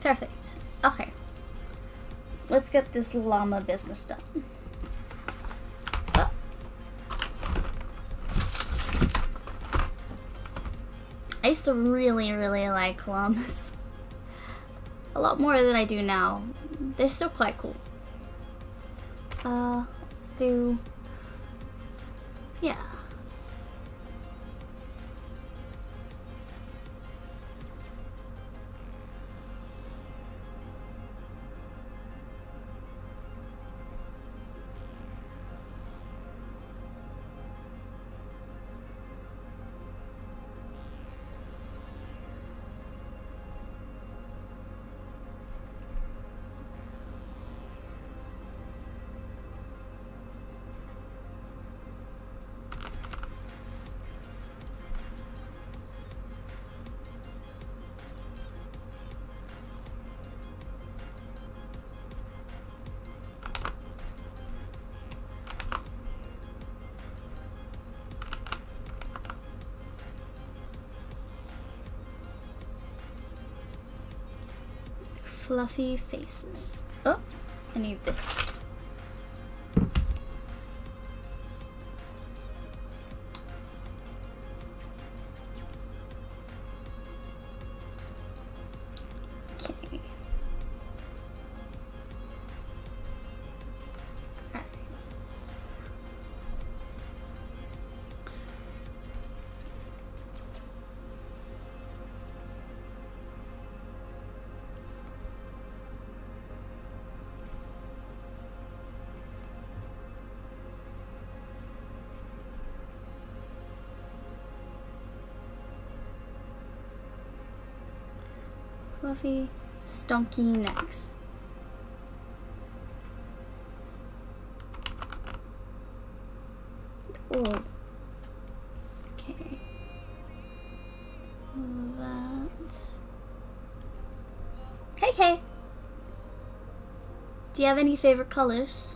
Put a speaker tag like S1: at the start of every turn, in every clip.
S1: Perfect. Okay. Let's get this llama business done. Oh. I used to really, really like llamas. A lot more than I do now. They're still quite cool. Uh, let's do... Yeah. Fluffy faces. Oh, I need this. Fluffy, stonky necks. Oh. Okay. That. Hey, hey. Do you have any favorite colors?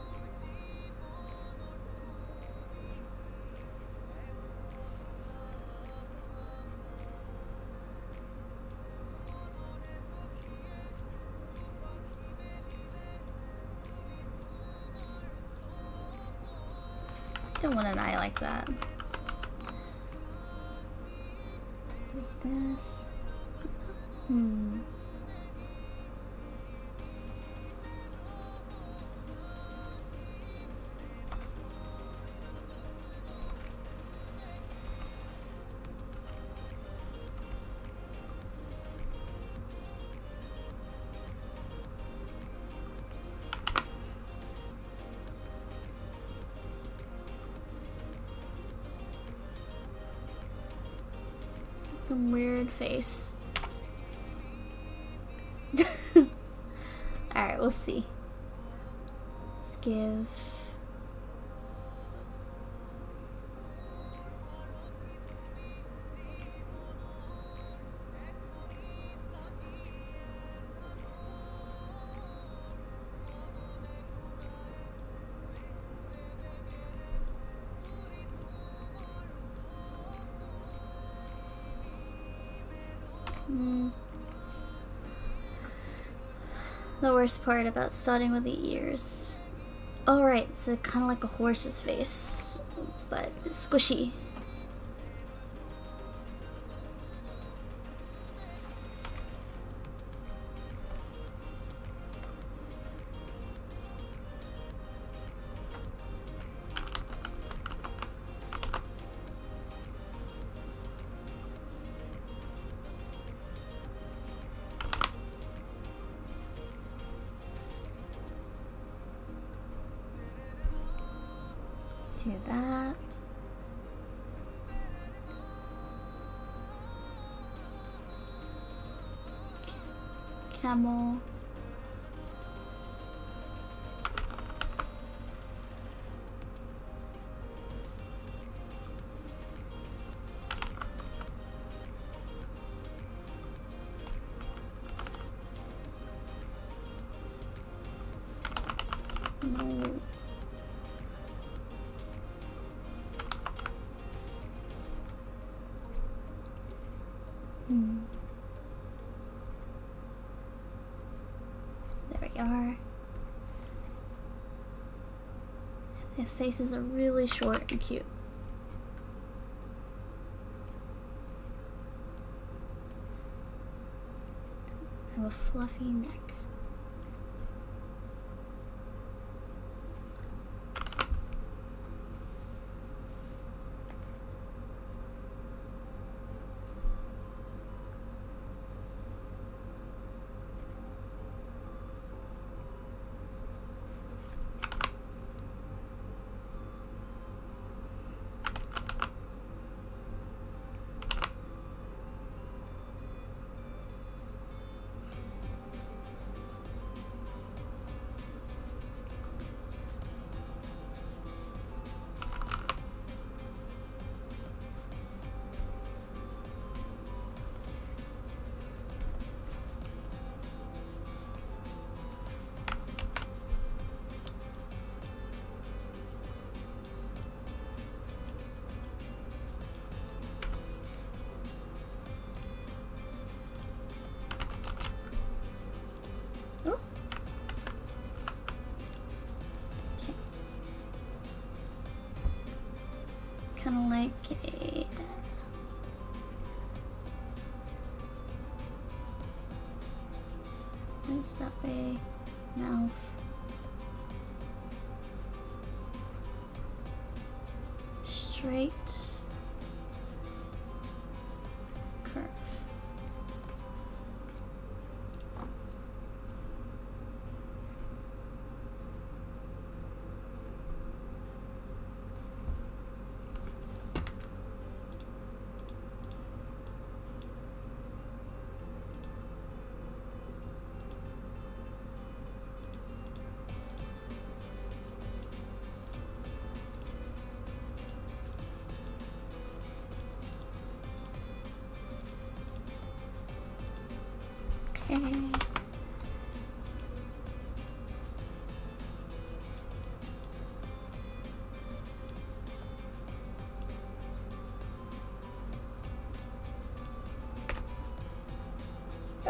S1: Don't want an eye like that. This. Hmm. Face. Alright, we'll see. Let's give. Worst part about starting with the ears. Oh so kind of like a horse's face, but squishy. estamos faces are really short and cute. Have a fluffy neck.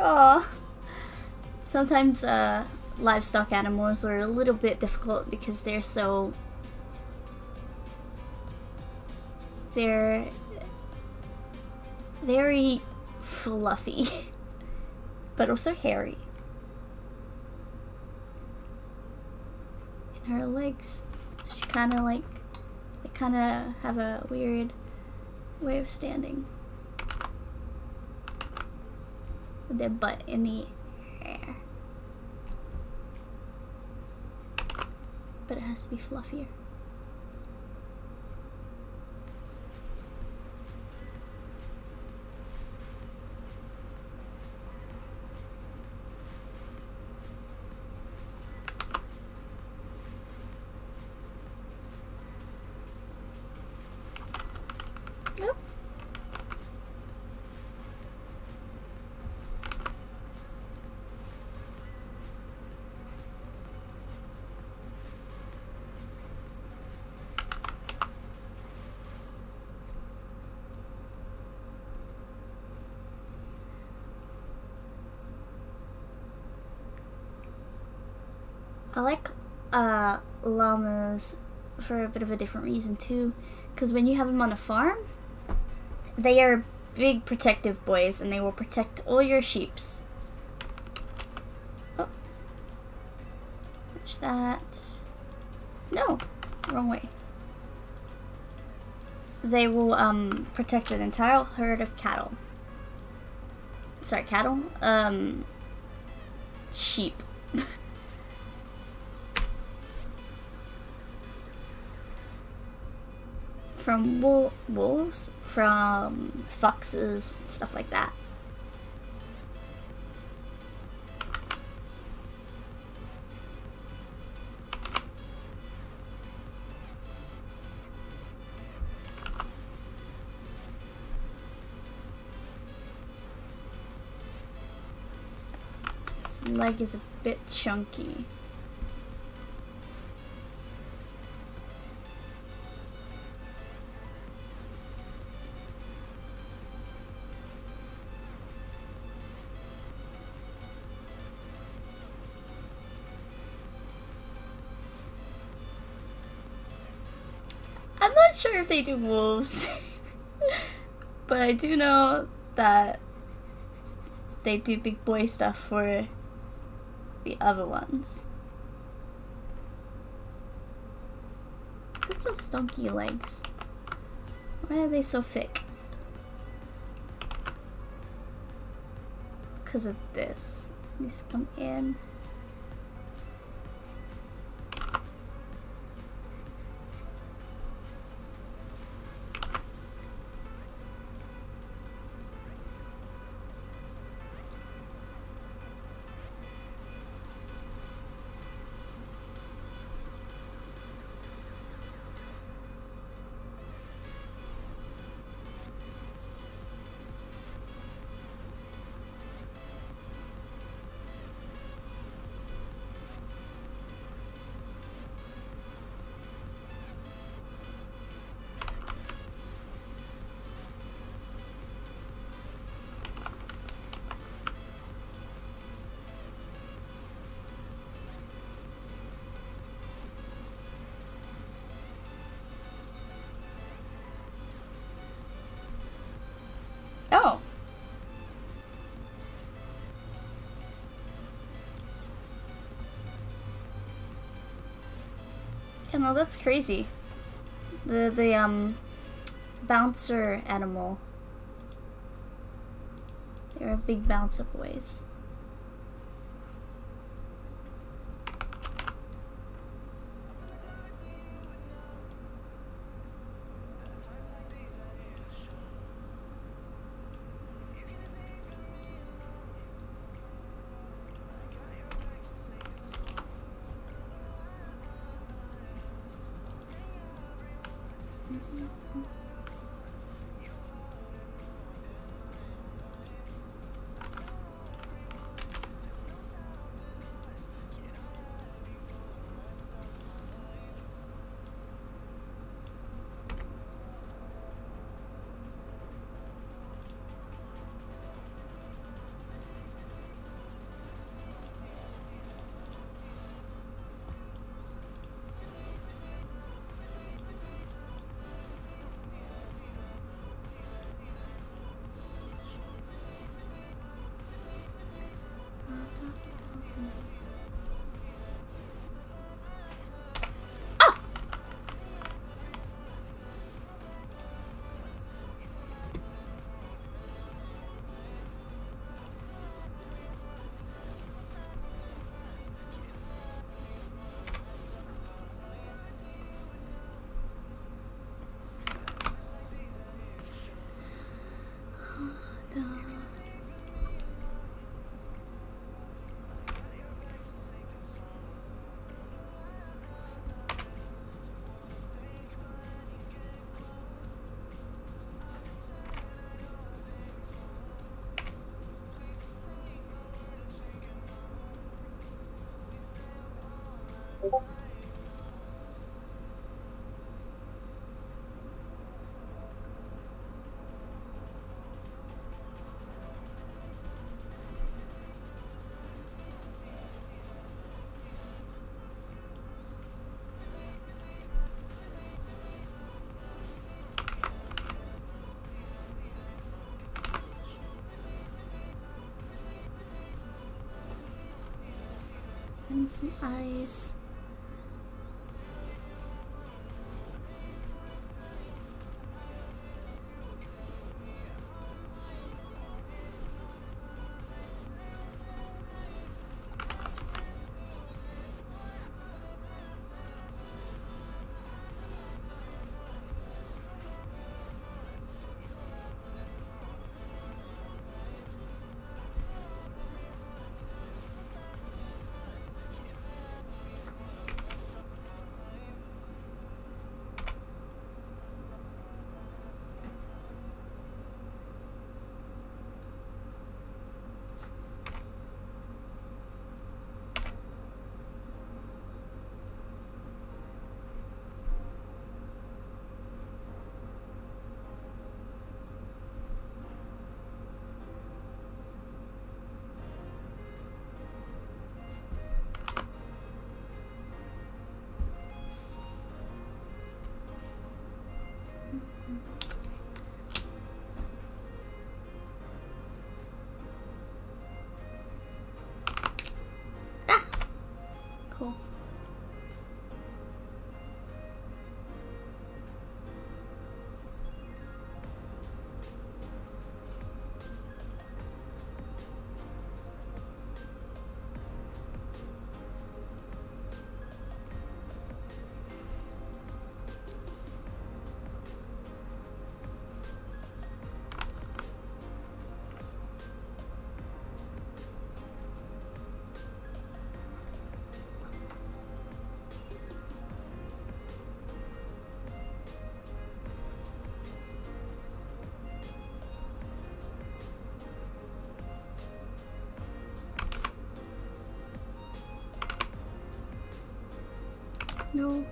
S1: Oh. Sometimes uh, livestock animals are a little bit difficult because they're so. They're very fluffy, but also hairy. And her legs, she kind of like, they kind of have a weird way of standing. With their butt in the air. But it has to be fluffier. Uh, llamas for a bit of a different reason too, because when you have them on a farm, they are big protective boys, and they will protect all your sheeps. Oh, watch that. No, wrong way. They will um, protect an entire herd of cattle. Sorry, cattle. Um, sheep. From wol- wolves, from foxes, stuff like that. His leg is a bit chunky. If they do wolves. but I do know that they do big boy stuff for the other ones. What's those stunky legs? Why are they so thick? Because of this. These come in. That's crazy. The the um bouncer animal. They're a big bouncer boys. And some ice. No.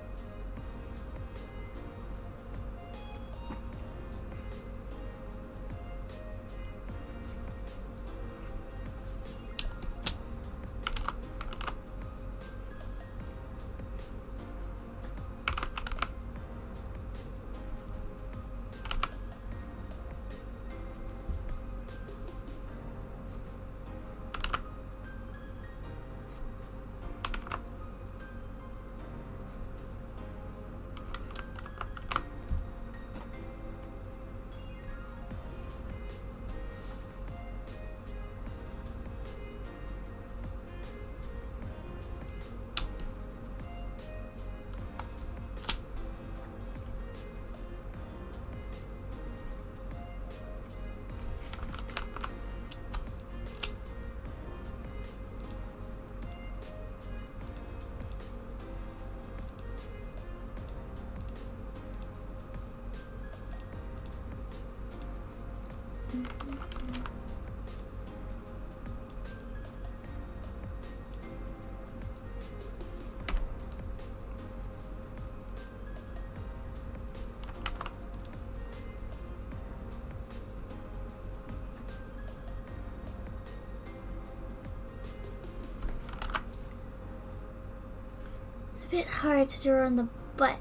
S1: Bit hard to draw on the butt.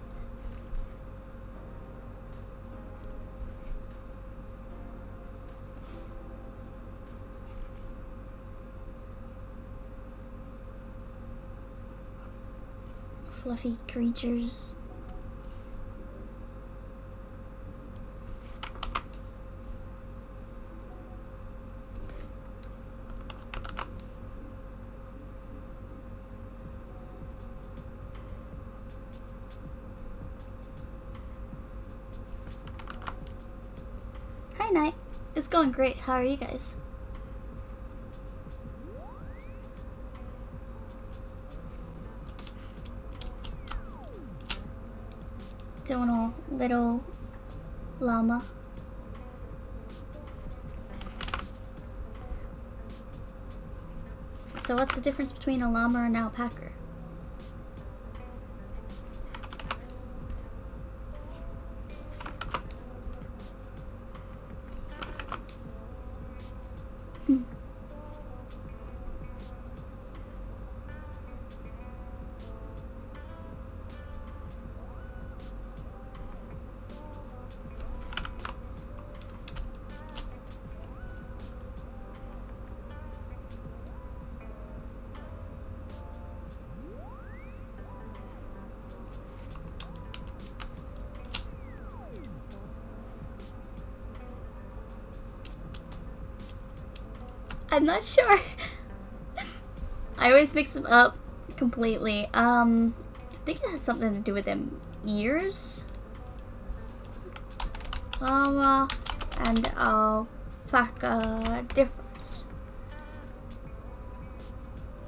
S1: Fluffy creatures. Hi, Night. It's going great. How are you guys? Doing a little llama. So what's the difference between a llama and an alpaca? I'm not sure. I always mix them up completely. Um, I think it has something to do with them ears. Llama and alpaca difference.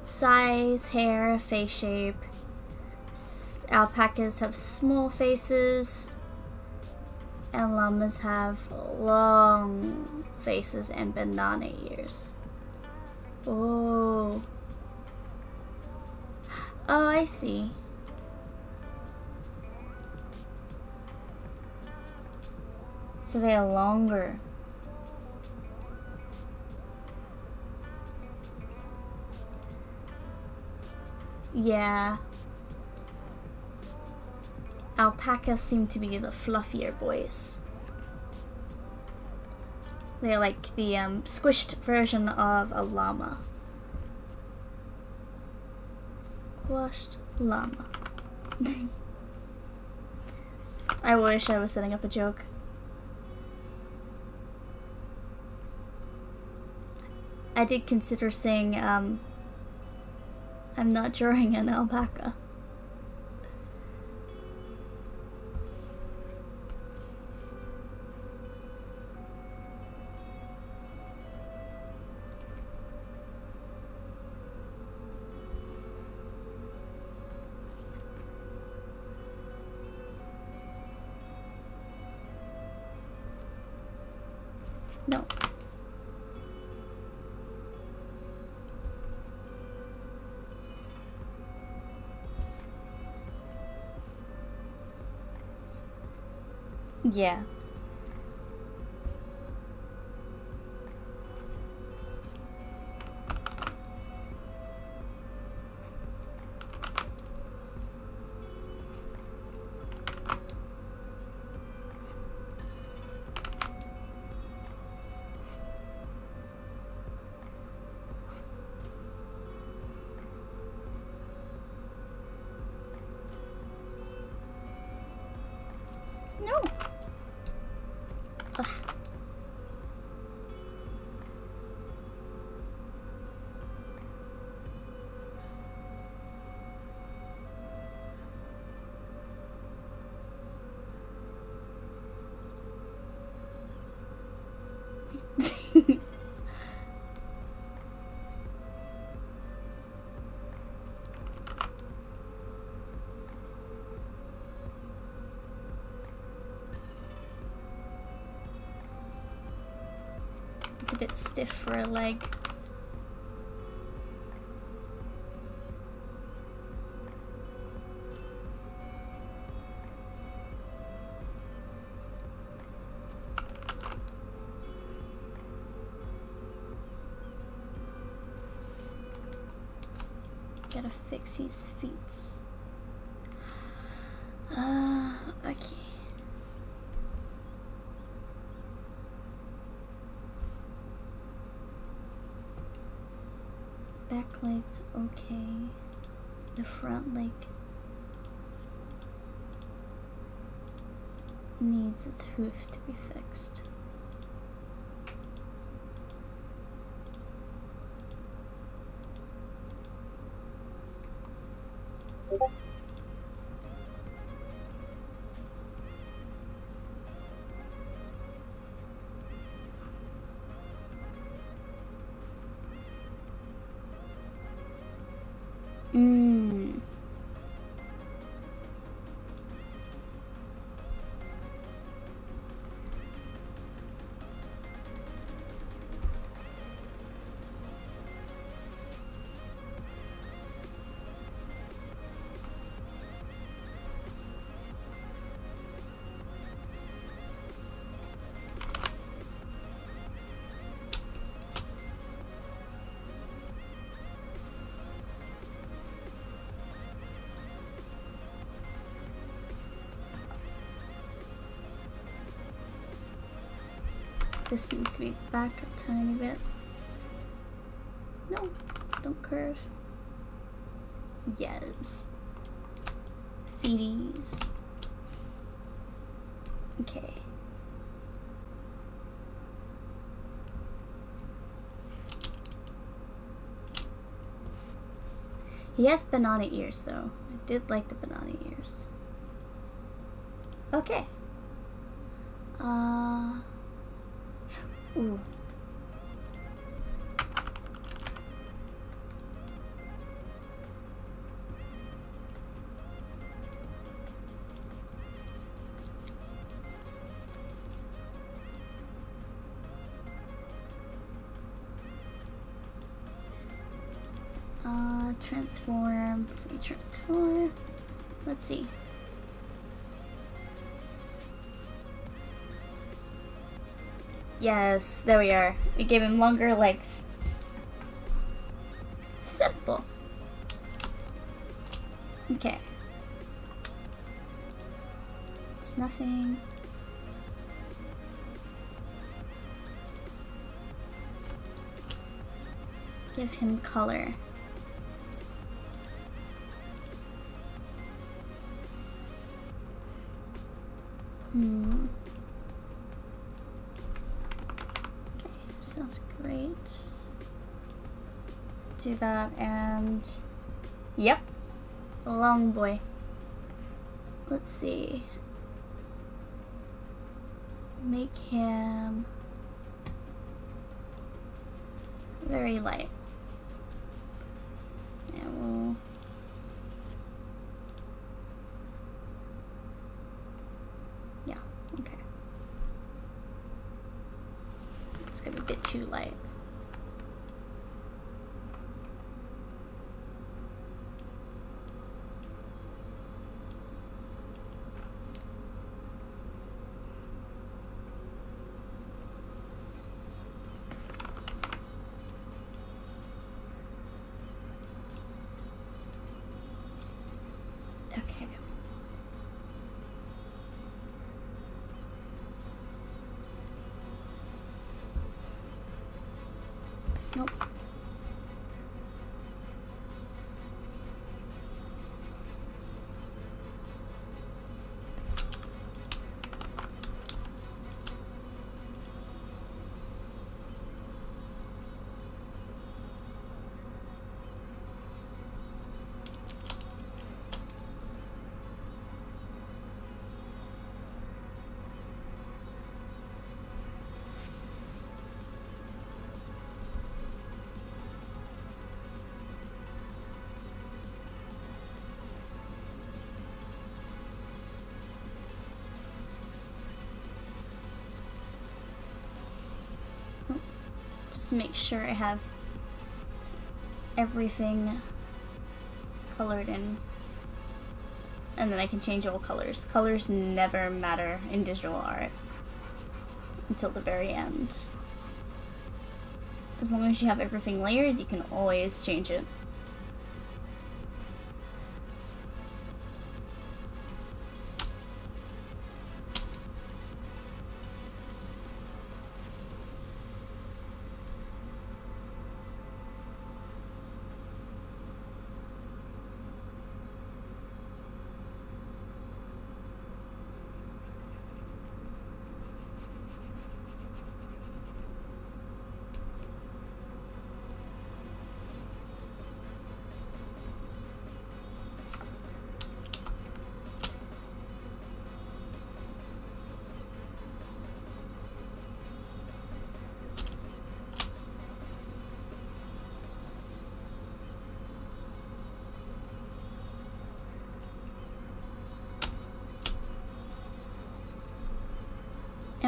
S1: Size, hair, face shape. S alpacas have small faces and llamas have long faces and banana ears. Oh. Oh, I see. So they are longer. Yeah. Alpacas seem to be the fluffier boys. They're like the um, squished version of a llama. Squashed llama. I wish I was setting up a joke. I did consider saying, um, I'm not drawing an alpaca. Yeah. Stiff for a leg. Back leg's okay. The front leg needs its hoof to be fixed. This needs to be back a tiny bit. No, don't curve. Yes. Feeties. Okay. He has banana ears though. I did like the banana ears. Okay. Transform. Let's see. Yes, there we are. We gave him longer legs. Simple. Okay. It's nothing. Give him color. Hmm. Okay, sounds great. Do that and yep, long boy. Let's see. Make him very light. Just make sure I have everything colored in. And then I can change all colors. Colors never matter in digital art until the very end. As long as you have everything layered, you can always change it.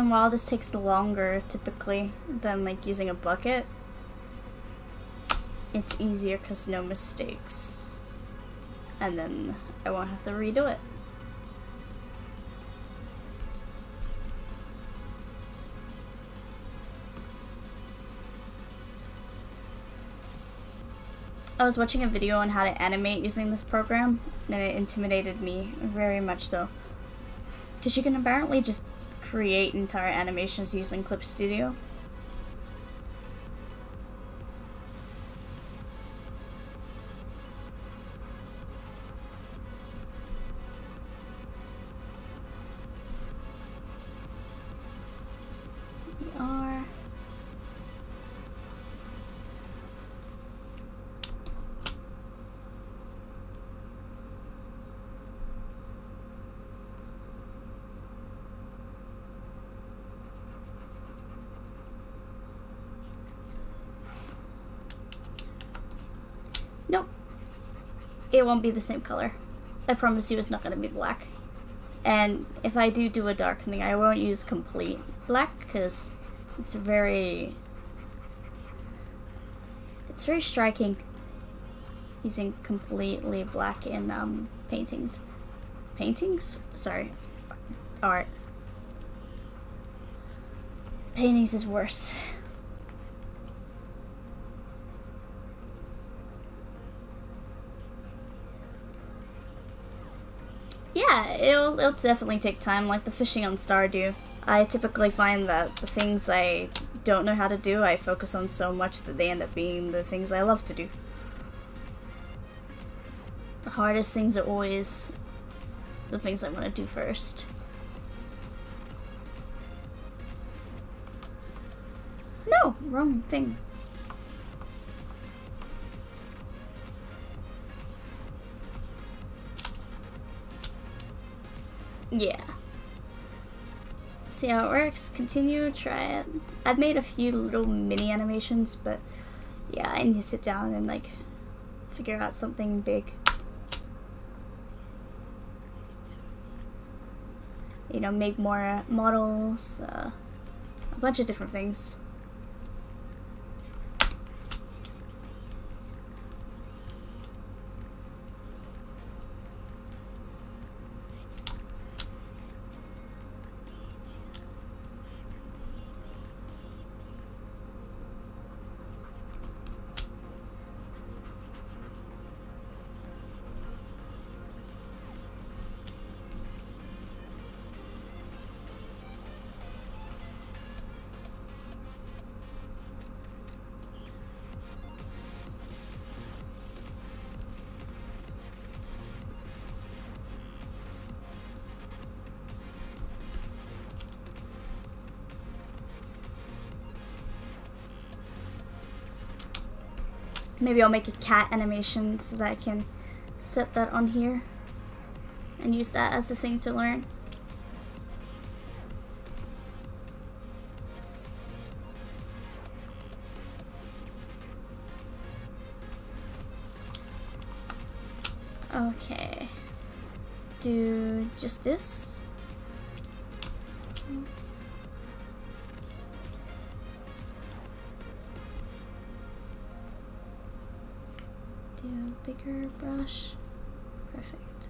S1: And while this takes longer typically than like using a bucket, it's easier because no mistakes. And then I won't have to redo it. I was watching a video on how to animate using this program, and it intimidated me very much so. Because you can apparently just create entire animations using Clip Studio. It won't be the same color. I promise you it's not going to be black. And if I do do a darkening, I won't use complete black because it's very... It's very striking using completely black in um, paintings. Paintings? Sorry. Art. Paintings is worse. Yeah, it'll, it'll definitely take time, like the fishing on Stardew. I typically find that the things I don't know how to do, I focus on so much that they end up being the things I love to do. The hardest things are always the things I want to do first. No, wrong thing. Yeah. See how it works, continue, try it. I've made a few little mini animations, but yeah, I need to sit down and like figure out something big. You know, make more models, uh, a bunch of different things. Maybe I'll make a cat animation so that I can set that on here and use that as a thing to learn. Okay. Do just this. Bigger brush. Perfect.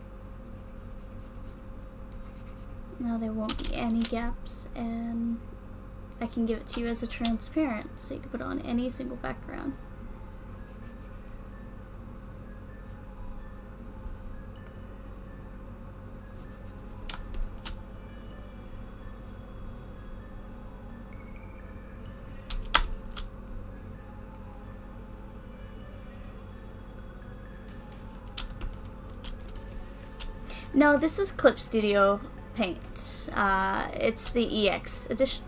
S1: Now there won't be any gaps and I can give it to you as a transparent so you can put on any single background. No, this is Clip Studio Paint. Uh, it's the EX edition.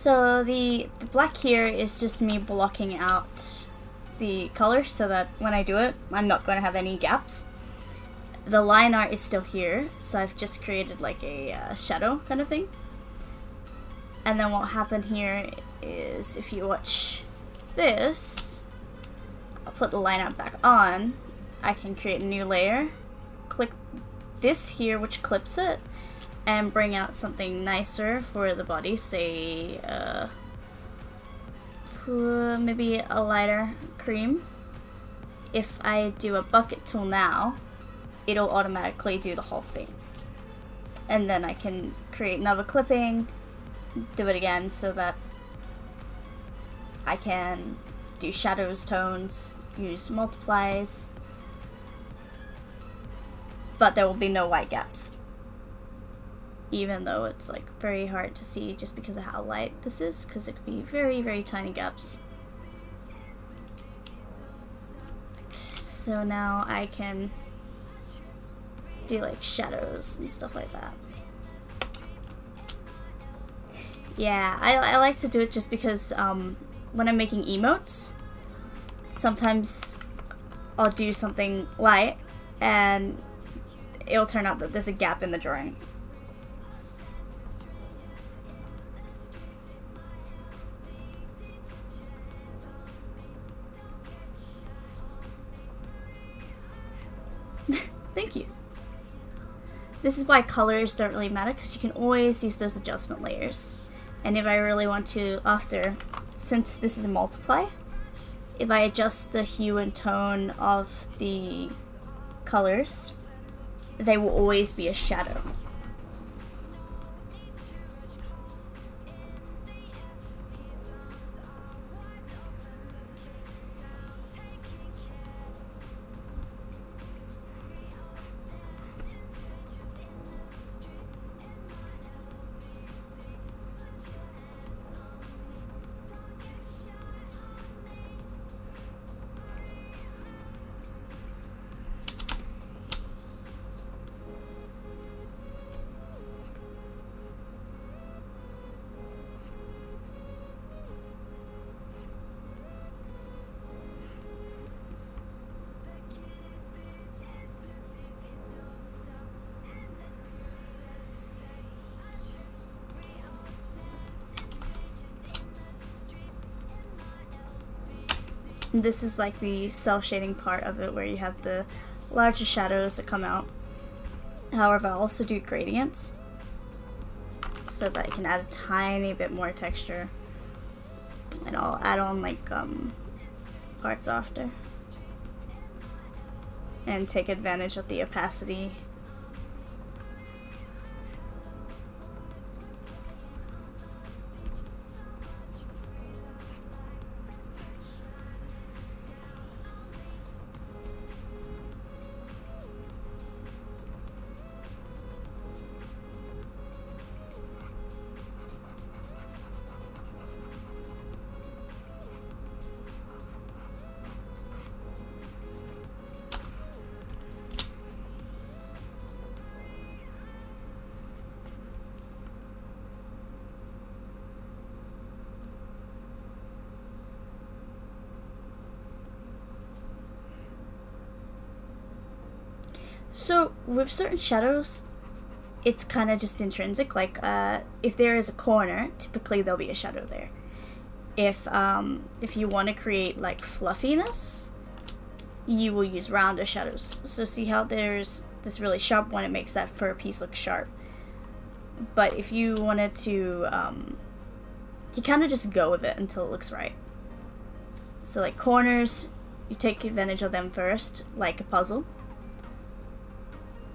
S1: So the, the black here is just me blocking out the color so that when I do it, I'm not going to have any gaps. The line art is still here, so I've just created like a uh, shadow kind of thing. And then what happened here is if you watch this, I'll put the line art back on, I can create a new layer, click this here which clips it, and bring out something nicer for the body, say uh, maybe a lighter cream. If I do a bucket tool now, it'll automatically do the whole thing. And then I can create another clipping, do it again so that I can do shadows, tones, use multiplies, but there will be no white gaps even though it's like very hard to see just because of how light this is because it could be very very tiny gaps. So now I can do like shadows and stuff like that. Yeah I, I like to do it just because um, when I'm making emotes sometimes I'll do something light and it'll turn out that there's a gap in the drawing This is why colors don't really matter because you can always use those adjustment layers. And if I really want to, after, since this is a multiply, if I adjust the hue and tone of the colors, they will always be a shadow. This is like the cel shading part of it where you have the larger shadows that come out. However, I also do gradients so that I can add a tiny bit more texture and I'll add on like um, parts after and take advantage of the opacity with certain shadows, it's kind of just intrinsic. Like uh, if there is a corner, typically there'll be a shadow there. If um, if you want to create like fluffiness, you will use rounder shadows. So see how there's this really sharp one, it makes that fur piece look sharp. But if you wanted to, um, you kind of just go with it until it looks right. So like corners, you take advantage of them first, like a puzzle.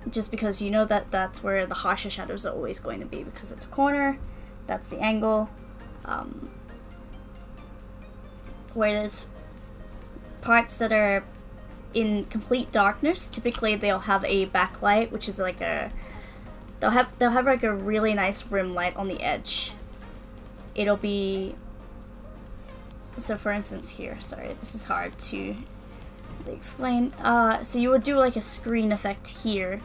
S1: Just because you know that that's where the harsher shadows are always going to be because it's a corner, that's the angle. Um, where there's parts that are in complete darkness, typically they'll have a backlight, which is like a they'll have they'll have like a really nice rim light on the edge. It'll be so for instance here, sorry, this is hard to explain. Uh, so you would do like a screen effect here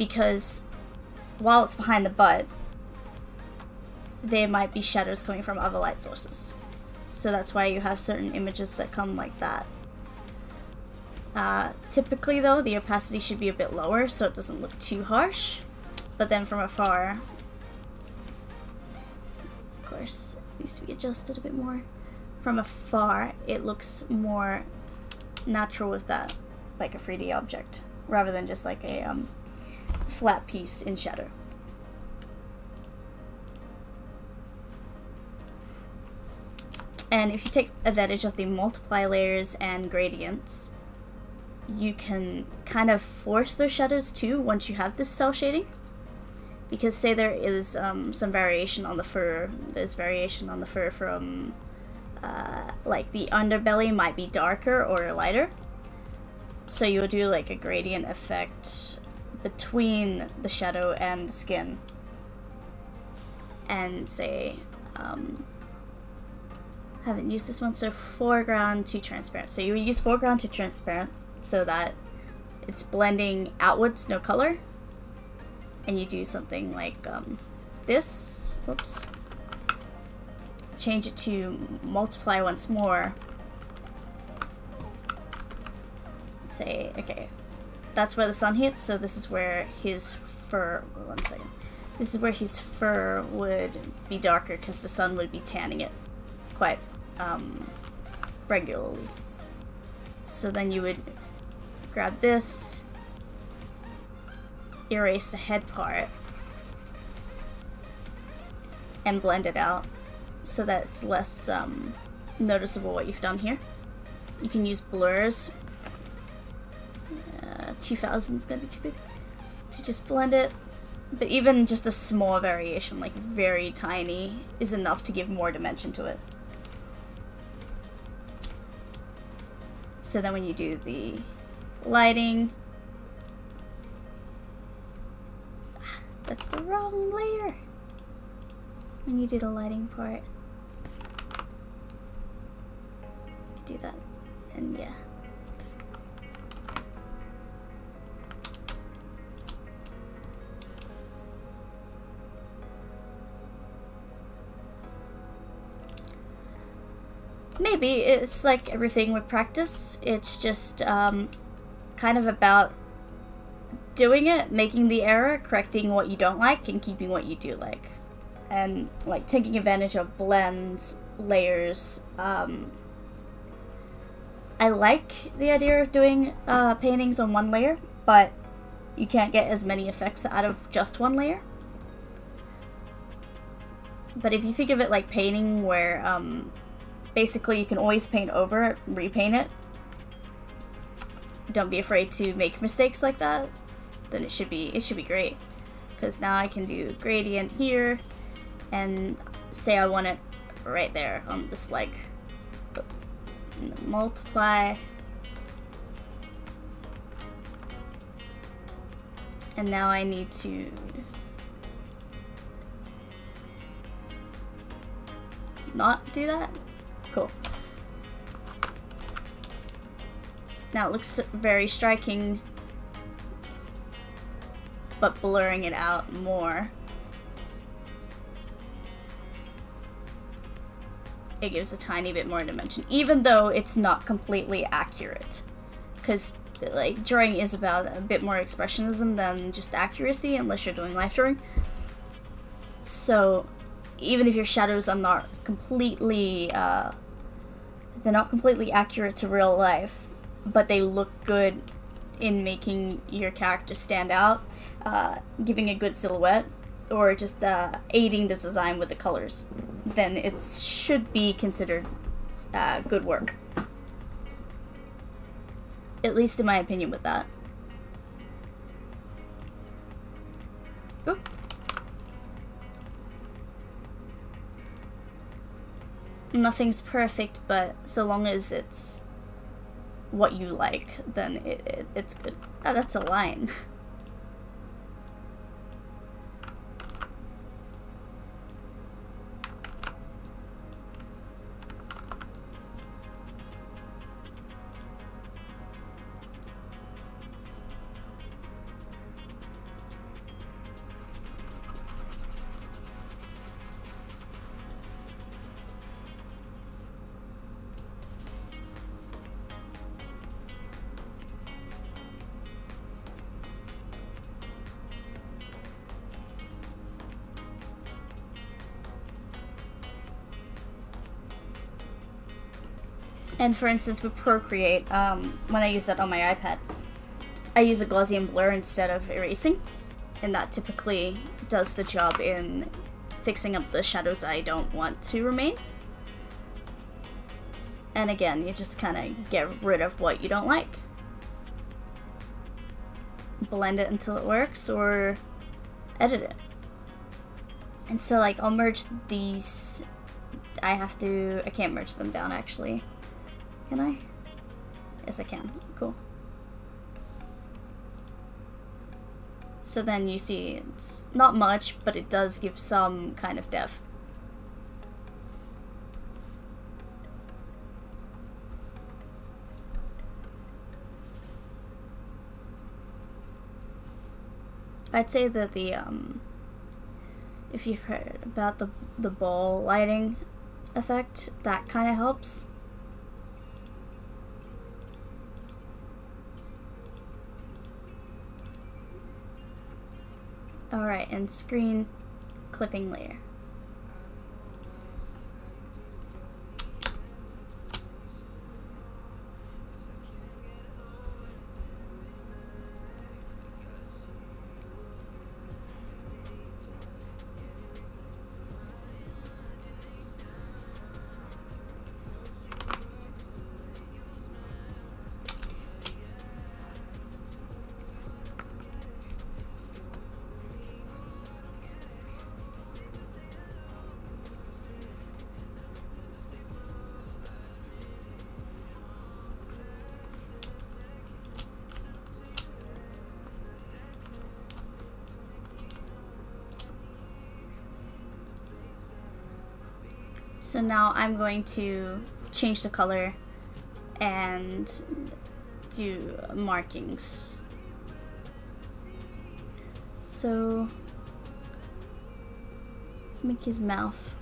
S1: because while it's behind the butt, there might be shadows coming from other light sources. So that's why you have certain images that come like that. Uh, typically though, the opacity should be a bit lower so it doesn't look too harsh. But then from afar, of course, it needs to be adjusted a bit more. From afar, it looks more natural with that, like a 3D object, rather than just like a um, flat piece in shadow. And if you take advantage of the multiply layers and gradients, you can kind of force those shadows too once you have this cel shading. Because say there is um, some variation on the fur, there's variation on the fur from uh, like the underbelly might be darker or lighter. So you'll do like a gradient effect between the shadow and the skin. And say, um, haven't used this one, so foreground to transparent. So you would use foreground to transparent so that it's blending outwards, no color. And you do something like um, this. Whoops. Change it to multiply once more. say, okay, that's where the sun hits, so this is where his fur, one second. This is where his fur would be darker because the sun would be tanning it quite um, regularly. So then you would grab this, erase the head part, and blend it out so that it's less um, noticeable what you've done here. You can use blurs. Uh, 2000 is going to be too big to just blend it. But even just a small variation, like very tiny, is enough to give more dimension to it. So then when you do the lighting. That's the wrong layer. When you do the lighting part. do that. And yeah. Maybe. It's like everything with practice. It's just um, kind of about doing it, making the error, correcting what you don't like, and keeping what you do like. And like taking advantage of blends, layers. Um, I like the idea of doing uh, paintings on one layer, but you can't get as many effects out of just one layer. But if you think of it like painting, where um, basically you can always paint over it, repaint it, don't be afraid to make mistakes like that, then it should be it should be great. Because now I can do gradient here, and say I want it right there on this leg. Multiply. And now I need to not do that? Cool. Now it looks very striking, but blurring it out more. It gives a tiny bit more dimension, even though it's not completely accurate. Because like drawing is about a bit more expressionism than just accuracy unless you're doing life drawing so even if your shadows are not completely uh, they're not completely accurate to real life but they look good in making your character stand out uh, giving a good silhouette or just uh, aiding the design with the colors then it should be considered uh, good work at least in my opinion with that. Ooh. Nothing's perfect, but so long as it's what you like, then it, it it's good. Oh, that's a line. And for instance, with Procreate, um, when I use that on my iPad, I use a Gaussian blur instead of erasing, and that typically does the job in fixing up the shadows I don't want to remain. And again, you just kind of get rid of what you don't like. Blend it until it works, or edit it. And so like, I'll merge these, I have to, I can't merge them down actually. Can I? Yes, I can. Cool. So then you see it's not much, but it does give some kind of depth. I'd say that the um, if you've heard about the the ball lighting effect, that kind of helps. Alright, and screen clipping layer. Now I'm going to change the color and do markings. So let's make his mouth.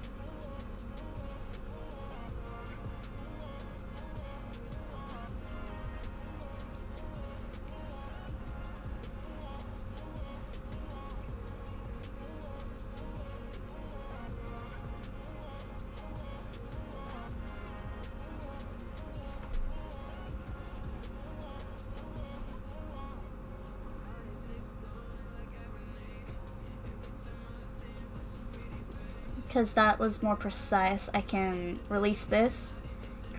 S1: Because that was more precise, I can release this,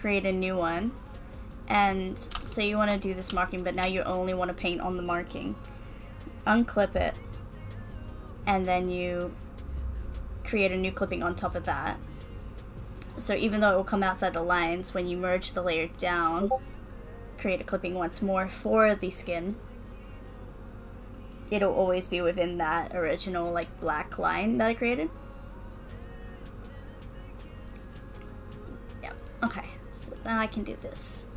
S1: create a new one, and say you want to do this marking, but now you only want to paint on the marking. Unclip it, and then you create a new clipping on top of that. So even though it will come outside the lines, when you merge the layer down, create a clipping once more for the skin, it'll always be within that original like black line that I created. I can do this.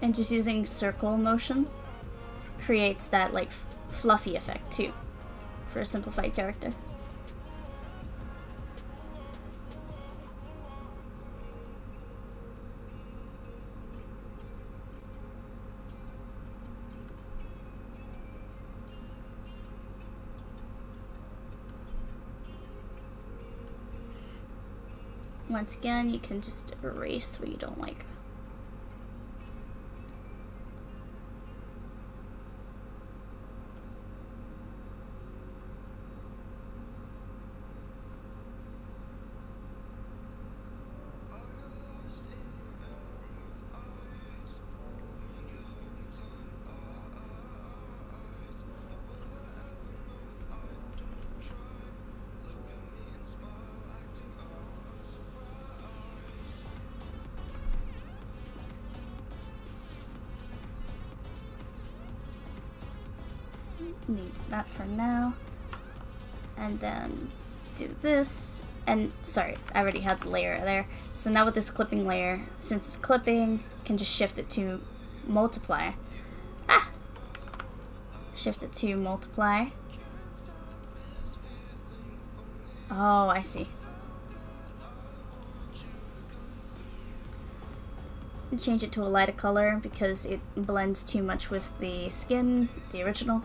S1: And just using circle motion creates that like fluffy effect too for a simplified character. Once again, you can just erase what you don't like. For now. And then do this. And sorry, I already had the layer there. So now with this clipping layer, since it's clipping, can just shift it to multiply. Ah! Shift it to multiply. Oh, I see. change it to a lighter color because it blends too much with the skin, the original.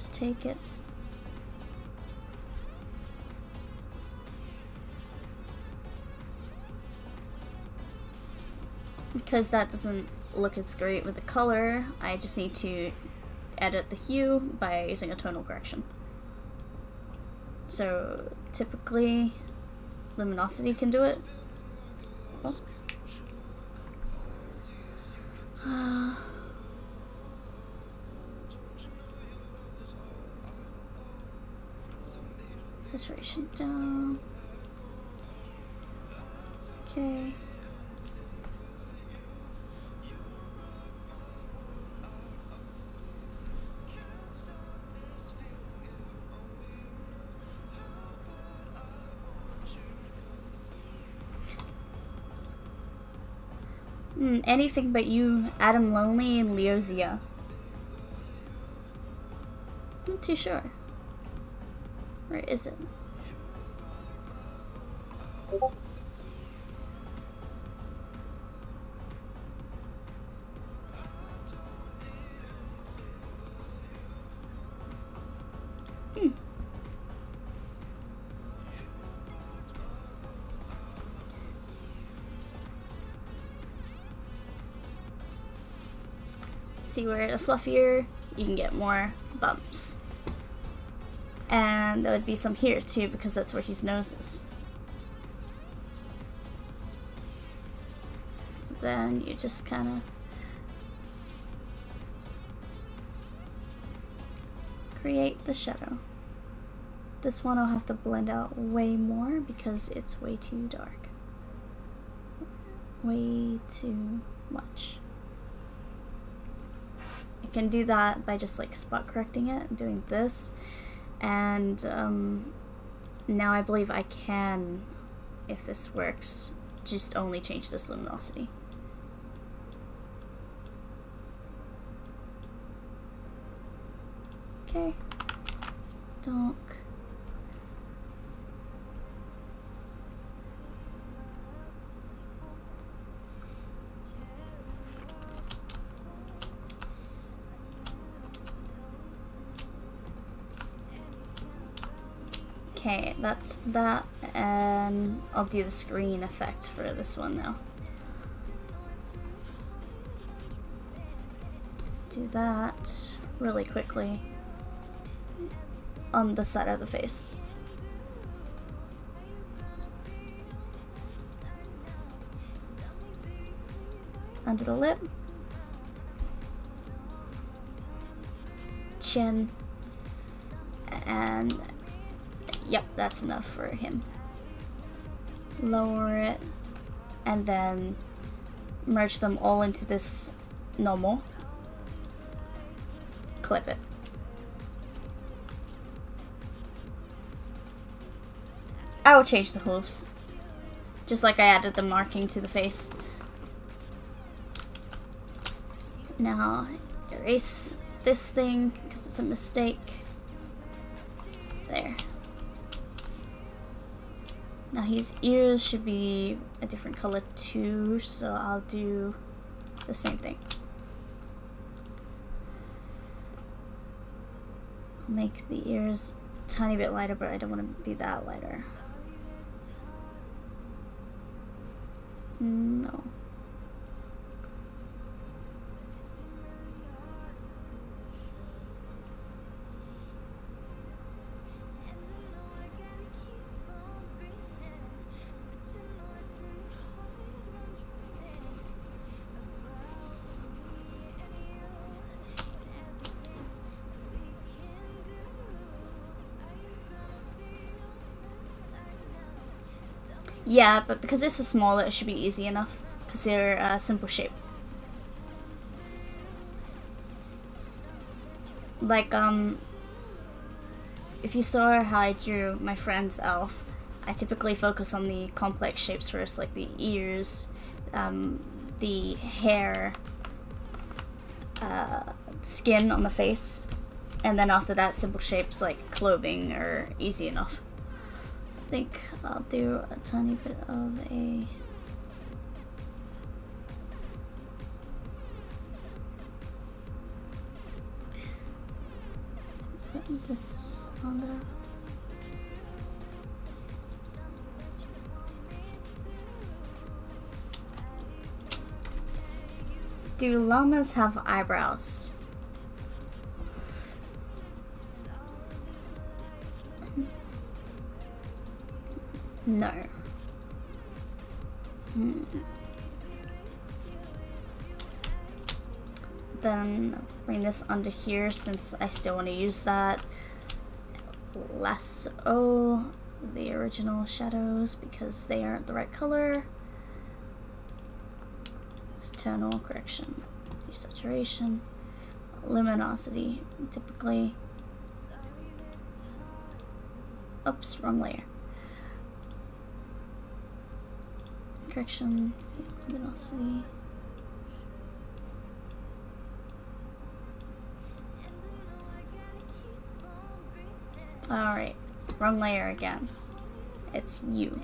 S1: Just take it. Because that doesn't look as great with the color, I just need to edit the hue by using a tonal correction. So typically luminosity can do it. Anything but you, Adam Lonely and Leozia. Not too sure. Where is it? See where the fluffier, you can get more bumps. And there would be some here too, because that's where his nose is. So then you just kind of create the shadow. This one I'll have to blend out way more because it's way too dark. Way too much. I can do that by just like spot correcting it, doing this, and um, now I believe I can, if this works, just only change this luminosity. Okay. Don't That's that, and I'll do the screen effect for this one now. Do that really quickly on the side of the face. Under the lip. Chin. that's enough for him. Lower it, and then merge them all into this normal. Clip it. I will change the hooves. Just like I added the marking to the face. Now, erase this thing, because it's a mistake. Now his ears should be a different color too, so I'll do the same thing. Make the ears a tiny bit lighter, but I don't want to be that lighter. No. Yeah, but because this is smaller, it should be easy enough. Because they're a uh, simple shape. Like, um, if you saw how I drew my friend's elf, I typically focus on the complex shapes first, like the ears, um, the hair, uh, skin on the face, and then after that, simple shapes like clothing are easy enough think I'll do a tiny bit of a put this on there. Do llamas have eyebrows? No. Hmm. Then bring this under here since I still want to use that. Less O, the original shadows because they aren't the right color. Tonal correction, desaturation, luminosity, typically. Oops, wrong layer. Correction, luminosity. Alright, wrong layer again. It's you.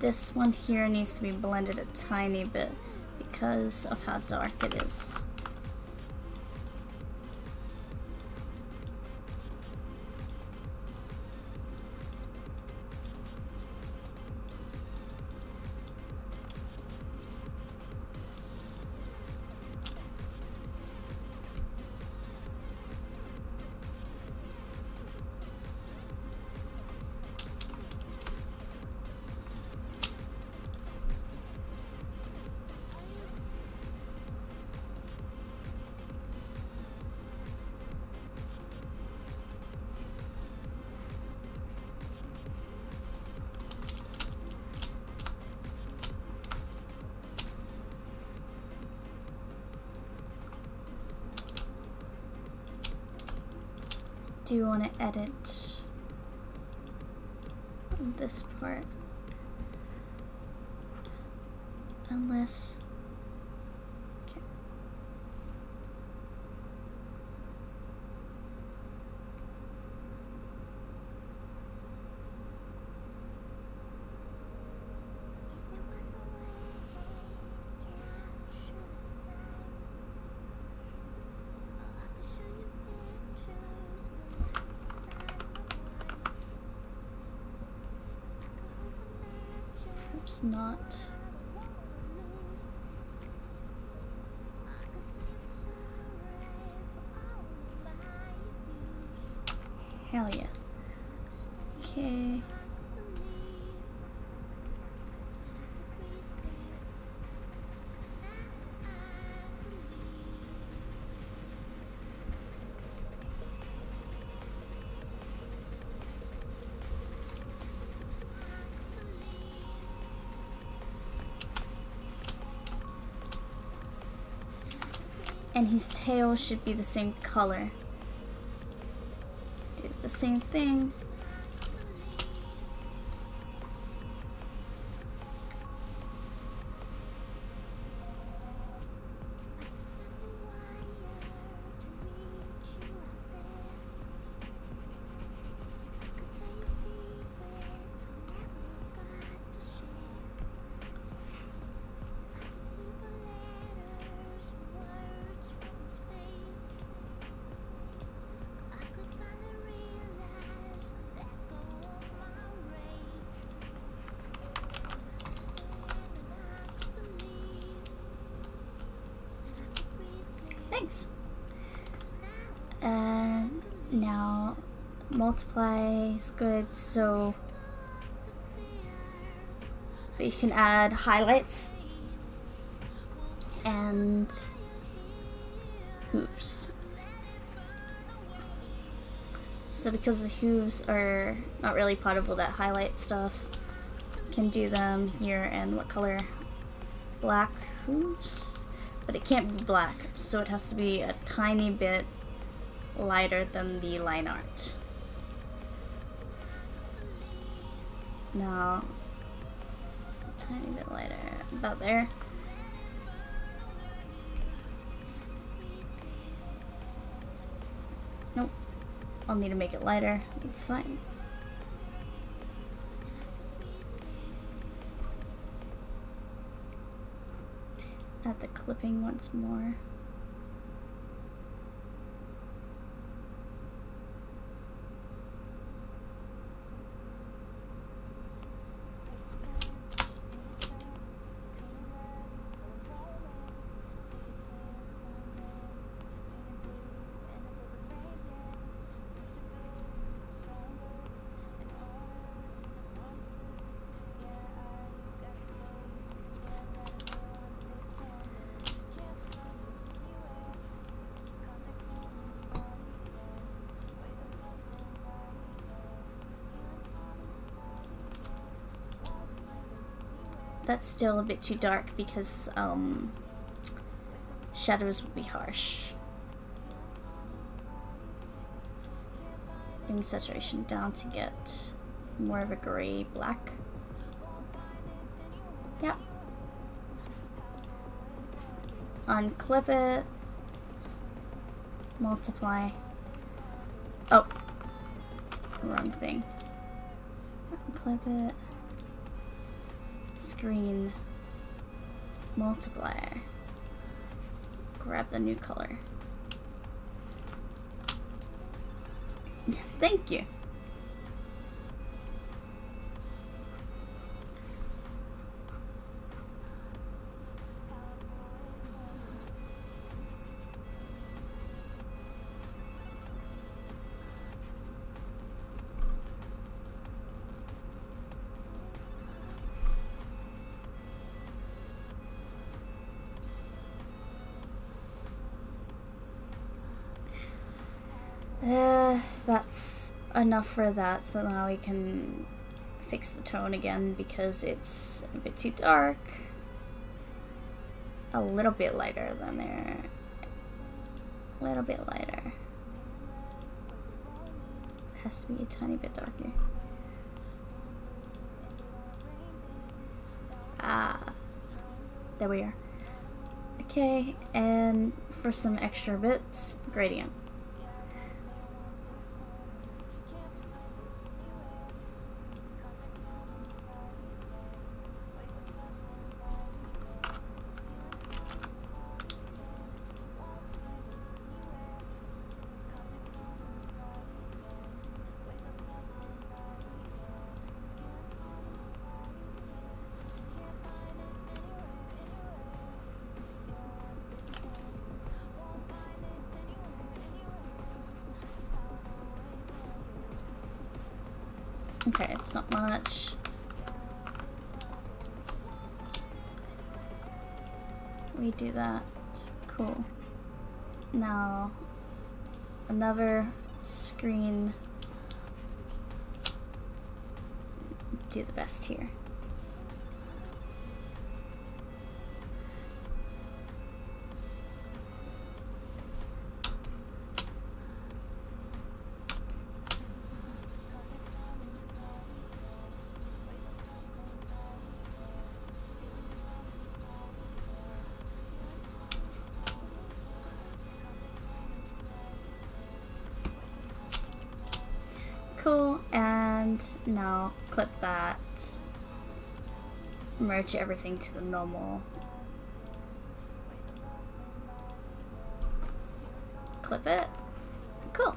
S1: This one here needs to be blended a tiny bit because of how dark it is. Do you want to edit this part? Unless not. And his tail should be the same color. Do the same thing. Multiply is good, so but you can add highlights and hooves. So because the hooves are not really all that highlight stuff, can do them here and what color? Black hooves? but it can't be black, so it has to be a tiny bit lighter than the line art. Now, a tiny bit lighter, about there. Nope, I'll need to make it lighter, it's fine. at the clipping once more. That's still a bit too dark because um, shadows would be harsh. Bring saturation down to get more of a gray black. Yep. Unclip it. Multiply. Oh. Wrong thing. Unclip it screen multiplier. Grab the new color. Thank you. Enough for that, so now we can fix the tone again because it's a bit too dark. A little bit lighter than there. A little bit lighter. It has to be a tiny bit darker. Ah, there we are. Okay, and for some extra bits, gradient. Now clip that. Merge everything to the normal. Clip it. Cool.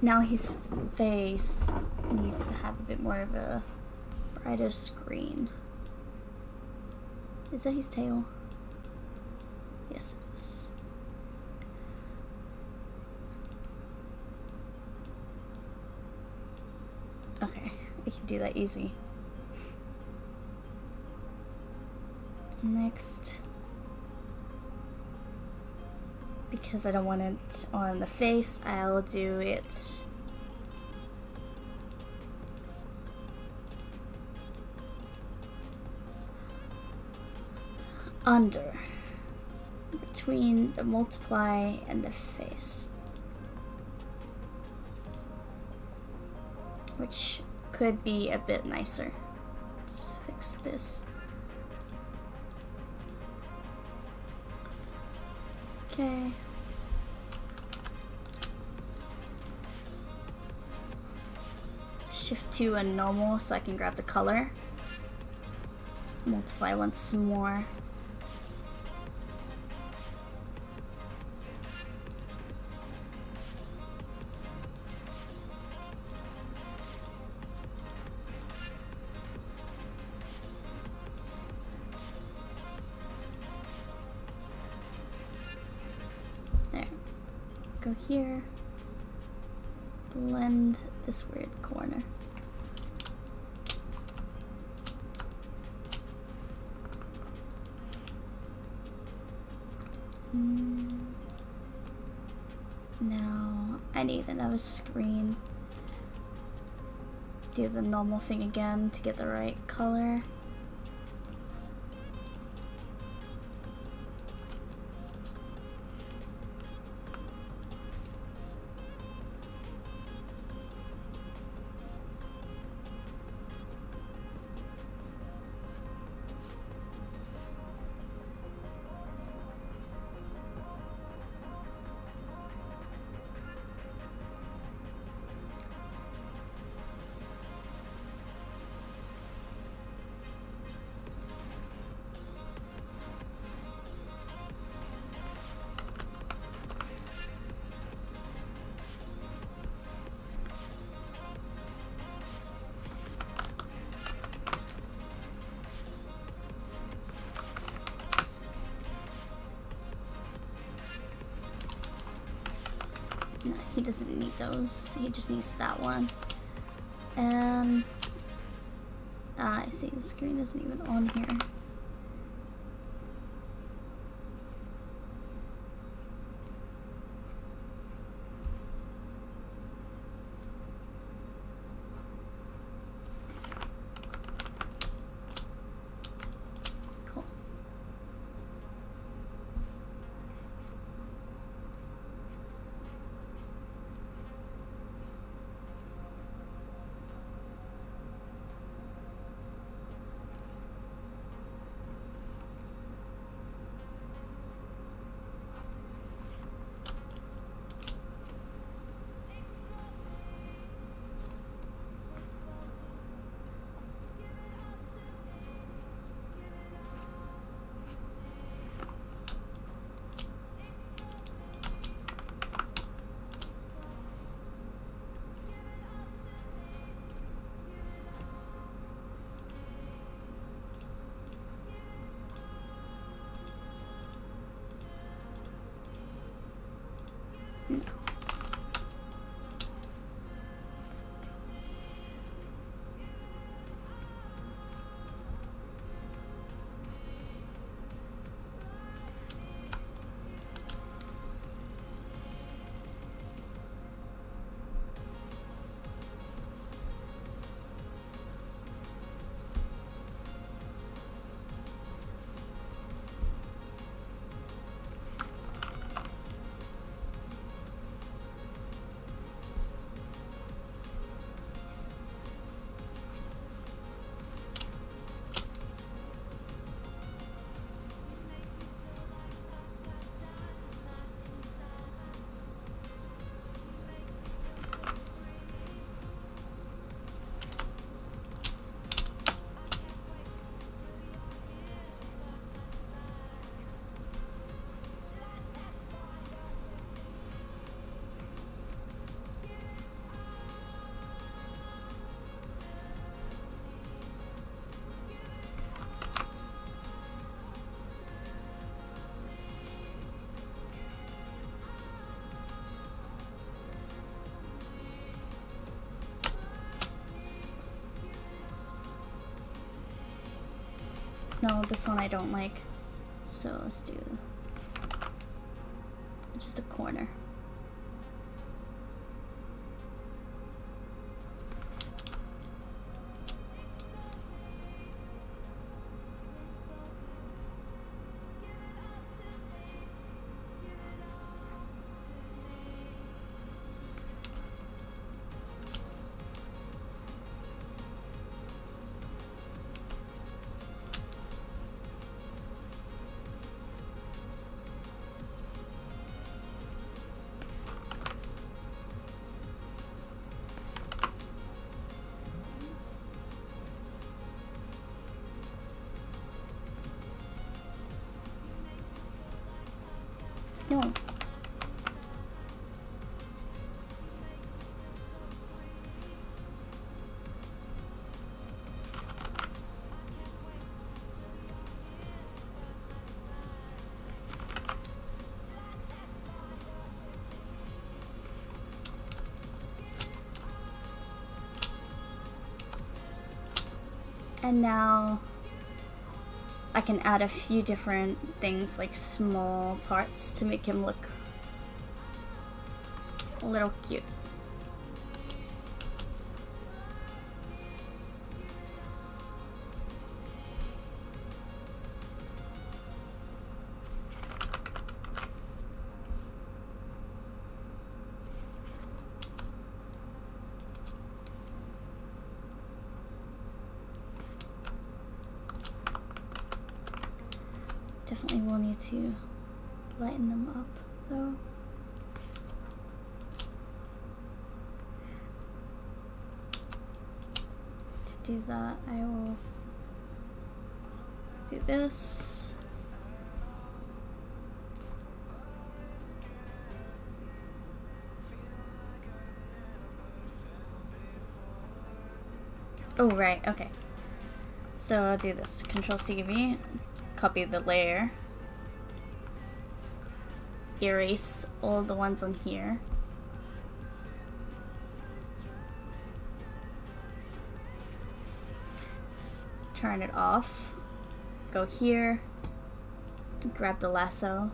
S1: Now his face needs to have a bit more of a brighter screen. Is that his tail? Yes, it is. Okay, do that easy. Next, because I don't want it on the face, I'll do it. Under. Between the multiply and the face. Which could be a bit nicer. Let's fix this. Okay. Shift to a normal so I can grab the color. Multiply once more another screen. Do the normal thing again to get the right color. Those. He just needs that one. And ah, I see the screen isn't even on here. No, this one I don't like. So let's do No. And now I can add a few different things like small parts to make him look a little cute. This. Oh, right, okay. So I'll do this. Control CV, copy the layer, erase all the ones on here. Turn it off, go here, grab the lasso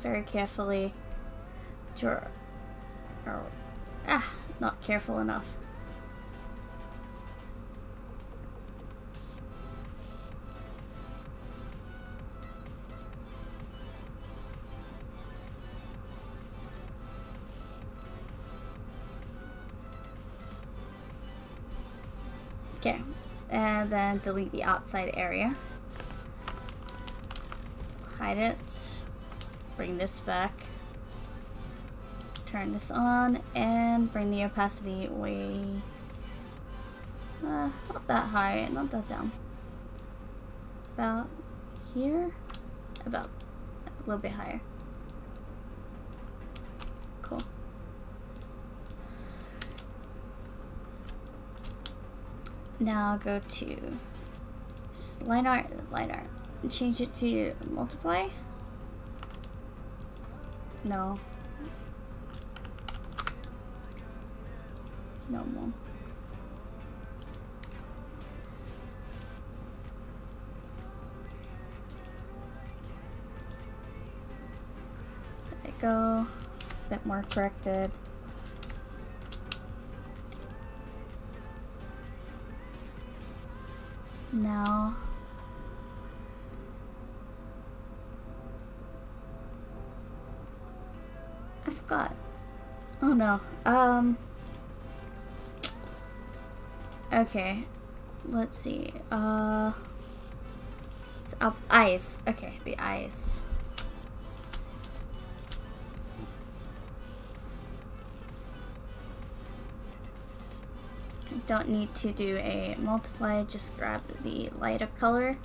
S1: very carefully, draw, or, ah, not careful enough. Okay, and then delete the outside area. It. Bring this back. Turn this on and bring the opacity way, uh, not that high, not that down. About here? About a little bit higher. Cool. Now go to line art, line art, and change it to multiply. No. No more. There we go. A bit more corrected. Um Okay. Let's see. Uh It's up eyes. Okay, the eyes. don't need to do a multiply, just grab the lighter color.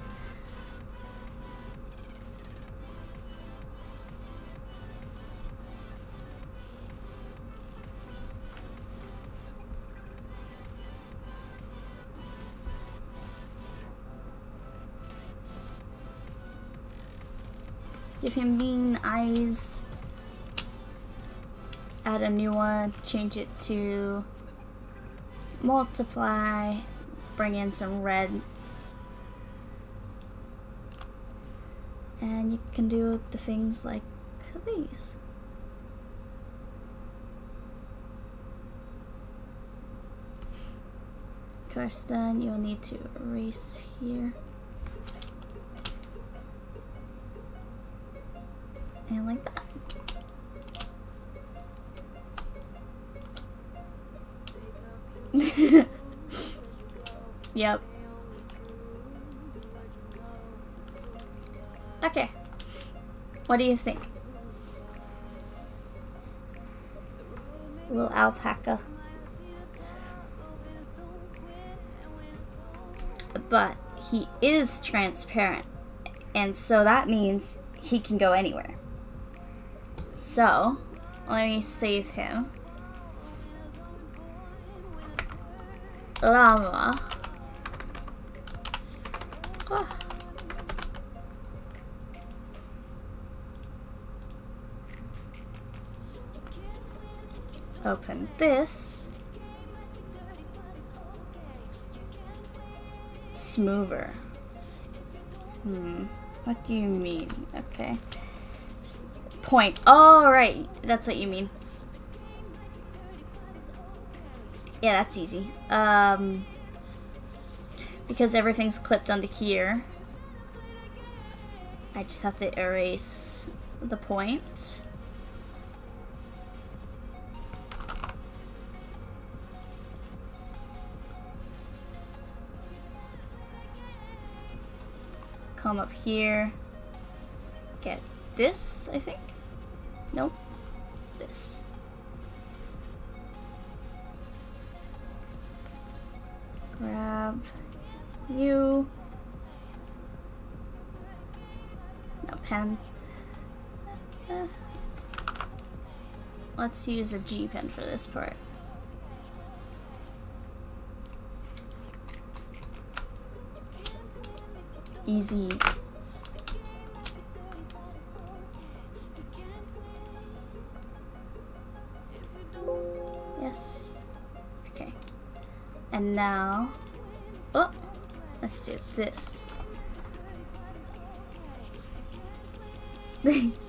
S1: Him eyes. Add a new one, change it to multiply, bring in some red. And you can do the things like these. Of course, then you'll need to erase here. And like that. yep. Okay. What do you think? Little alpaca. But he is transparent. And so that means he can go anywhere. So, let me save him. Llama. Oh. Open this. Smoother. Hmm. What do you mean? Okay. Point. Oh, right. That's what you mean. Yeah, that's easy. Um, because everything's clipped onto here, I just have to erase the point. come up here, get this, I think. Let's use a G pen for this part. easy. Yes. Okay. And now, oh, let's do this.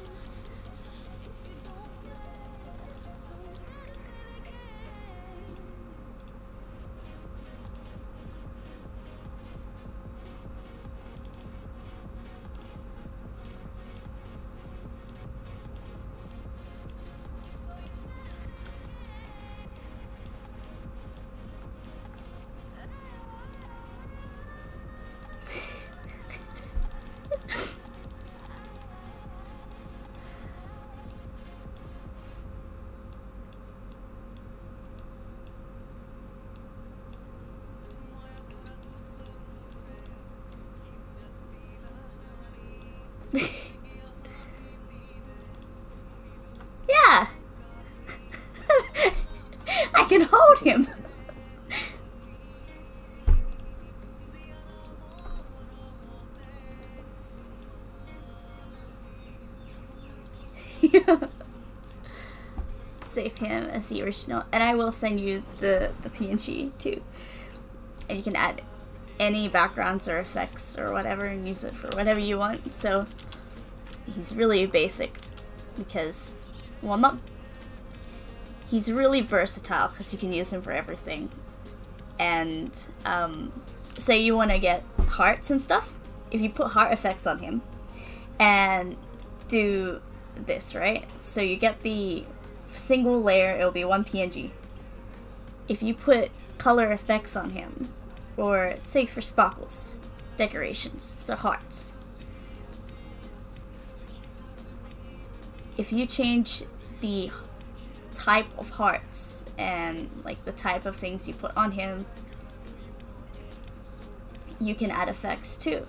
S1: as the original, and I will send you the the PNG too, and you can add any backgrounds or effects or whatever and use it for whatever you want. So he's really basic because, well, not. He's really versatile because you can use him for everything. And um, say you want to get hearts and stuff, if you put heart effects on him and do this, right? So you get the single layer, it'll be one PNG. If you put color effects on him, or say for sparkles, decorations, so hearts. If you change the type of hearts and like the type of things you put on him, you can add effects too.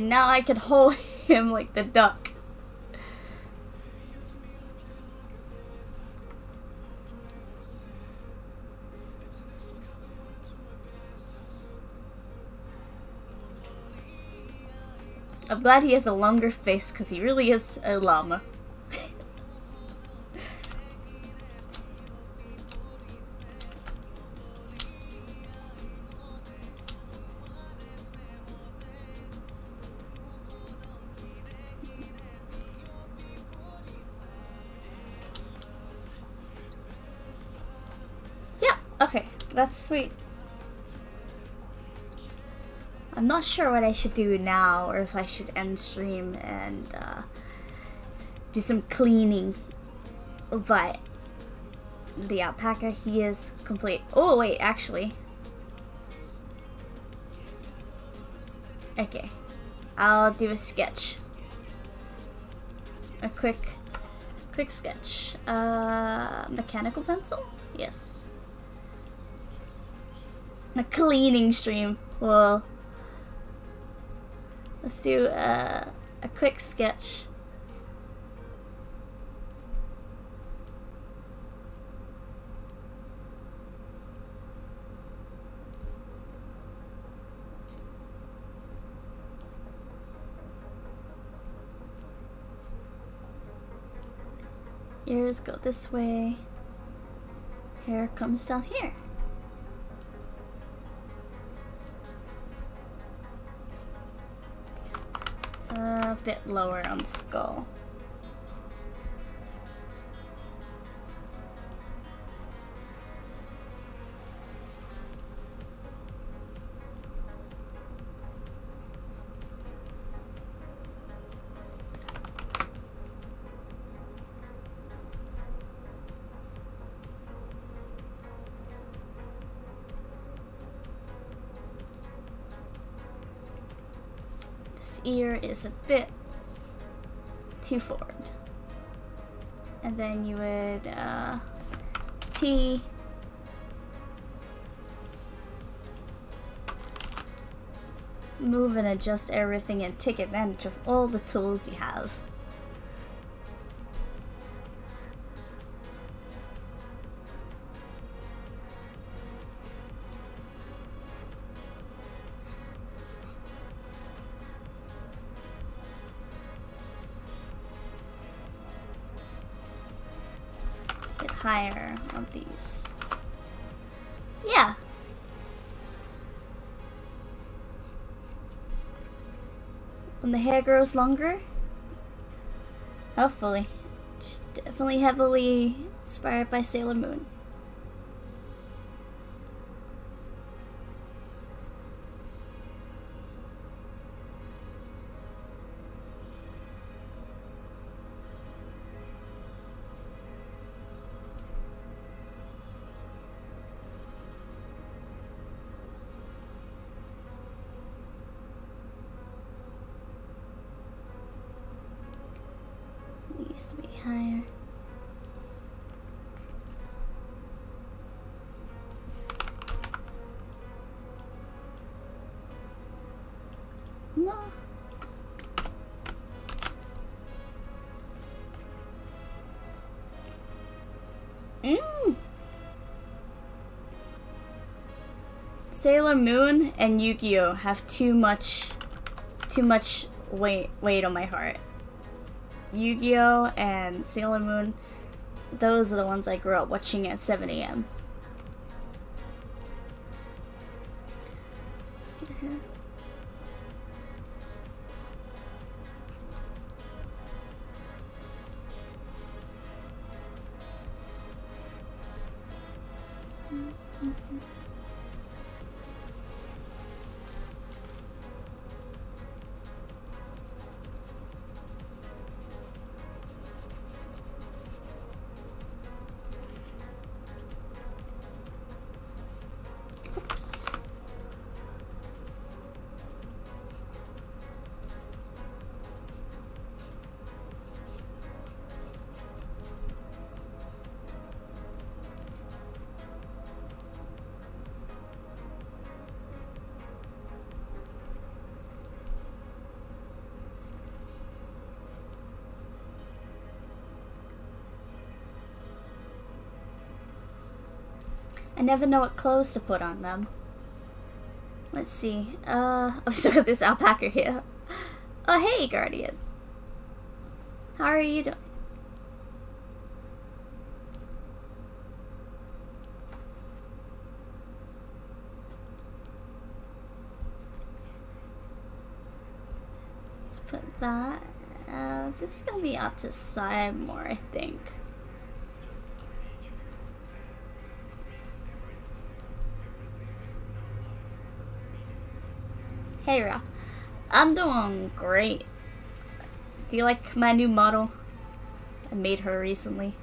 S1: And now I can hold him like the duck. I'm glad he has a longer face because he really is a llama. Sweet. I'm not sure what I should do now or if I should end stream and uh, do some cleaning. But the alpaca, he is complete. Oh, wait, actually. Okay. I'll do a sketch. A quick, quick sketch. Uh, mechanical pencil? Yes. A cleaning stream. Well, Let's do a, a quick sketch. Ears go this way. Hair comes down here. Bit lower on the skull. Ear is a bit too forward. And then you would uh, T move and adjust everything and take advantage of all the tools you have. Hair grows longer, hopefully. Just definitely heavily inspired by Sailor Moon. Mm. Sailor Moon and Yu-Gi-Oh! have too much too much weight weight on my heart. Yu-Gi-Oh and Sailor Moon, those are the ones I grew up watching at 7 a.m. never know what clothes to put on them. Let's see. Uh, I've still got this alpaca here. Oh, hey, Guardian. How are you doing? Let's put that. Uh, this is gonna be out to side more, I think. Hey, Ra. I'm doing great. Do you like my new model? I made her recently.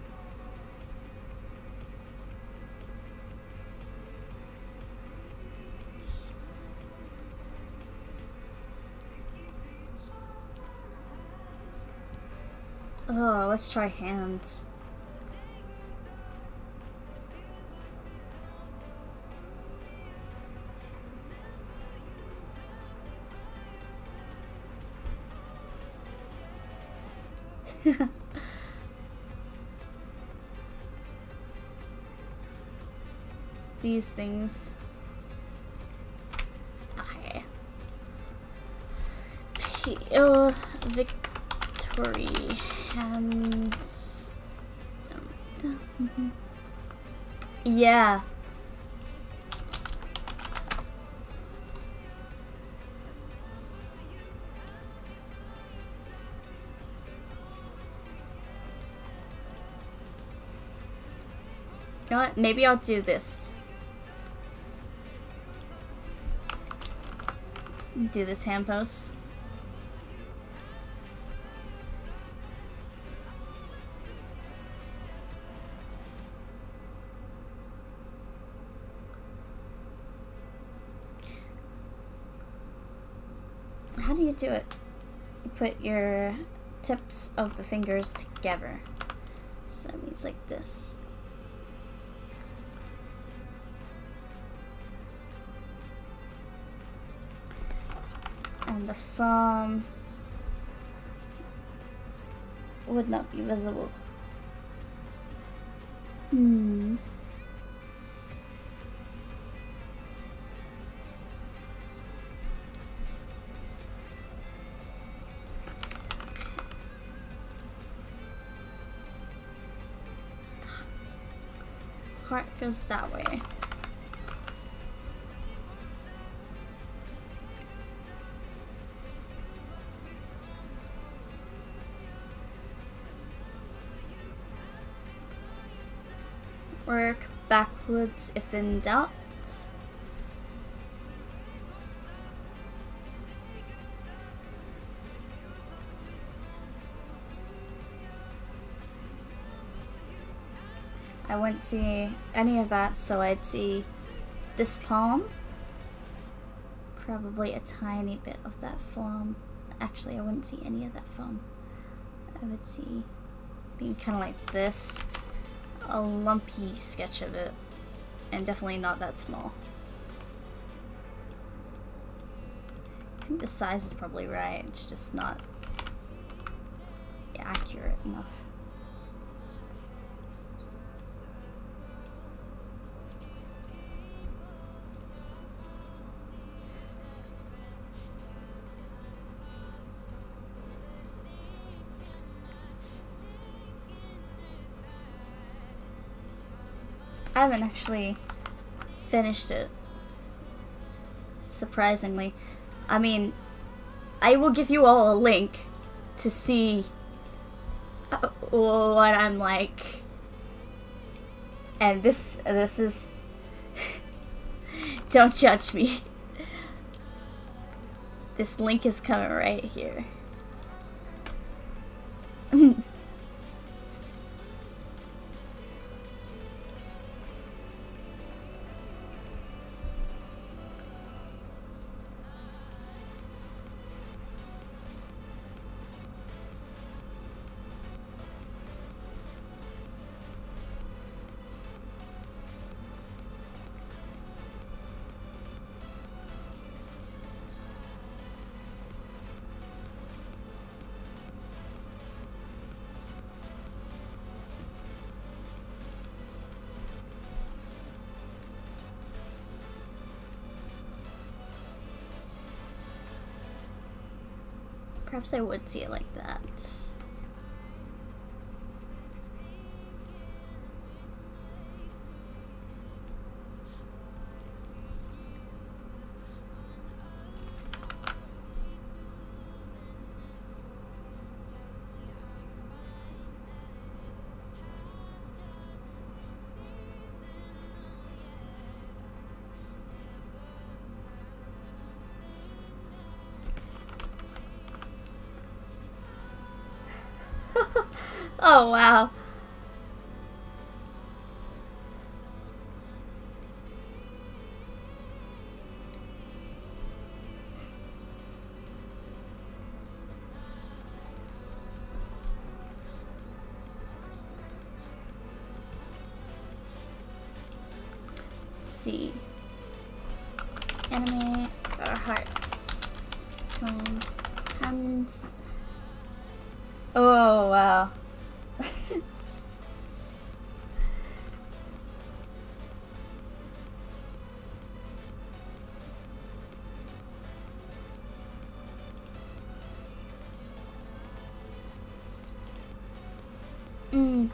S1: Oh, let's try hands. These things. Okay. P oh, Victory hands. Yeah. You know what? Maybe I'll do this. Do this hand pose. How do you do it? You put your tips of the fingers together. So that means like this. The thumb would not be visible. Hmm. Heart goes that way. Work backwards if in doubt. I wouldn't see any of that, so I'd see this palm. Probably a tiny bit of that foam. Actually, I wouldn't see any of that foam. I would see being kind of like this a lumpy sketch of it, and definitely not that small. I think the size is probably right, it's just not accurate enough. Haven't actually finished it. Surprisingly. I mean, I will give you all a link to see uh, what I'm like. And this, this is... Don't judge me. This link is coming right here. Perhaps I would see it like that. Oh, wow. Let's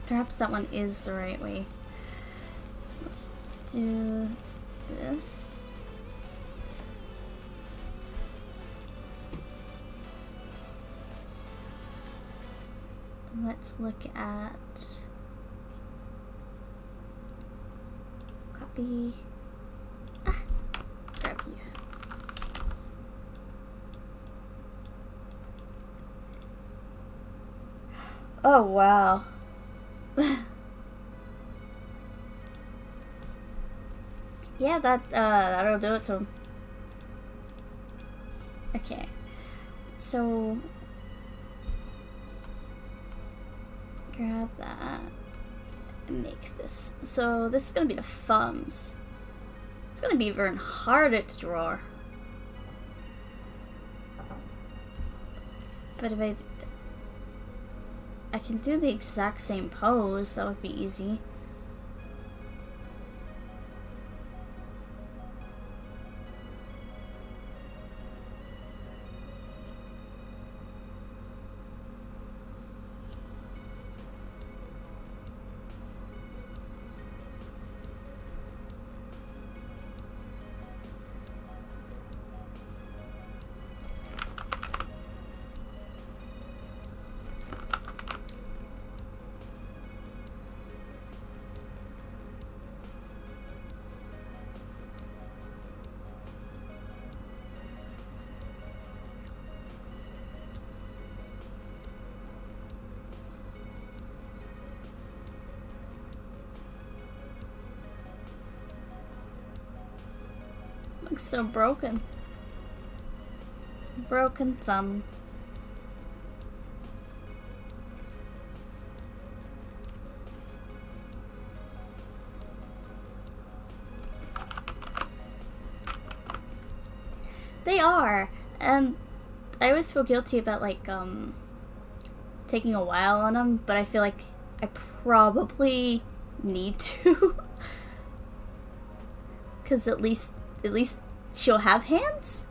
S1: perhaps that one is the right way. Let's do this. let's look at copy ah, grab you oh wow yeah that uh that'll do it to him okay so grab that and make this. So this is gonna be the thumbs. It's gonna be even harder to draw. But if I, I can do the exact same pose, that would be easy. So broken. Broken thumb. They are, and I always feel guilty about like um taking a while on them, but I feel like I probably need to. Because at least at least she'll have hands?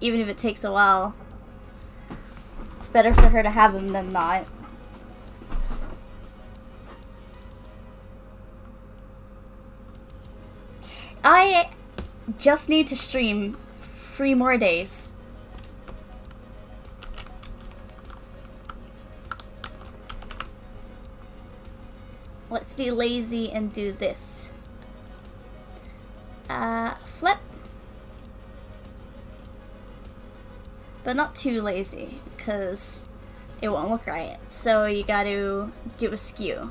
S1: Even if it takes a while. It's better for her to have them than not. I just need to stream three more days. Let's be lazy and do this. But not too lazy, because it won't look right. So you gotta do a skew.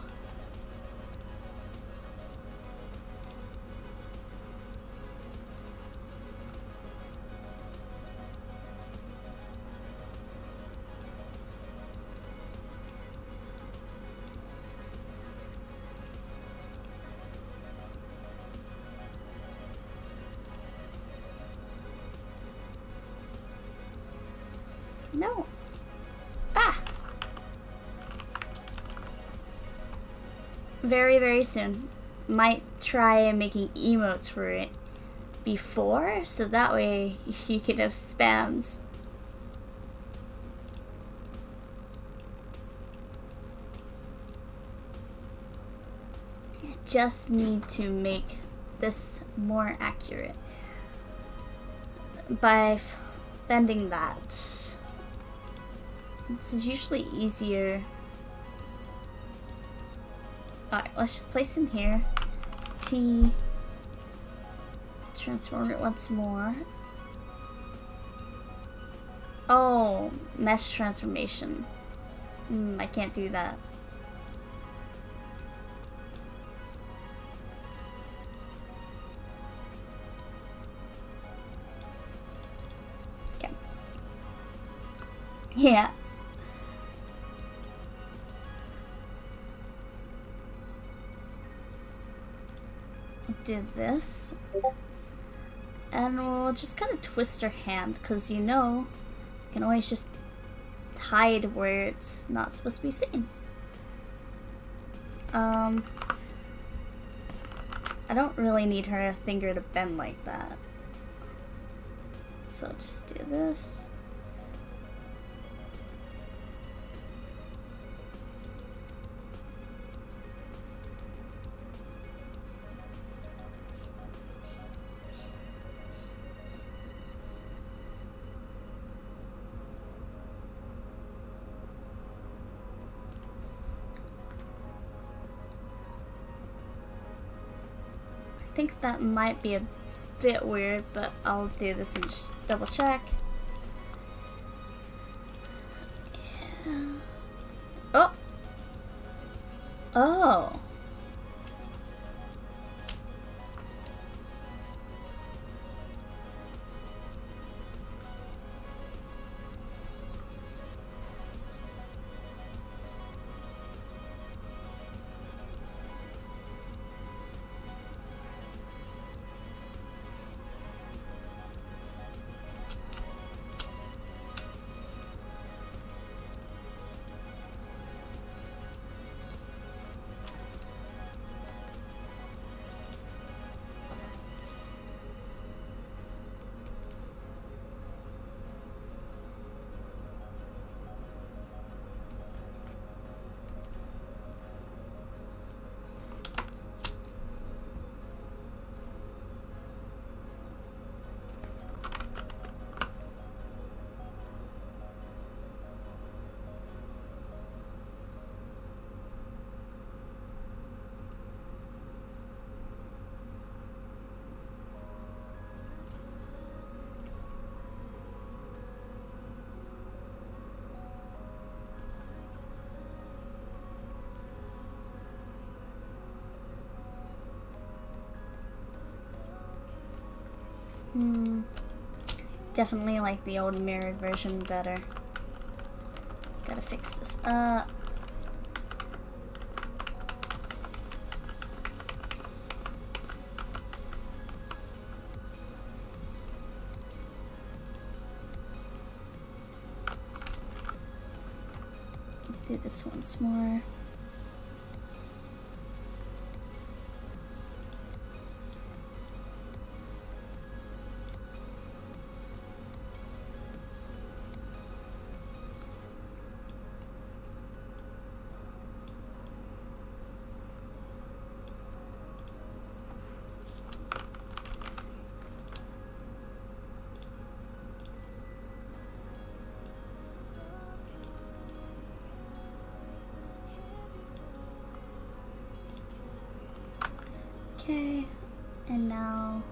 S1: very, very soon. Might try making emotes for it before, so that way you can have spams. I just need to make this more accurate by bending that. This is usually easier let's just place him here. T. Transform it once more. Oh, mesh transformation. Mm, I can't do that. Yeah. Do this. And we'll just kind of twist her hand, because you know, you can always just hide where it's not supposed to be seen. Um, I don't really need her finger to bend like that. So just do this. That might be a bit weird, but I'll do this and just double check. Oh! Oh! Definitely like the old mirrored version better. Gotta fix this up. Do this once more. Okay, and now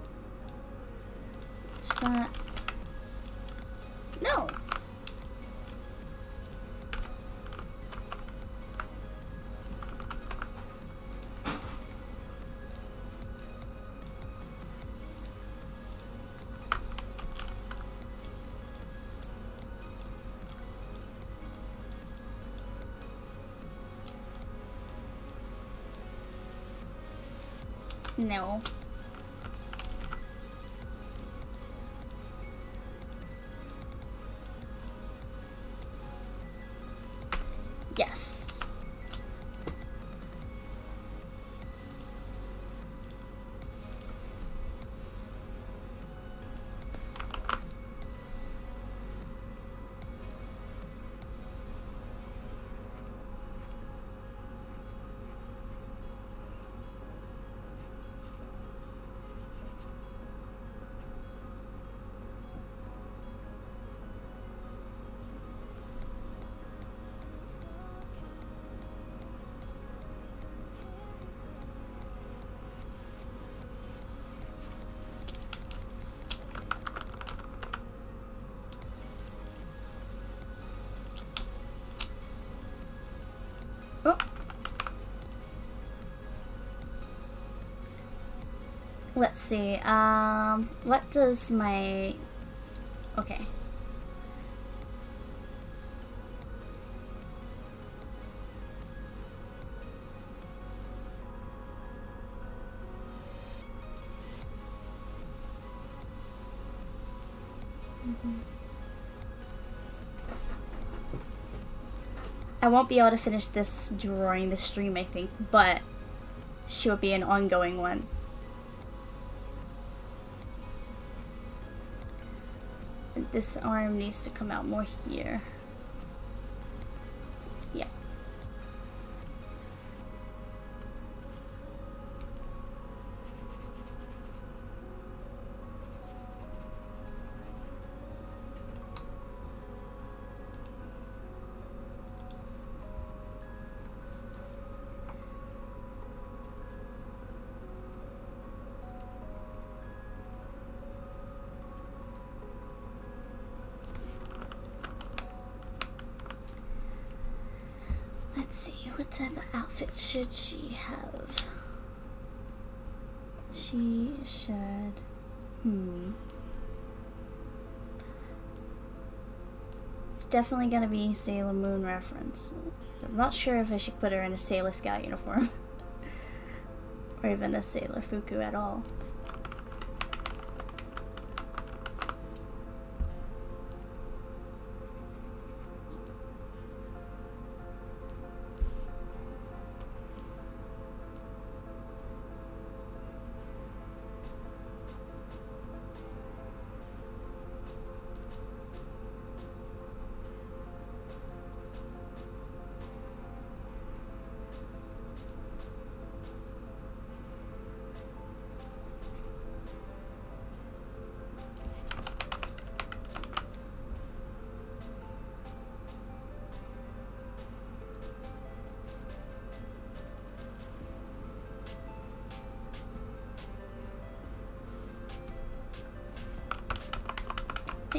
S1: No. Let's see. Um, what does my... Okay. I won't be able to finish this during the stream, I think, but she will be an ongoing one. This arm needs to come out more here. Should she have? She should. Hmm. It's definitely gonna be Sailor Moon reference. I'm not sure if I should put her in a Sailor Scout uniform. or even a Sailor Fuku at all.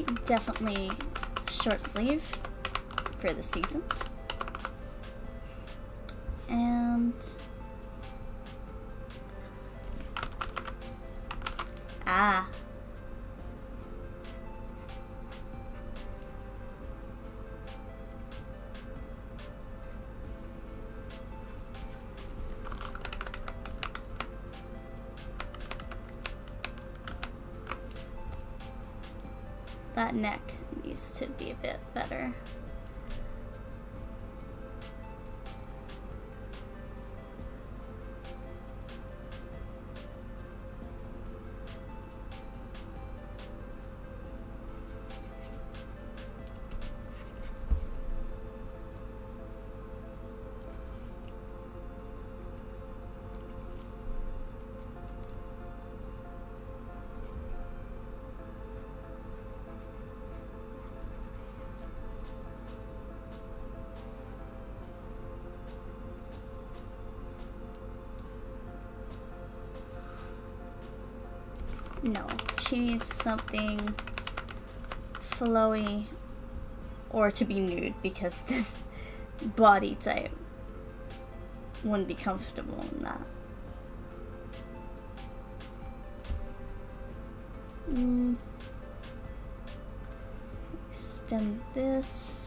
S1: Think definitely short sleeve for the season. She needs something flowy or to be nude because this body type wouldn't be comfortable in that. Mm. Extend this.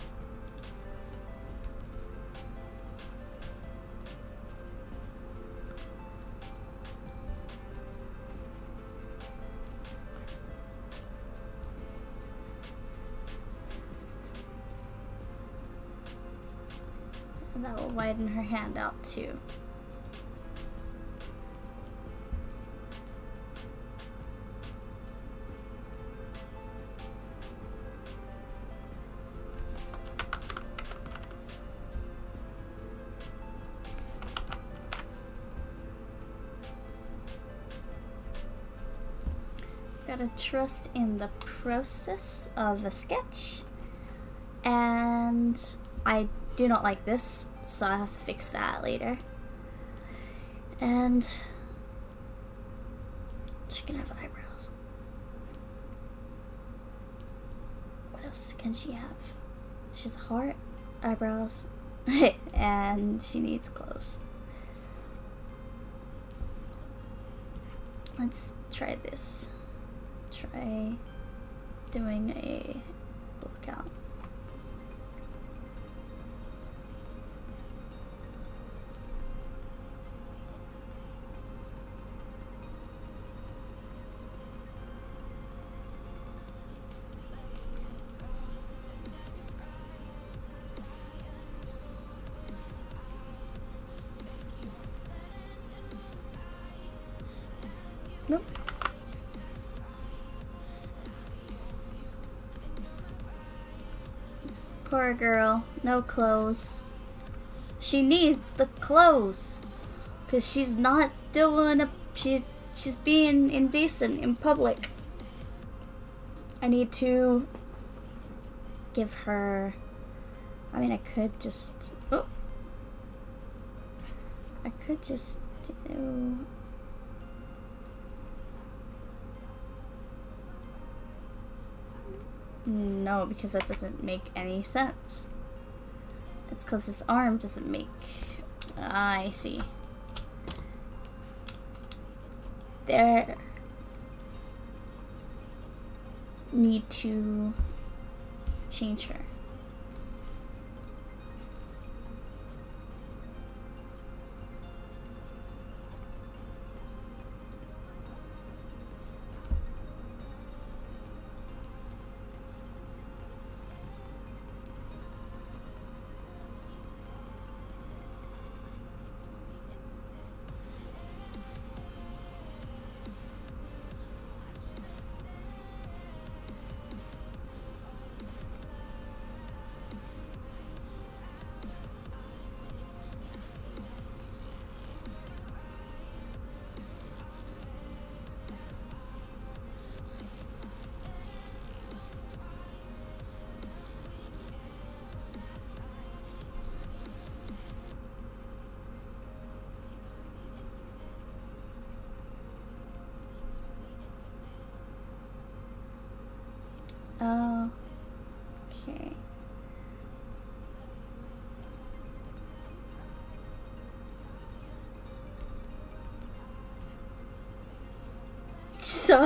S1: Hand out too. Gotta trust in the process of a sketch. And I do not like this, so I have to fix that later. And she can have eyebrows. What else can she have? She's a heart, eyebrows, and she needs clothes.
S2: let's try this. Try doing a Poor girl, no clothes. She needs the clothes. Cause she's not doing a she she's being indecent in public. I need to give her I mean I could just oh I could just do No, because that doesn't make any sense. It's because this arm doesn't make... Ah, I see. There... Need to change her.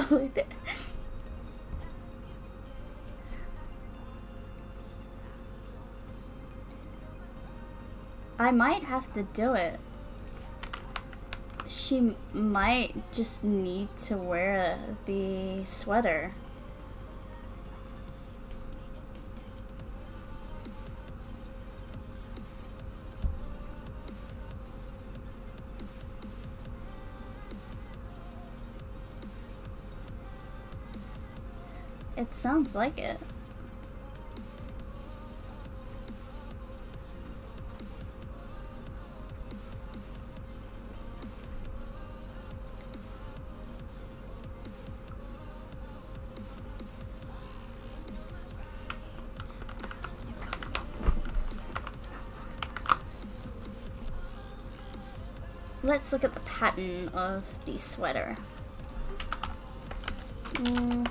S2: Solid. I might have to do it. She might just need to wear the sweater. Sounds like it. Let's look at the pattern of the sweater. Mm.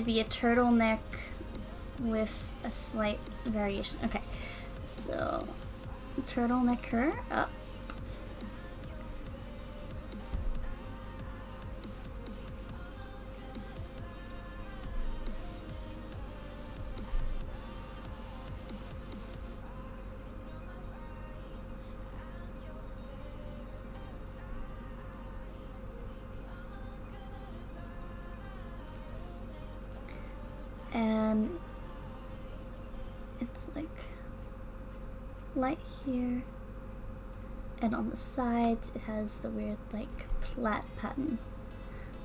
S2: Would be a turtleneck with a slight variation. Okay, so turtleneck her up. It has the weird like plait pattern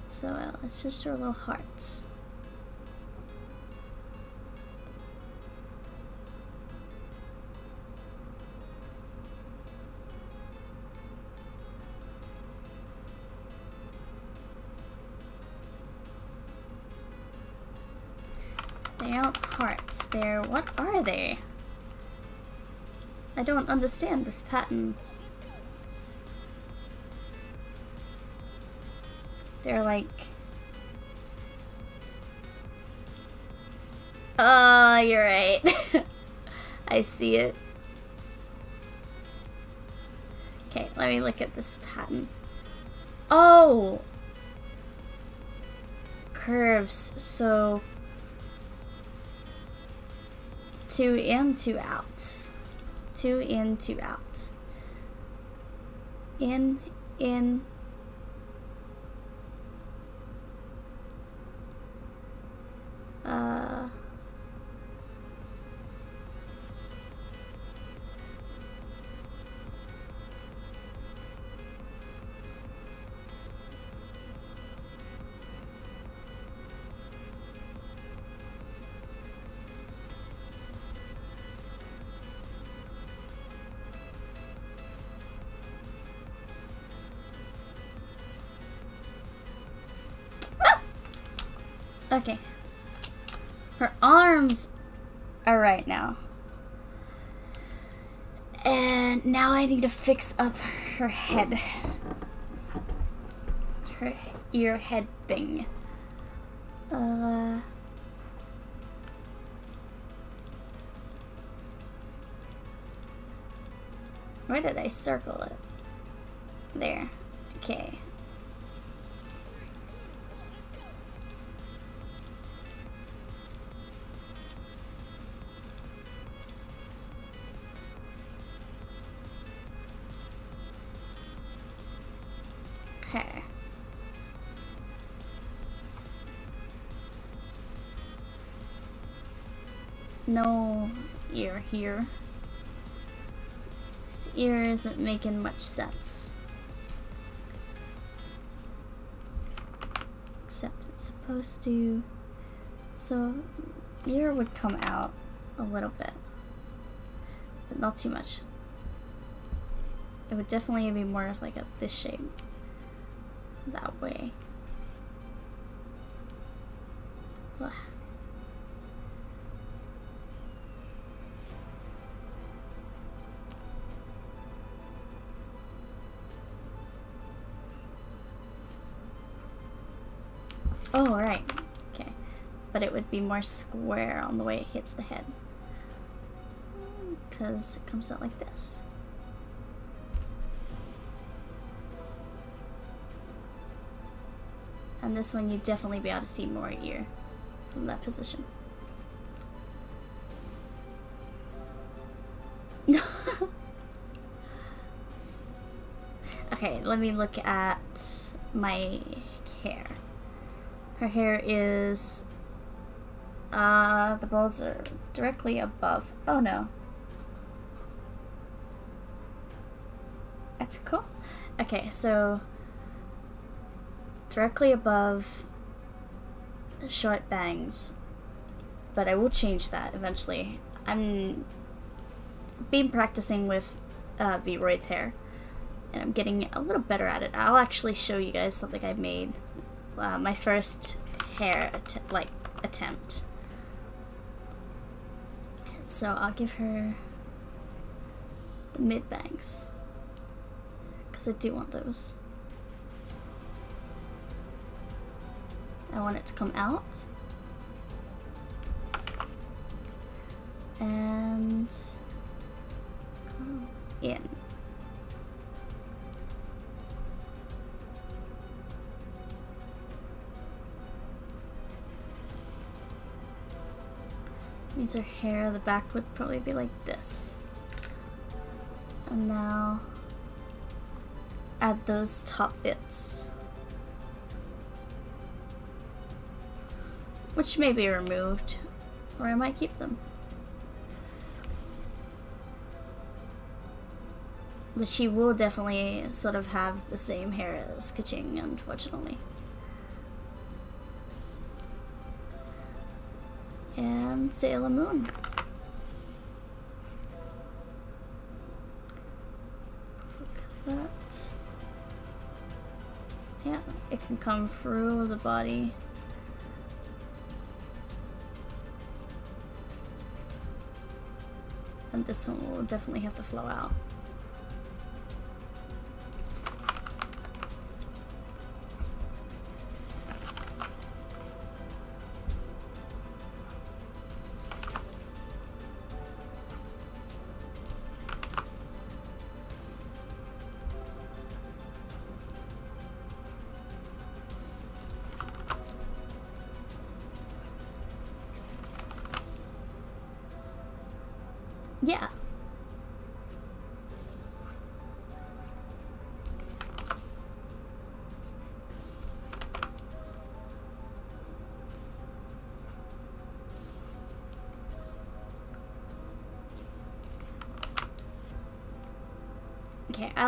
S2: so uh, let's just draw little hearts They aren't hearts. They're... what are they?
S1: I don't understand this pattern. They're like... Oh, you're right. I see it. Okay, let me look at this pattern. Oh! Curves, so... Two in, two out. Two in, two out. In, in, Okay. Her arms are right now. And now I need to fix up her head. Her ear head thing. Uh... Where did I circle it? There. Here. This ear isn't making much sense. Except it's supposed to... So, ear would come out a little bit. But not too much. It would definitely be more of like a this shape that way. Be more square on the way it hits the head. Because it comes out like this. And this one you'd definitely be able to see more ear from that position. okay, let me look at my hair. Her hair is... Uh, the balls are directly above. Oh no. That's cool. Okay, so directly above short bangs. But I will change that eventually. I'm been practicing with uh, VRoid's hair. And I'm getting a little better at it. I'll actually show you guys something I made. Uh, my first hair like attempt. So I'll give her the mid bangs. Because I do want those. I want it to come out. And come in. Her hair, the back would probably be like this. And now add those top bits. Which may be removed, or I might keep them. But she will definitely sort of have the same hair as Keqing, unfortunately. And Sailor Moon. That. Yeah, it can come through the body. And this one will definitely have to flow out.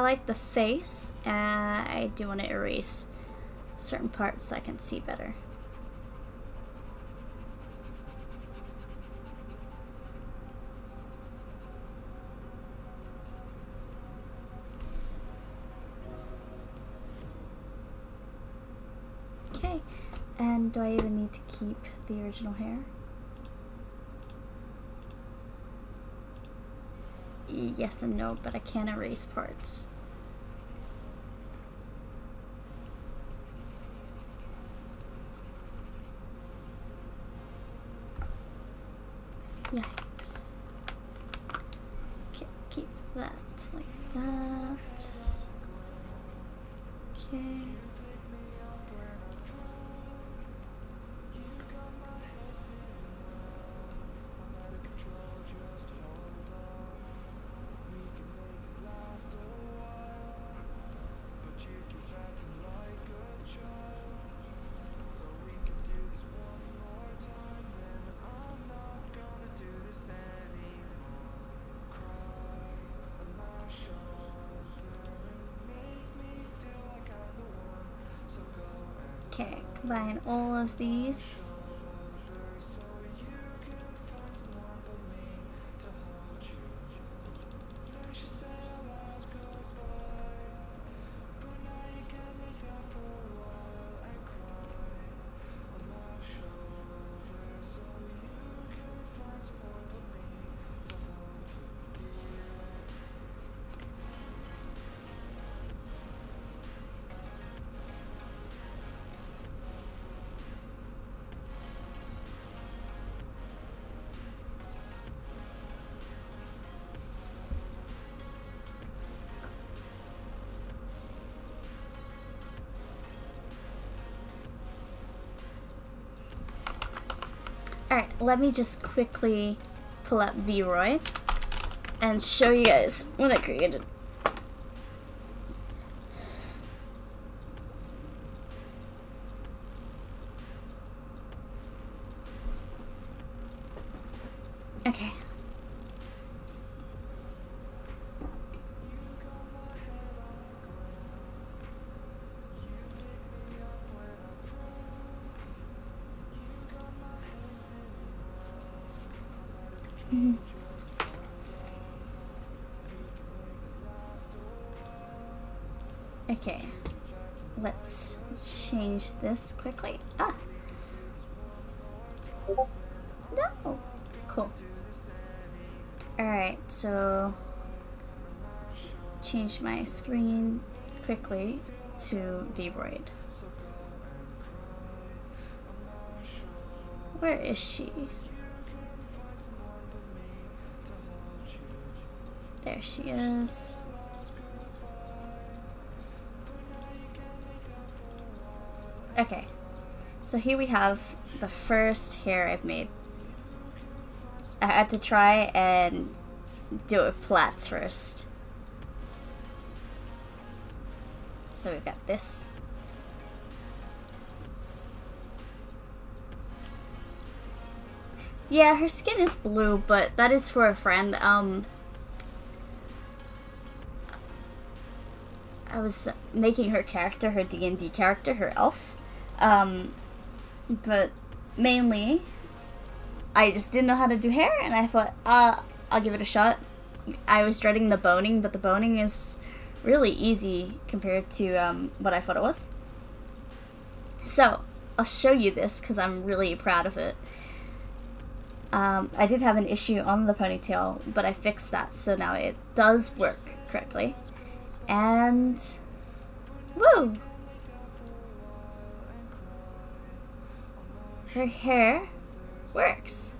S1: Like the face. Uh, I do want to erase certain parts so I can see better. Okay, and do I even need to keep the original hair? Yes and no, but I can't erase parts. Combine all of these. Let me just quickly pull up VRoid and show you guys what I created. Change this quickly. Ah! No! Cool. Alright, so change my screen quickly to VRoid. Where is she? There she is. Okay, so here we have the first hair I've made. I had to try and do it plaits first. So we've got this. Yeah, her skin is blue, but that is for a friend. Um, I was making her character, her D&D character, her elf. Um, but mainly, I just didn't know how to do hair, and I thought, uh, I'll give it a shot. I was dreading the boning, but the boning is really easy compared to um, what I thought it was. So, I'll show you this because I'm really proud of it. Um, I did have an issue on the ponytail, but I fixed that, so now it does work correctly. And... Woo! Her hair works.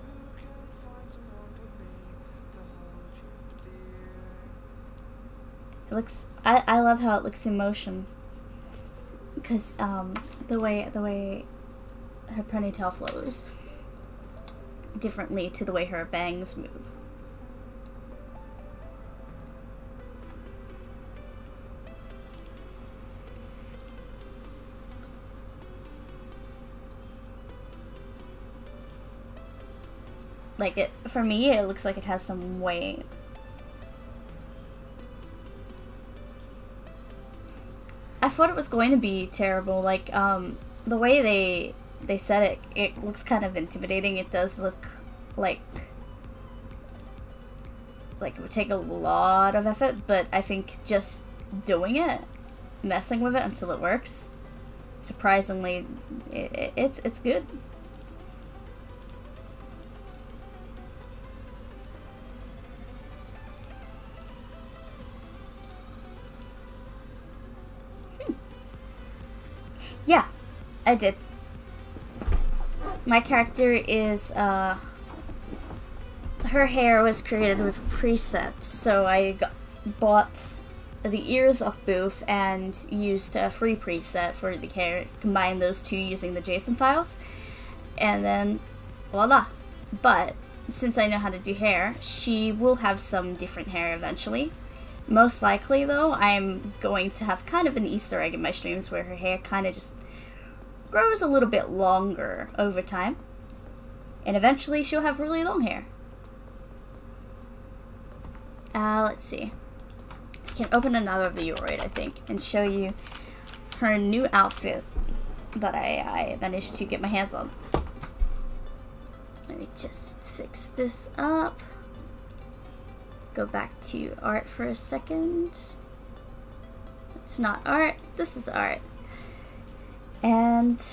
S1: It looks. I I love how it looks in motion. Because um the way the way her ponytail flows differently to the way her bangs move. For me it looks like it has some weight. I thought it was going to be terrible. Like um the way they they said it it looks kind of intimidating. It does look like like it would take a lot of effort, but I think just doing it, messing with it until it works, surprisingly, it, it's it's good. I did. My character is, uh, her hair was created with presets, so I got, bought the ears of Booth and used a free preset for the hair, combined those two using the JSON files, and then voila. But since I know how to do hair, she will have some different hair eventually. Most likely, though, I'm going to have kind of an Easter egg in my streams where her hair kind of just grows a little bit longer over time. And eventually she'll have really long hair. Uh, let's see. I can open another VRoid, I think, and show you her new outfit that I, I managed to get my hands on. Let me just fix this up go back to art for a second. It's not art, this is art. And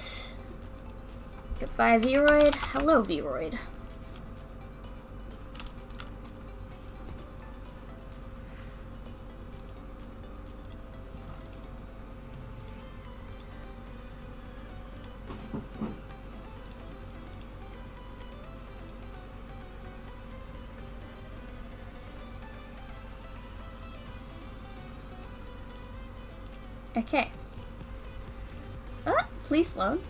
S1: goodbye VRoid, hello VRoid. Okay. Ah, please load.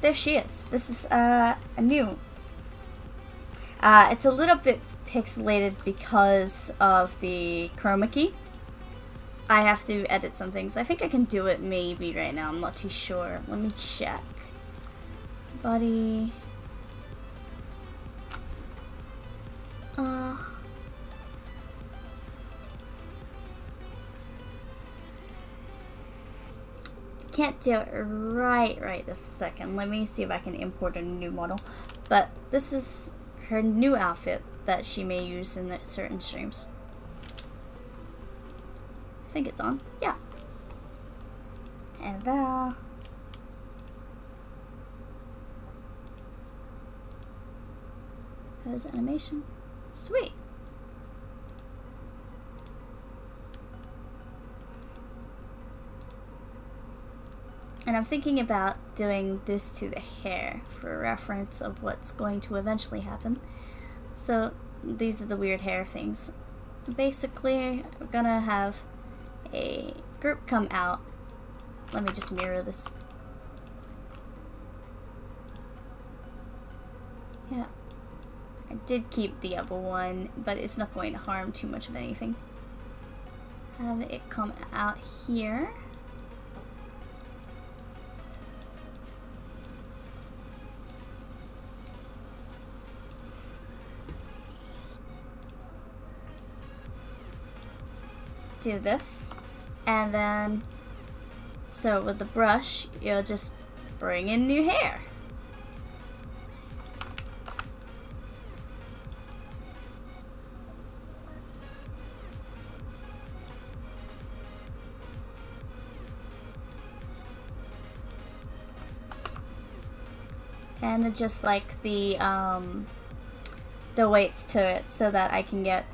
S1: There she is. This is uh, a new. Uh, it's a little bit pixelated because of the chroma key. I have to edit some things. I think I can do it maybe right now. I'm not too sure. Let me check. Buddy. Uh... can't do it right right this second. Let me see if I can import a new model. But this is her new outfit that she may use in certain streams. I think it's on. Yeah. And uh There's animation. Sweet. And I'm thinking about doing this to the hair for a reference of what's going to eventually happen. So these are the weird hair things. Basically, we're gonna have a group come out. Let me just mirror this. Yeah. I did keep the other one, but it's not going to harm too much of anything. Have it come out here. Do this. And then, so with the brush, you'll just bring in new hair. and adjust like the um, the weights to it so that I can get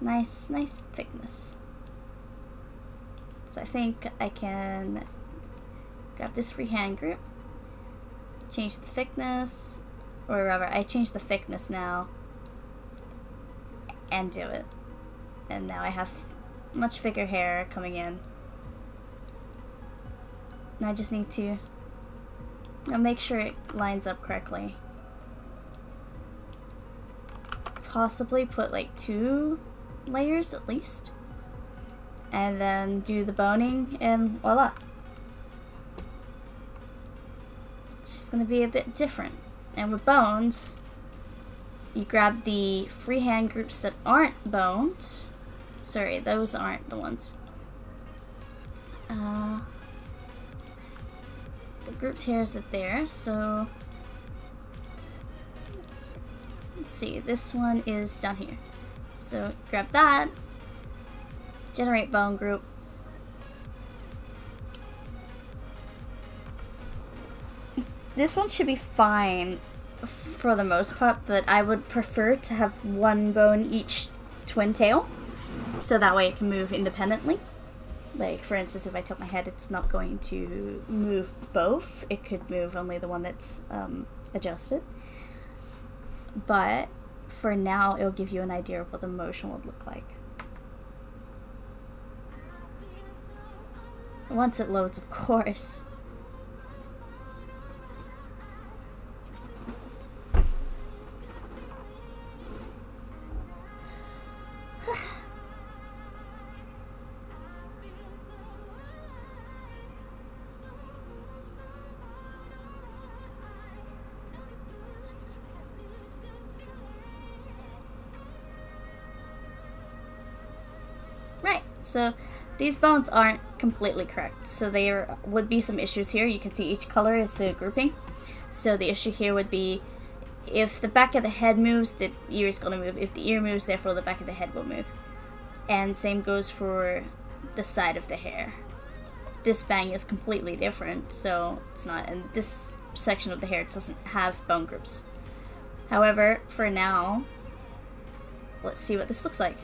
S1: nice nice thickness. So I think I can grab this freehand group, change the thickness, or rather I change the thickness now and do it. And now I have much bigger hair coming in. And I just need to make sure it lines up correctly. Possibly put like two layers at least. And then do the boning and voila. It's just gonna be a bit different. And with bones, you grab the freehand groups that aren't boned. Sorry, those aren't the ones. Uh, the grouped hairs are there, so let's see, this one is down here. So grab that, generate bone group, this one should be fine for the most part, but I would prefer to have one bone each twin tail, so that way it can move independently. Like, for instance, if I tilt my head, it's not going to move both. It could move only the one that's um, adjusted. But for now, it'll give you an idea of what the motion would look like. Once it loads, of course. Right, so these bones aren't completely correct. So there would be some issues here. You can see each color is the grouping. So the issue here would be if the back of the head moves, the ear is going to move. If the ear moves, therefore the back of the head will move. And same goes for the side of the hair. This bang is completely different, so it's not, and this section of the hair doesn't have bone groups. However, for now, let's see what this looks like.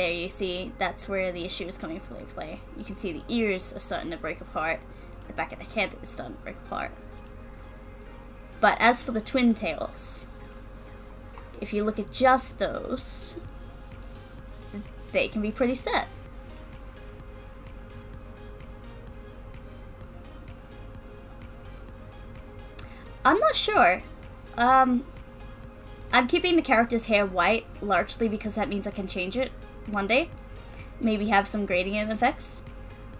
S1: There you see that's where the issue is coming from play. You can see the ears are starting to break apart, the back of the head is starting to break apart. But as for the twin tails, if you look at just those, they can be pretty set. I'm not sure. Um, I'm keeping the character's hair white largely because that means I can change it one day. Maybe have some gradient effects.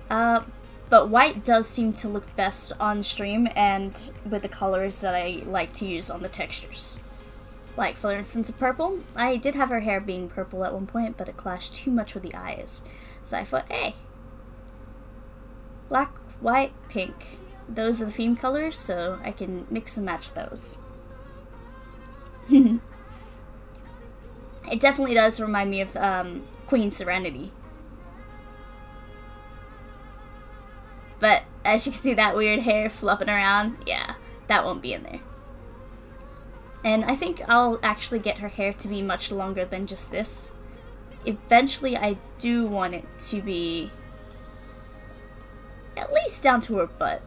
S1: Uh, but white does seem to look best on stream and with the colors that I like to use on the textures. Like, for instance, a purple. I did have her hair being purple at one point, but it clashed too much with the eyes. So I thought, hey, black, white, pink. Those are the theme colors, so I can mix and match those. it definitely does remind me of um, Queen Serenity. But as you can see that weird hair flopping around, yeah, that won't be in there. And I think I'll actually get her hair to be much longer than just this. Eventually I do want it to be at least down to her butt.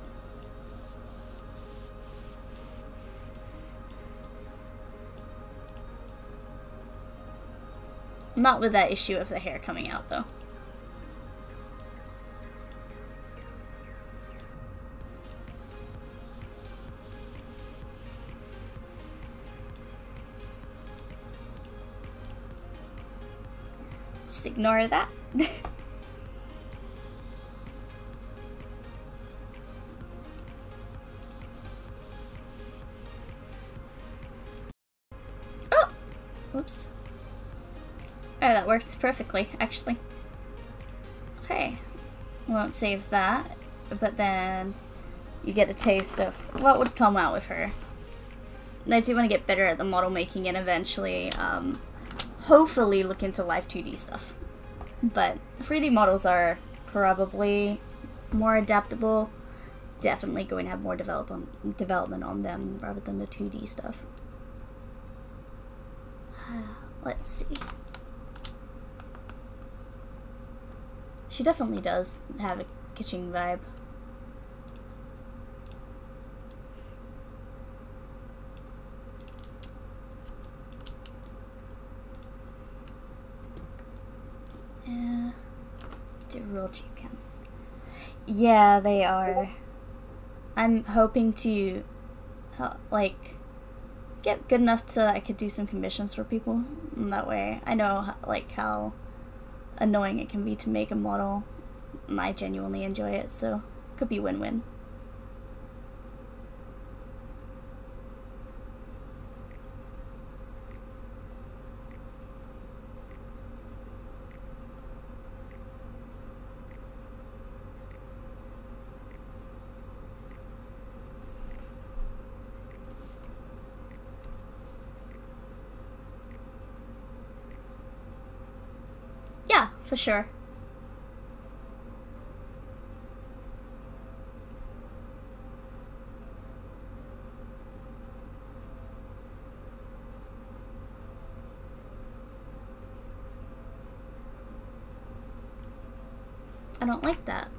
S1: Not with that issue of the hair coming out, though. Just ignore that. oh! Whoops. Oh, that works perfectly, actually. Okay. Won't save that, but then you get a taste of what would come out with her. And I do want to get better at the model making and eventually, um, hopefully look into live 2D stuff. But 3D models are probably more adaptable, definitely going to have more development development on them rather than the 2D stuff. Let's see. She definitely does have a kitchen vibe. Yeah, the real chicken. Yeah, they are. I'm hoping to, uh, like, get good enough to I could do some commissions for people. That way, I know like how annoying it can be to make a model, and I genuinely enjoy it. So, could be win-win. For sure. I don't like that.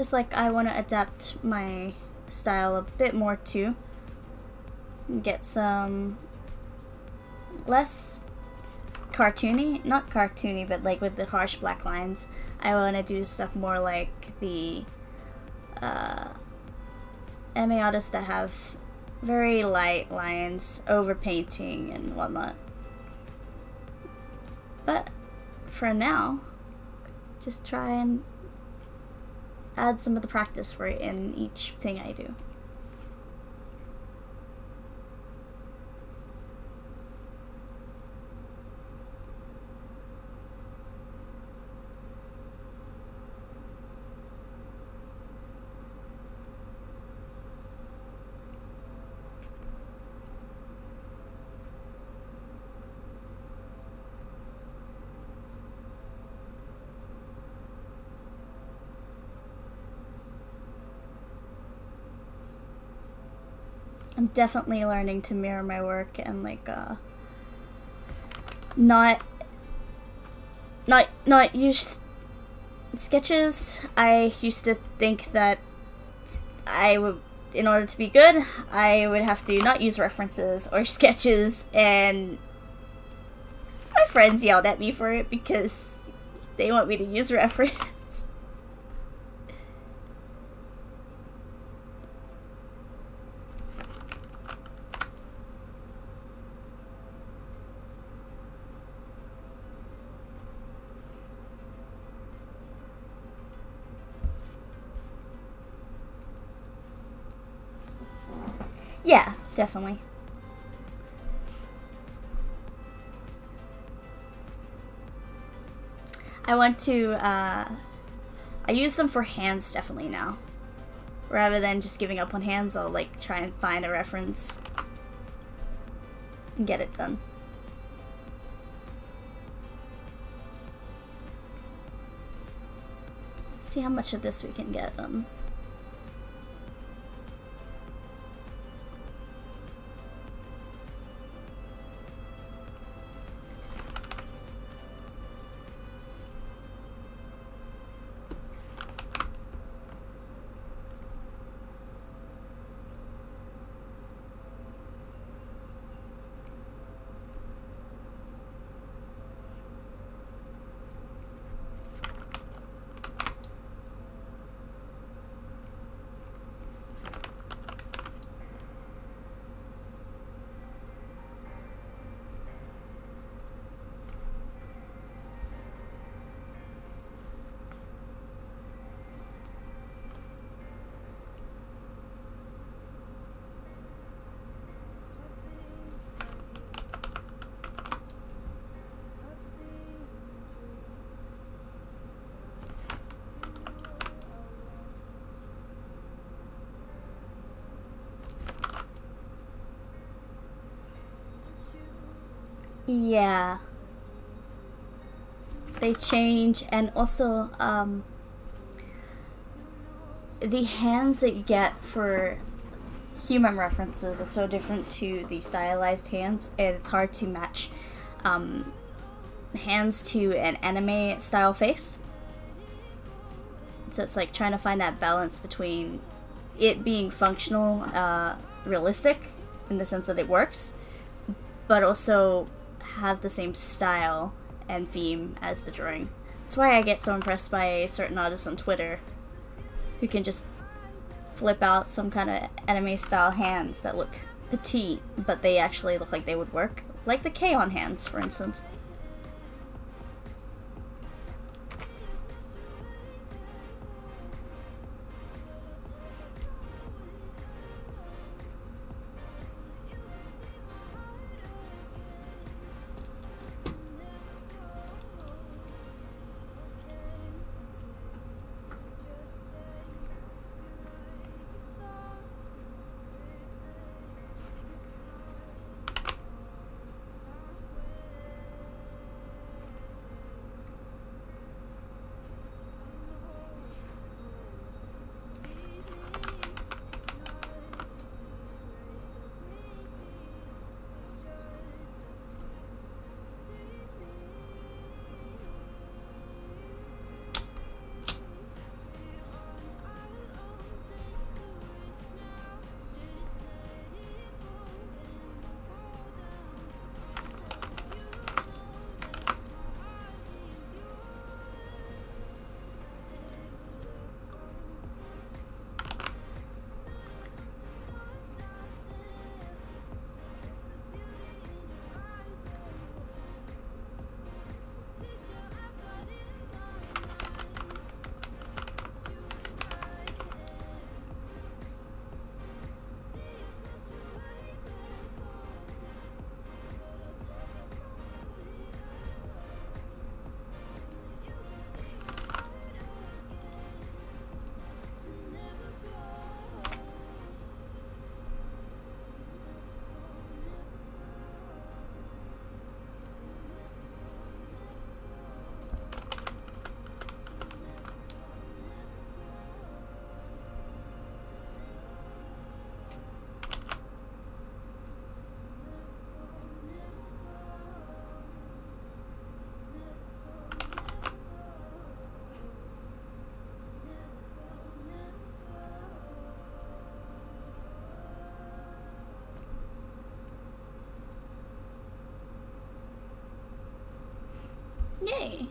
S1: Just like I want to adapt my style a bit more too. Get some less cartoony, not cartoony, but like with the harsh black lines. I want to do stuff more like the uh, MA artists that have very light lines, over painting and whatnot. But for now, just try and add some of the practice for it in each thing I do. Definitely learning to mirror my work and like uh not not not use sketches. I used to think that I would in order to be good, I would have to not use references or sketches and my friends yelled at me for it because they want me to use reference. Yeah, definitely. I want to, uh, I use them for hands definitely now. Rather than just giving up on hands, I'll like try and find a reference and get it done. See how much of this we can get done.
S2: Yeah. They change, and also, um, the hands that you get for human references are so different to the stylized hands, and it's hard to match um, hands to an anime style face. So it's like trying to find that balance between it being functional, uh, realistic, in the sense that it works, but also have the same style and theme as the drawing. That's why I get so impressed by a certain artist on Twitter who can just flip out some kind of anime style hands that look petite, but they actually look like they would work. Like the K-On! hands, for instance. Yay!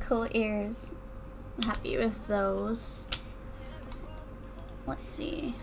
S2: Cool ears. I'm happy with those. Let's see.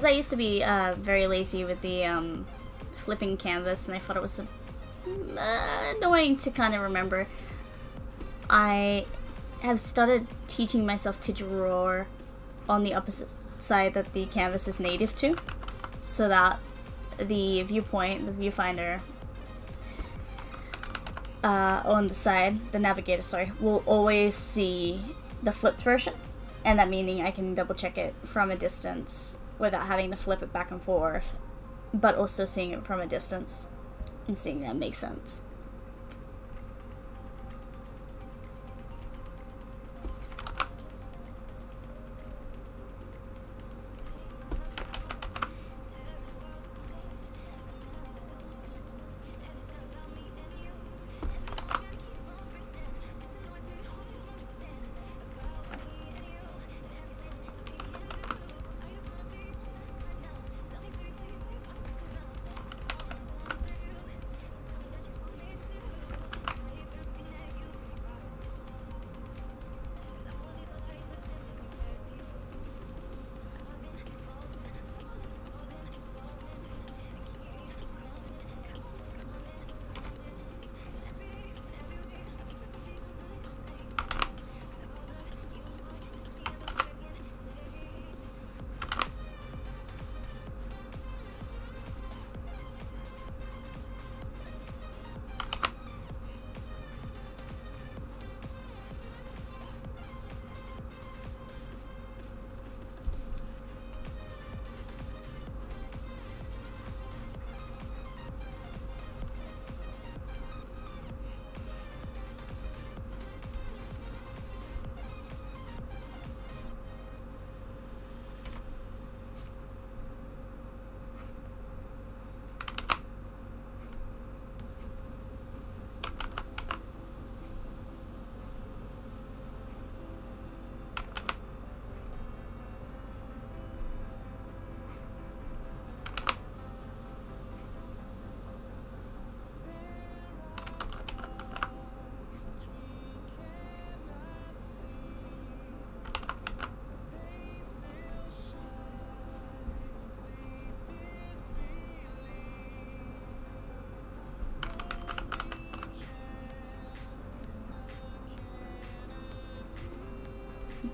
S2: Because I used to be uh, very lazy with the um, flipping canvas, and I thought it was uh, annoying to kind of remember. I have started teaching myself to draw on the opposite side that the canvas is native to, so that the viewpoint, the viewfinder, uh, on the side, the navigator, sorry, will always see the flipped version, and that meaning I can double check it from a distance without having to flip it back and forth, but also seeing it from a distance and seeing that makes sense.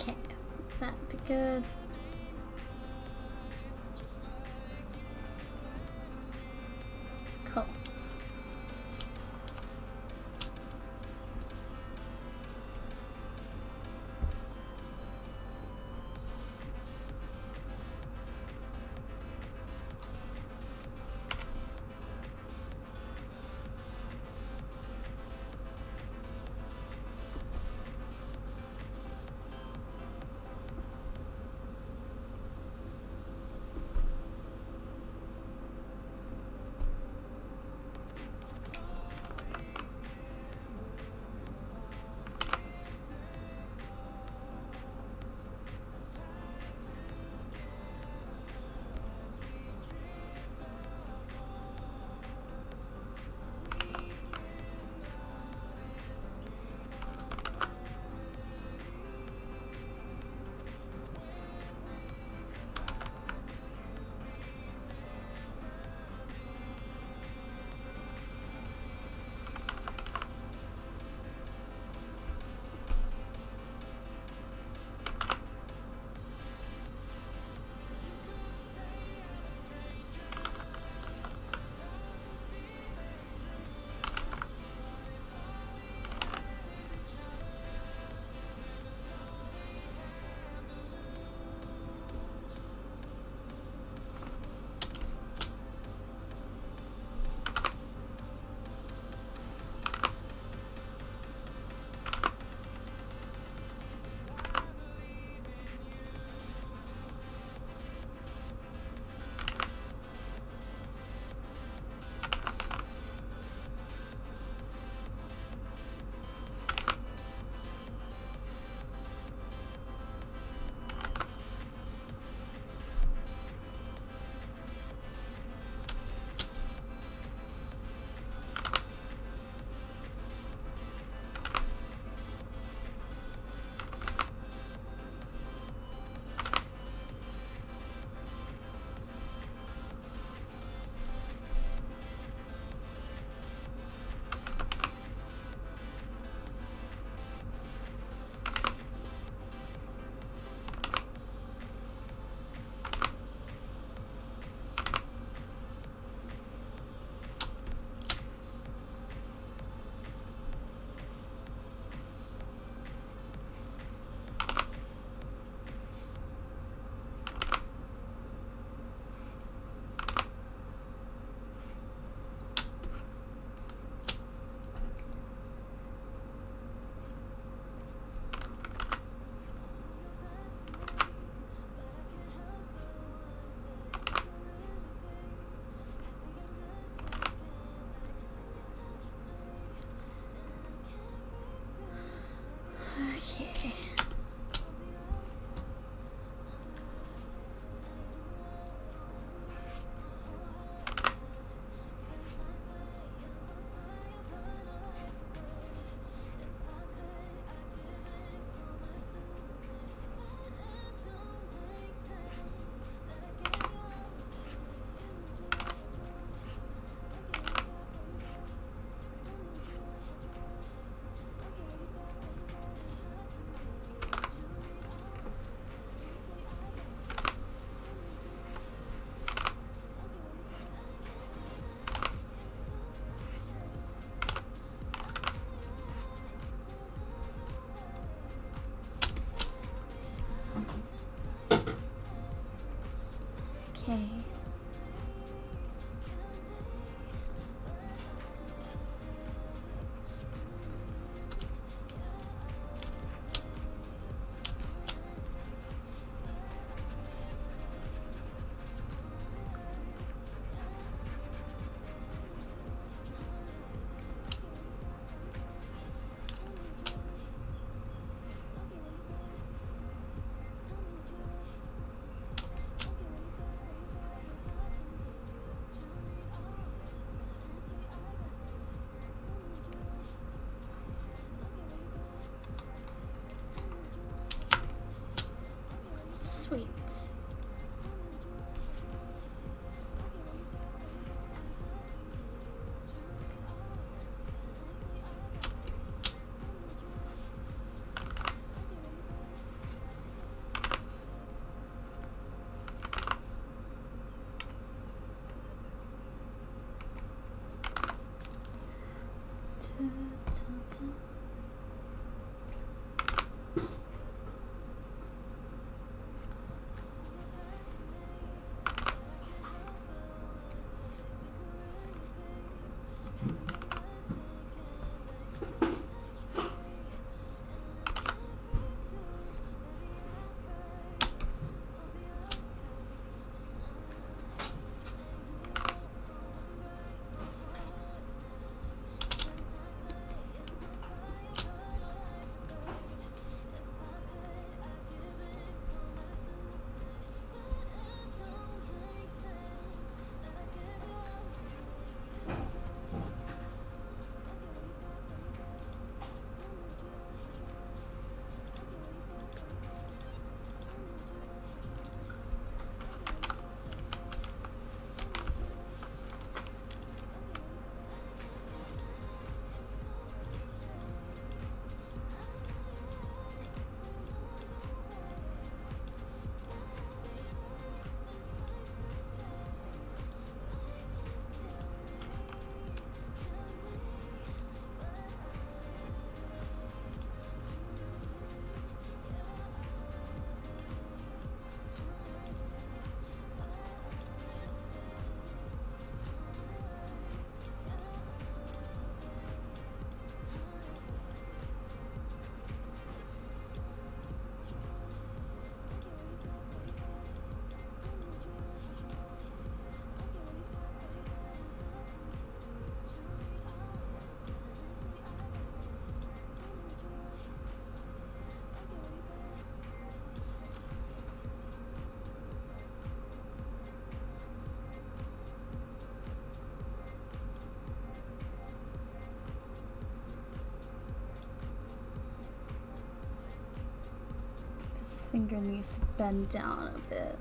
S2: Okay, that'd
S1: be good. Finger needs to bend down a bit.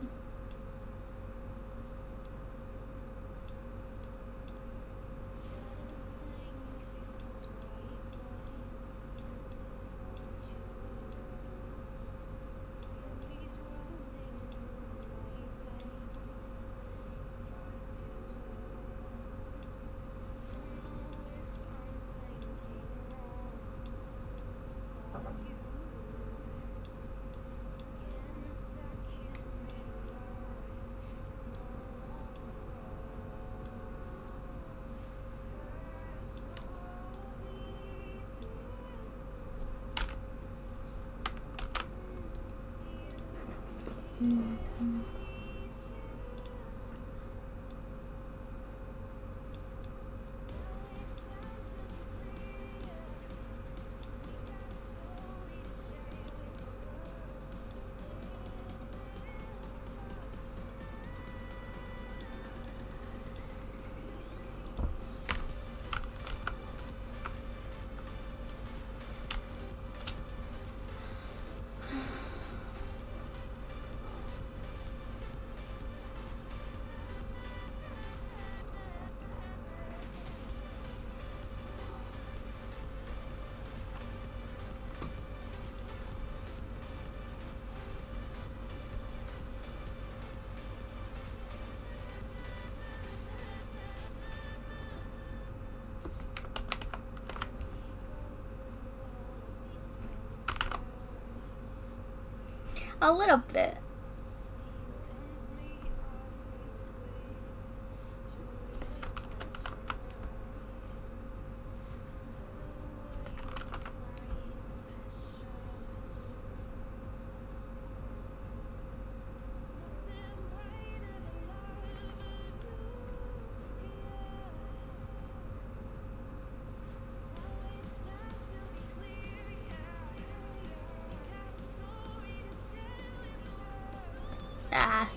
S1: A little bit.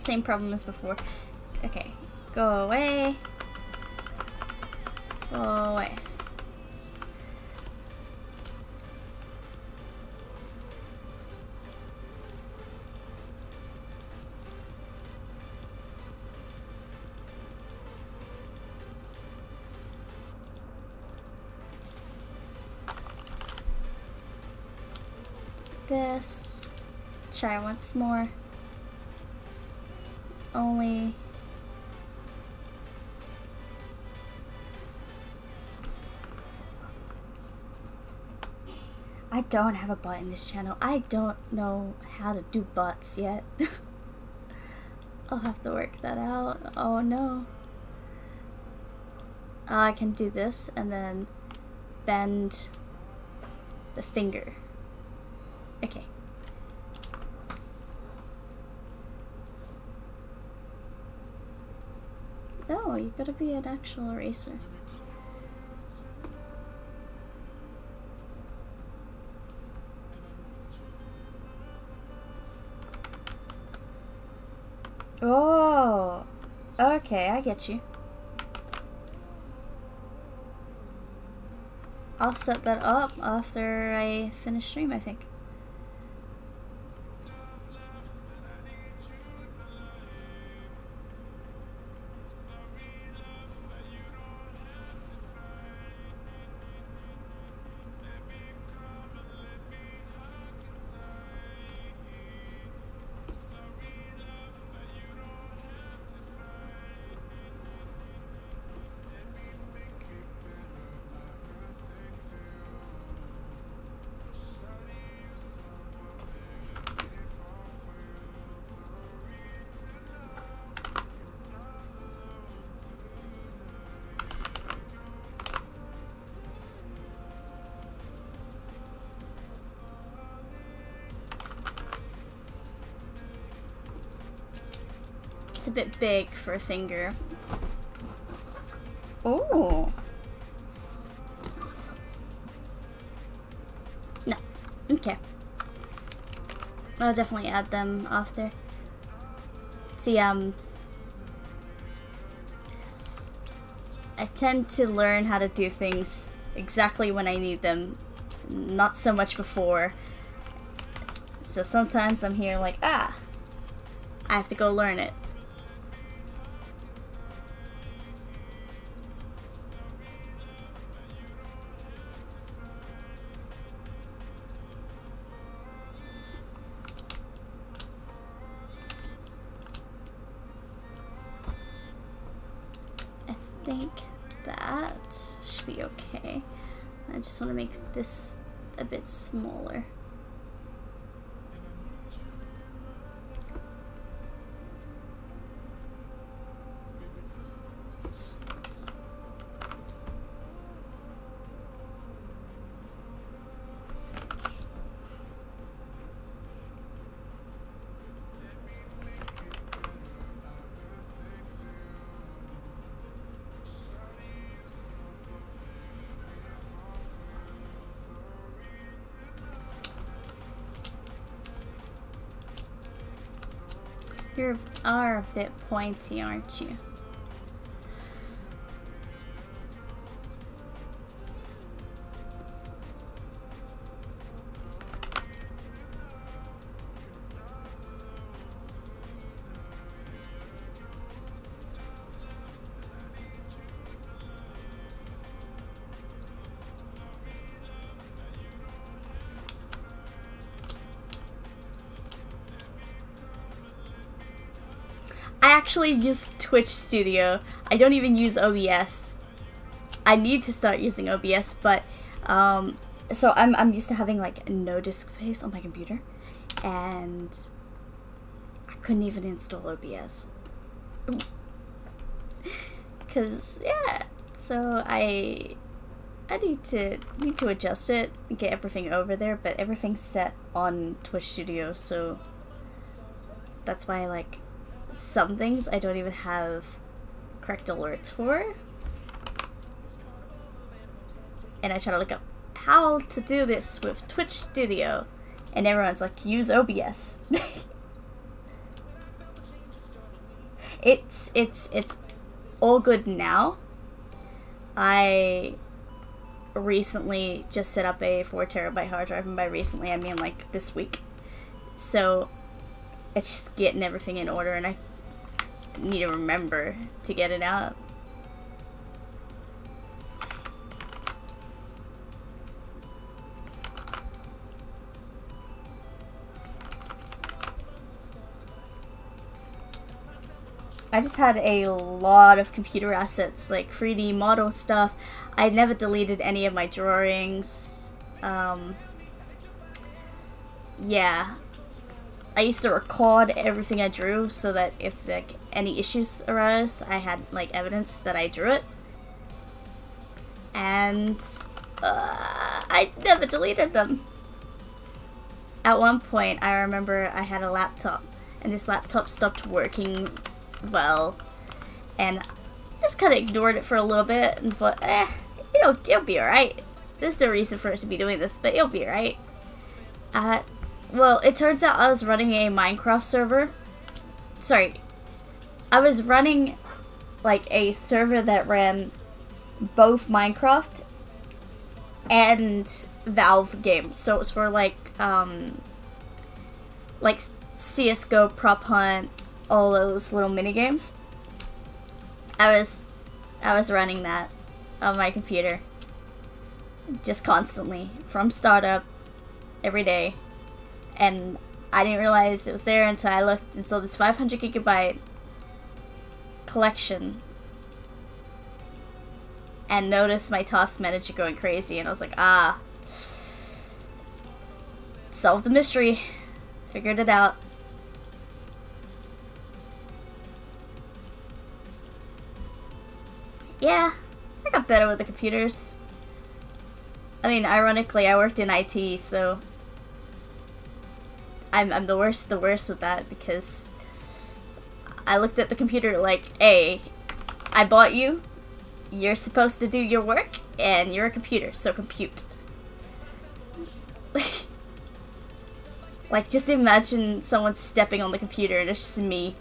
S1: Same problem as before. Okay, go away. Go away. This. Try once more only I don't have a butt in this channel. I don't know how to do butts yet. I'll have to work that out. Oh no. I can do this and then bend the finger. Okay. No, you gotta be an actual eraser. Oh, okay, I get you. I'll set that up after I finish stream, I think. A bit big for a finger. Oh. No. Okay. I'll definitely add them after. See, um... I tend to learn how to do things exactly when I need them, not so much before. So sometimes I'm here like, ah, I have to go learn it. This are a bit pointy, aren't you? Actually use Twitch Studio. I don't even use OBS. I need to start using OBS, but um, so I'm I'm used to having like no disk space on my computer, and I couldn't even install OBS. Cause yeah, so I I need to need to adjust it, get everything over there, but everything's set on Twitch Studio, so that's why like some things I don't even have correct alerts for. And I try to look up how to do this with Twitch Studio. And everyone's like, use OBS. it's it's it's all good now. I recently just set up a 4 terabyte hard drive, and by recently I mean like this week. So it's just getting everything in order and I need to remember to get it out. I just had a lot of computer assets, like 3D model stuff. I never deleted any of my drawings. Um, yeah, I used to record everything I drew so that if like any issues arose, I had like evidence that I drew it. And uh, I never deleted them. At one point, I remember I had a laptop, and this laptop stopped working well, and I just kind of ignored it for a little bit and thought, eh, it'll, it'll be alright. There's no reason for it to be doing this, but it'll be alright. Uh, well, it turns out I was running a Minecraft server. Sorry. I was running like a server that ran both Minecraft and Valve games. So it was for like um like CS:GO, Prop Hunt, all those little mini games. I was I was running that on my computer just constantly from startup every day and I didn't realize it was there until I looked and saw this 500 gigabyte collection and noticed my task manager going crazy and I was like, ah, solved the mystery, figured it out. Yeah, I got better with the computers. I mean, ironically, I worked in IT, so I'm, I'm the worst the worst with that because I looked at the computer like, hey, I bought you, you're supposed to do your work, and you're a computer, so compute. like, just imagine someone stepping on the computer and it's just me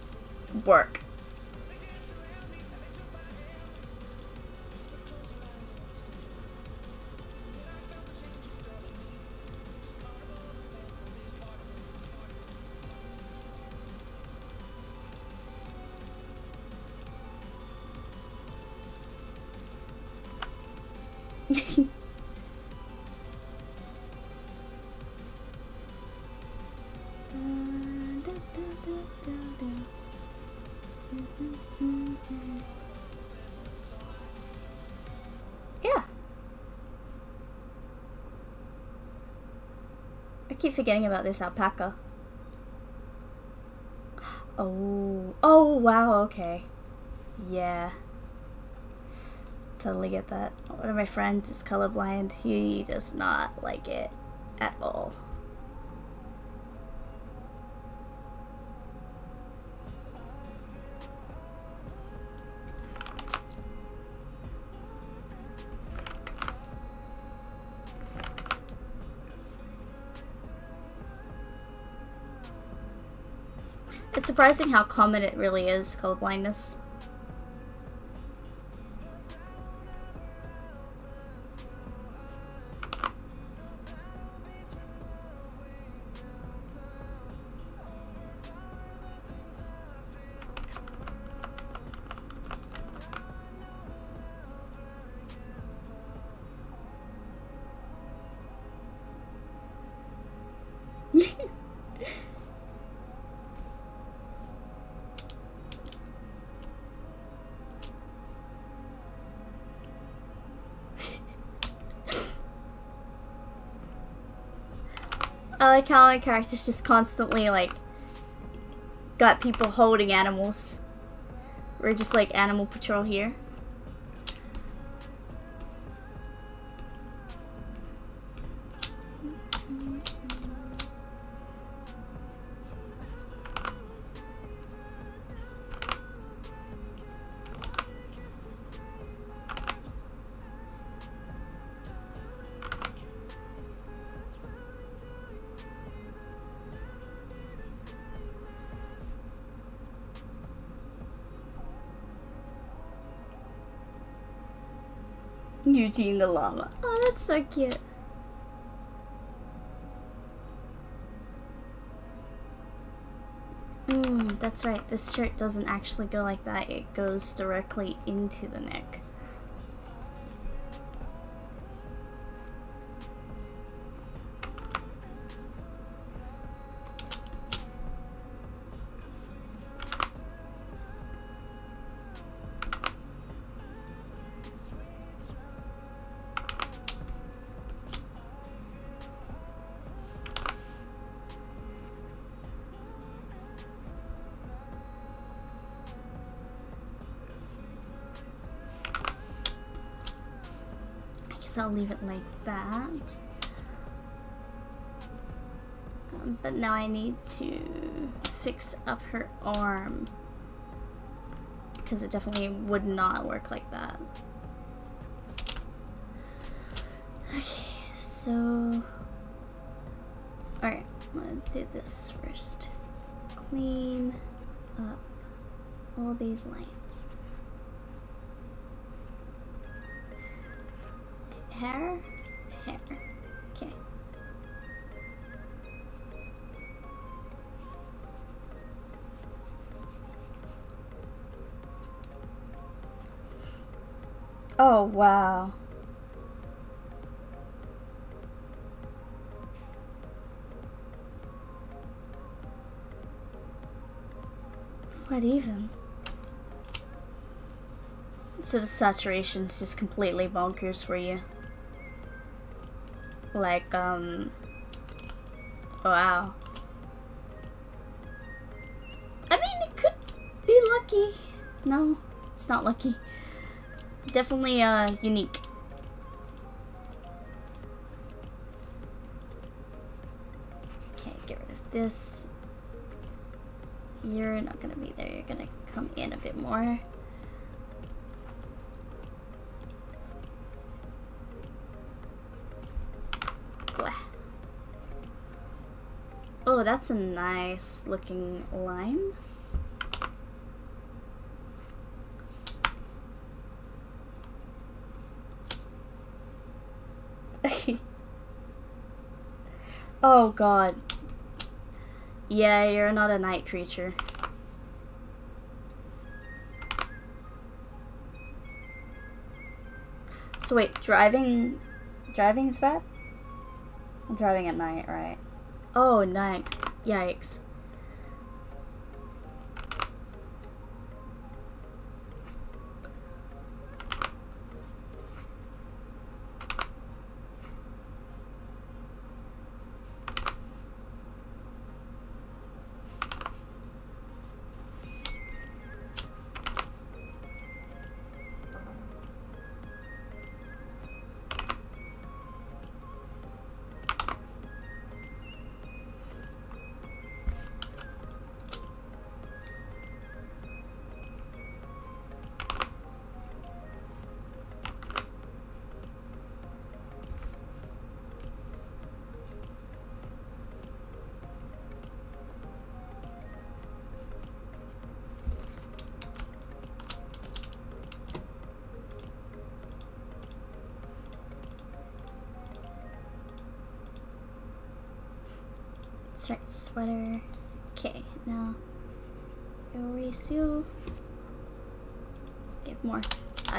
S1: work. yeah. I keep forgetting about this alpaca. Oh, oh wow, okay. Yeah. Totally get that. One of my friends is colorblind. He does not like it at all. It's surprising how common it really is, colorblindness. My character's just constantly like got people holding animals. We're just like animal patrol here. Eugene the llama. Oh, that's so cute. Mm, that's right. This shirt doesn't actually go like that. It goes directly into the neck. Now I need to fix up her arm. Because it definitely would not work like that. Okay, so... Alright, I'm gonna do this first. Clean up all these lines. What even? So the saturation is just completely bonkers for you. Like um wow. I mean it could be lucky. No it's not lucky. Definitely uh unique. Okay get rid of this you're not gonna be there you're gonna come in a bit more Oh, that's a nice looking line. oh god. Yeah, you're not a night creature. So wait, driving, driving's bad? I'm driving at night, right? Oh, night. Yikes.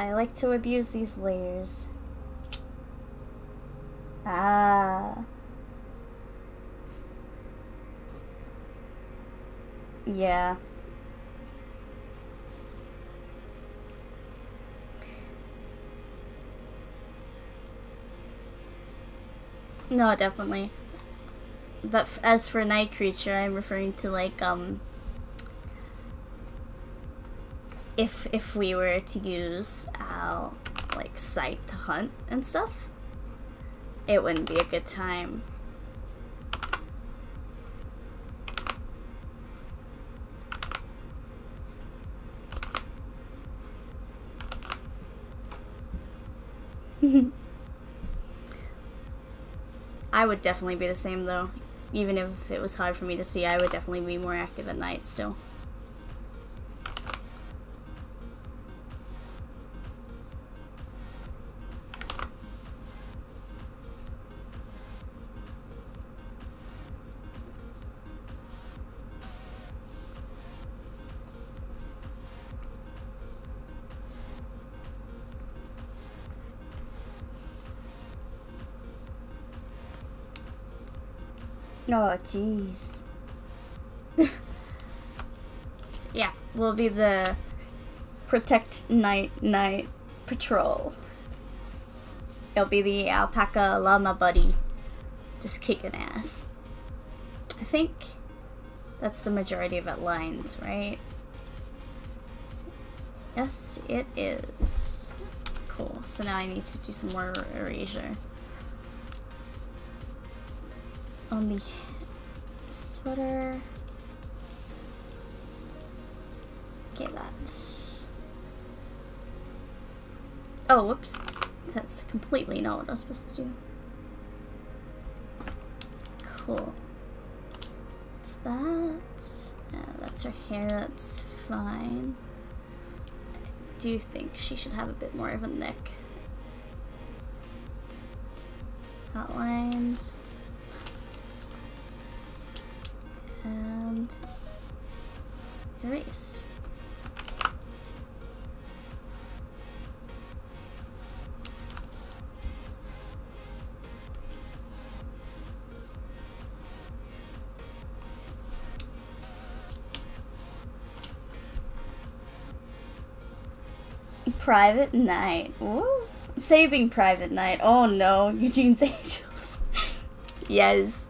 S1: I like to abuse these layers. Ah. Yeah. No, definitely. But as for a night creature, I'm referring to like um if if we were to use our like sight to hunt and stuff, it wouldn't be a good time. I would definitely be the same though. Even if it was hard for me to see, I would definitely be more active at night still. Oh, jeez. yeah, we'll be the protect night night patrol. It'll be the alpaca llama buddy, just kicking ass. I think that's the majority of it lines, right? Yes, it is. Cool. So now I need to do some more erasure. on the Okay, that's... Oh, whoops. That's completely not what I was supposed to do. Cool. What's that? Yeah, that's her hair, that's fine. I do think she should have a bit more of a neck. Outlines. And erase. Private Night. Ooh. Saving Private Night. Oh no, Eugene's Angels. yes.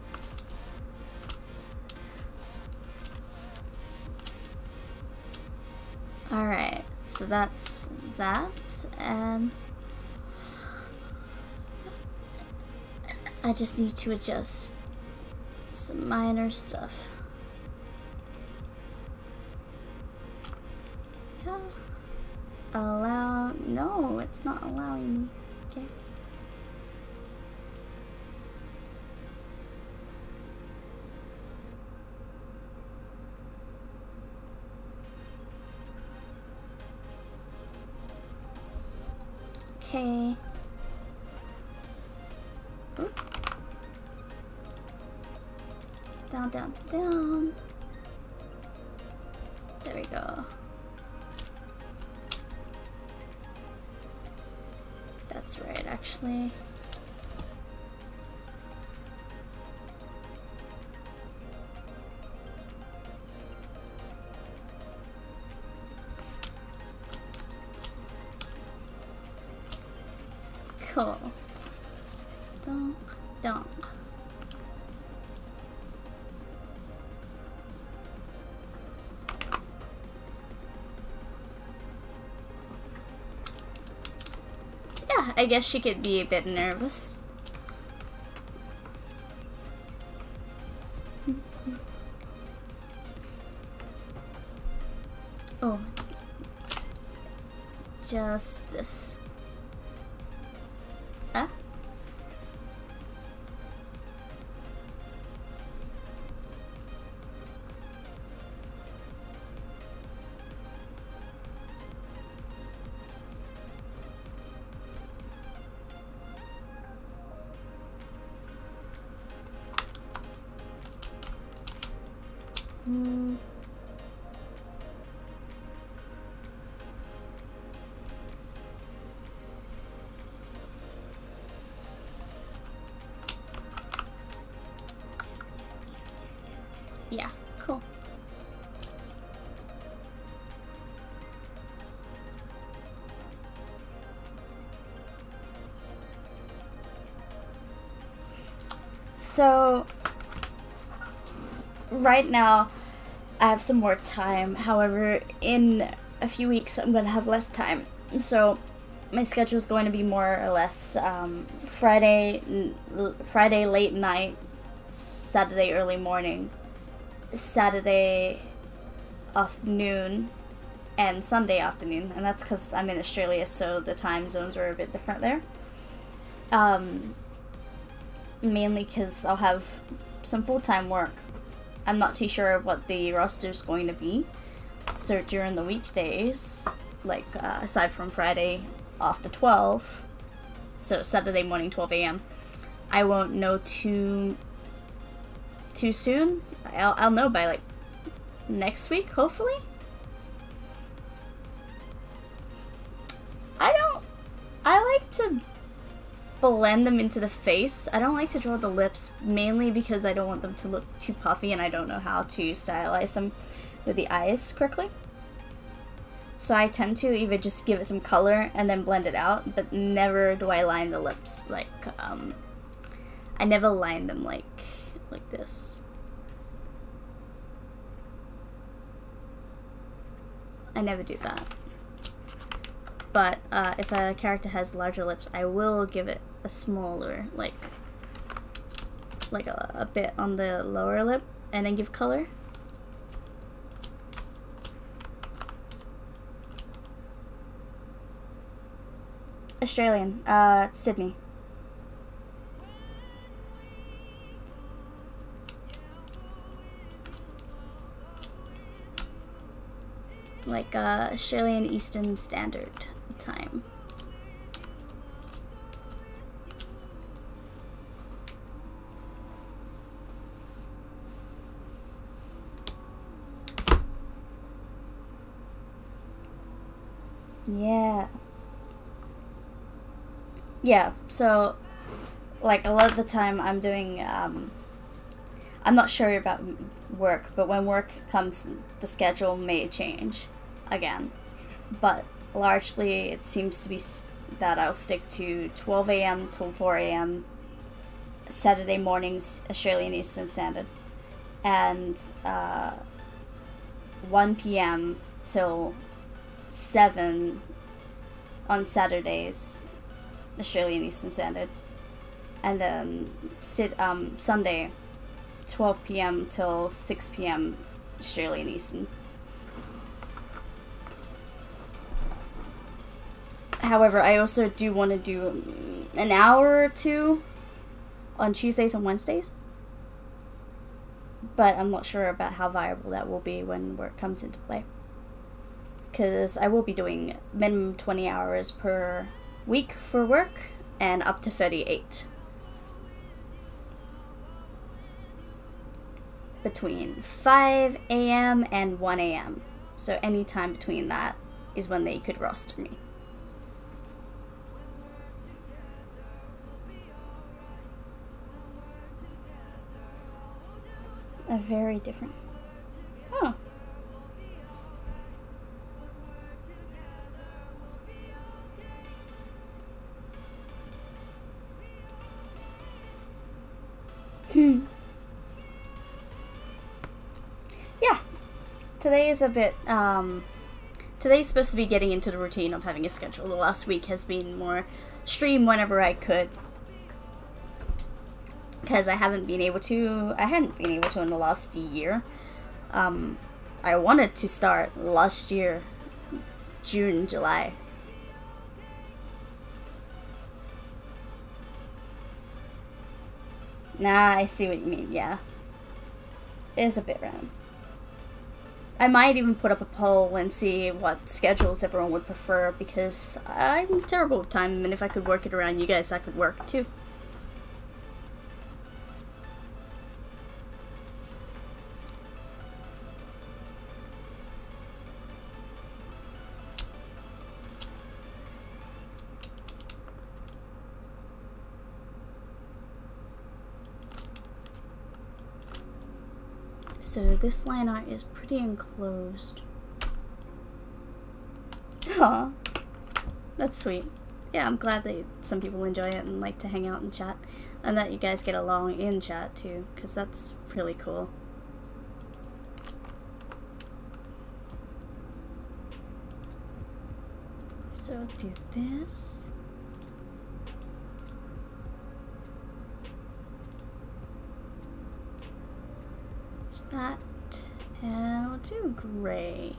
S1: That's that. Um, I just need to adjust some minor stuff. Yeah. Allow, no, it's not allowing me. Okay. I guess she could be a bit nervous. Oh. Just this. Right now, I have some more time. However, in a few weeks, I'm going to have less time. So, my schedule is going to be more or less um, Friday, Friday late night, Saturday early morning, Saturday afternoon, and Sunday afternoon. And that's because I'm in Australia, so the time zones are a bit different there. Um, mainly because I'll have some full time work. I'm not too sure what the roster is going to be. So during the weekdays, like uh, aside from Friday after 12, so Saturday morning 12 a.m., I won't know too too soon. I'll, I'll know by like next week, hopefully. Blend them into the face. I don't like to draw the lips mainly because I don't want them to look too puffy and I don't know how to stylize them with the eyes correctly. So I tend to either just give it some color and then blend it out, but never do I line the lips like um I never line them like like this. I never do that. But uh, if a character has larger lips, I will give it a smaller, like, like a, a bit on the lower lip, and then give color. Australian, uh, Sydney. Like, uh, Australian Eastern Standard Time. Yeah. Yeah, so like a lot of the time I'm doing um I'm not sure about work, but when work comes the schedule may change again. But largely it seems to be that I'll stick to 12 a.m. till 4 a.m. Saturday mornings Australian Eastern Standard and uh, 1 p.m. till 7 on Saturdays, Australian Eastern Standard, and then sit um, Sunday, 12 p.m. till 6 p.m. Australian Eastern. However, I also do want to do an hour or two on Tuesdays and Wednesdays. But I'm not sure about how viable that will be when work comes into play because I will be doing minimum 20 hours per week for work and up to 38 between 5 a.m. and 1 a.m. So any time between that is when they could roster me. A very different. Oh. Yeah. Today is a bit, um, today's supposed to be getting into the routine of having a schedule. The last week has been more stream whenever I could. Because I haven't been able to, I hadn't been able to in the last year. Um, I wanted to start last year, June, July. Nah, I see what you mean, yeah. It is a bit random. I might even put up a poll and see what schedules everyone would prefer because I'm terrible with time and if I could work it around you guys, I could work too. So this line art is pretty enclosed. Aw, that's sweet. Yeah, I'm glad that some people enjoy it and like to hang out and chat. And that you guys get along in chat too, because that's really cool. So do this. That and we'll do gray.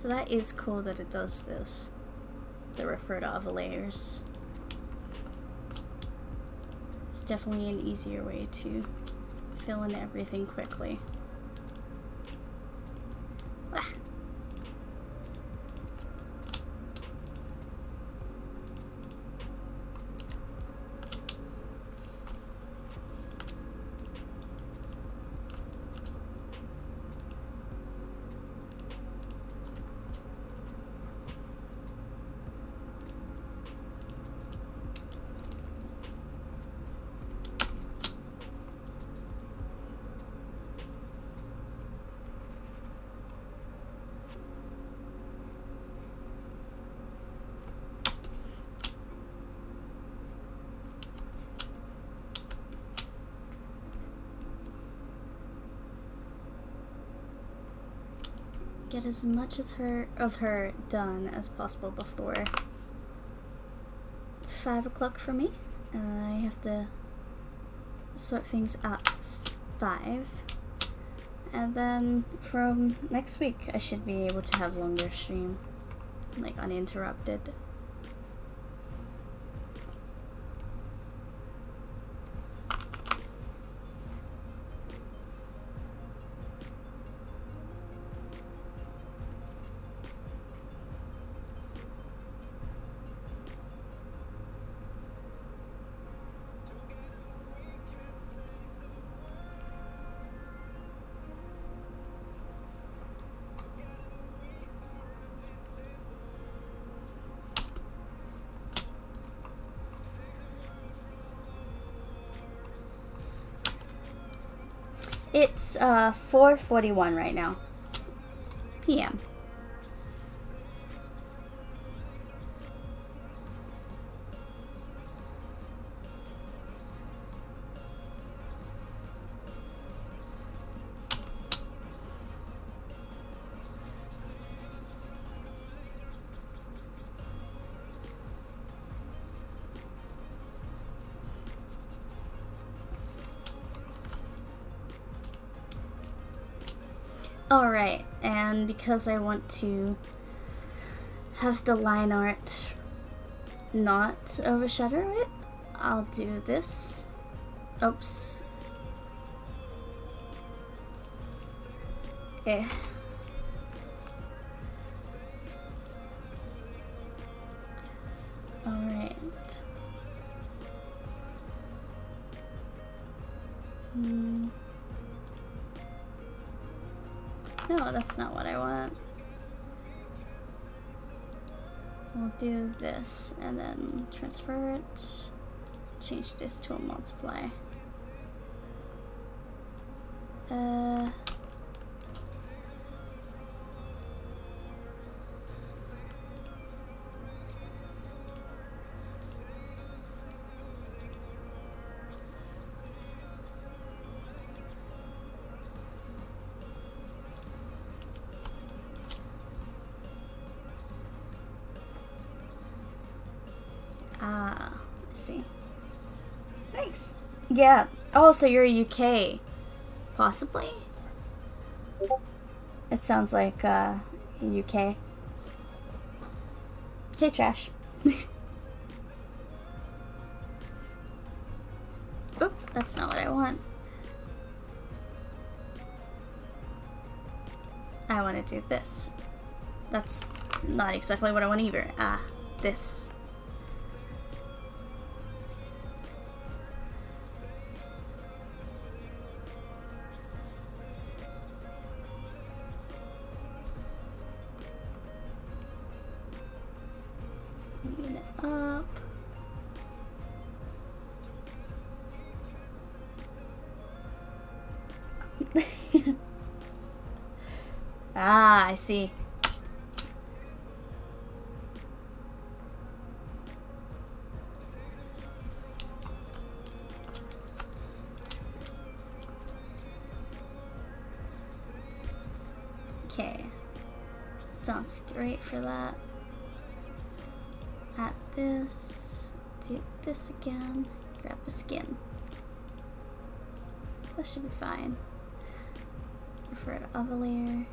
S1: So that is cool that it does this. The refer to other layers. It's definitely an easier way to fill in everything quickly. Get as much as her of her done as possible before five o'clock for me. And I have to sort things at five. And then from next week I should be able to have longer stream, like uninterrupted. It's uh 4:41 right now. PM. Because I want to have the line art not overshadow it, I'll do this. Oops. Eh. This and then transfer it. Change this to a multiply. Yeah. Oh, so you're a UK. Possibly? It sounds like, uh, UK. Hey, Trash. Oop, that's not what I want. I want to do this. That's not exactly what I want either. Ah, this. For that at this, do this again, grab a skin. That should be fine. Refer to other layer.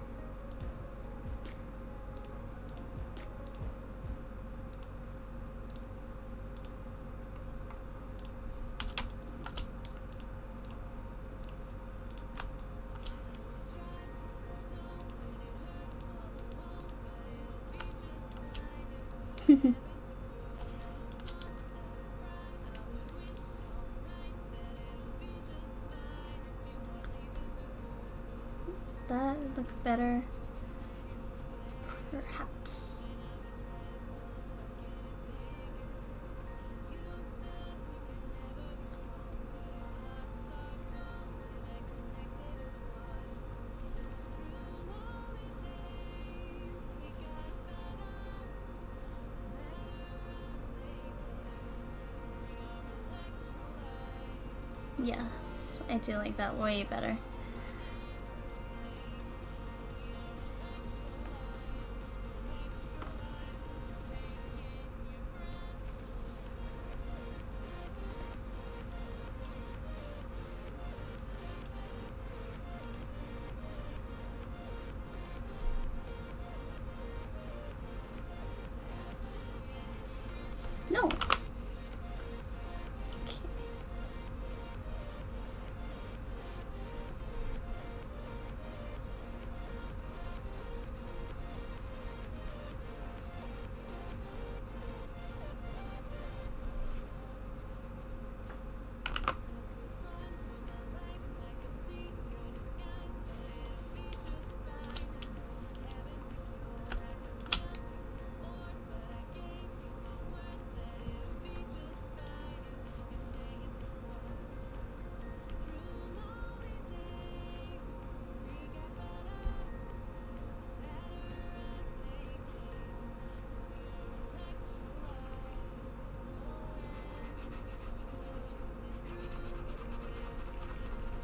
S1: That look better. Yes, I do like that way better.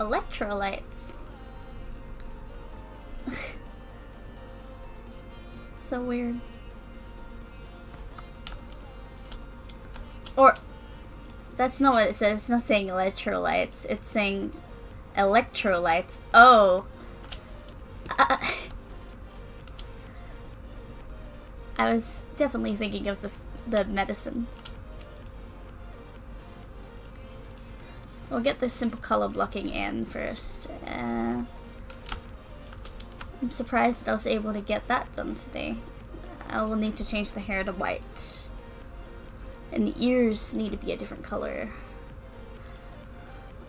S1: Electrolytes. so weird. Or, that's not what it says. It's not saying electrolytes. It's saying electrolytes. Oh. Uh, I was definitely thinking of the the medicine. We'll get the simple color blocking in first. Uh, I'm surprised that I was able to get that done today. I will need to change the hair to white. And the ears need to be a different color.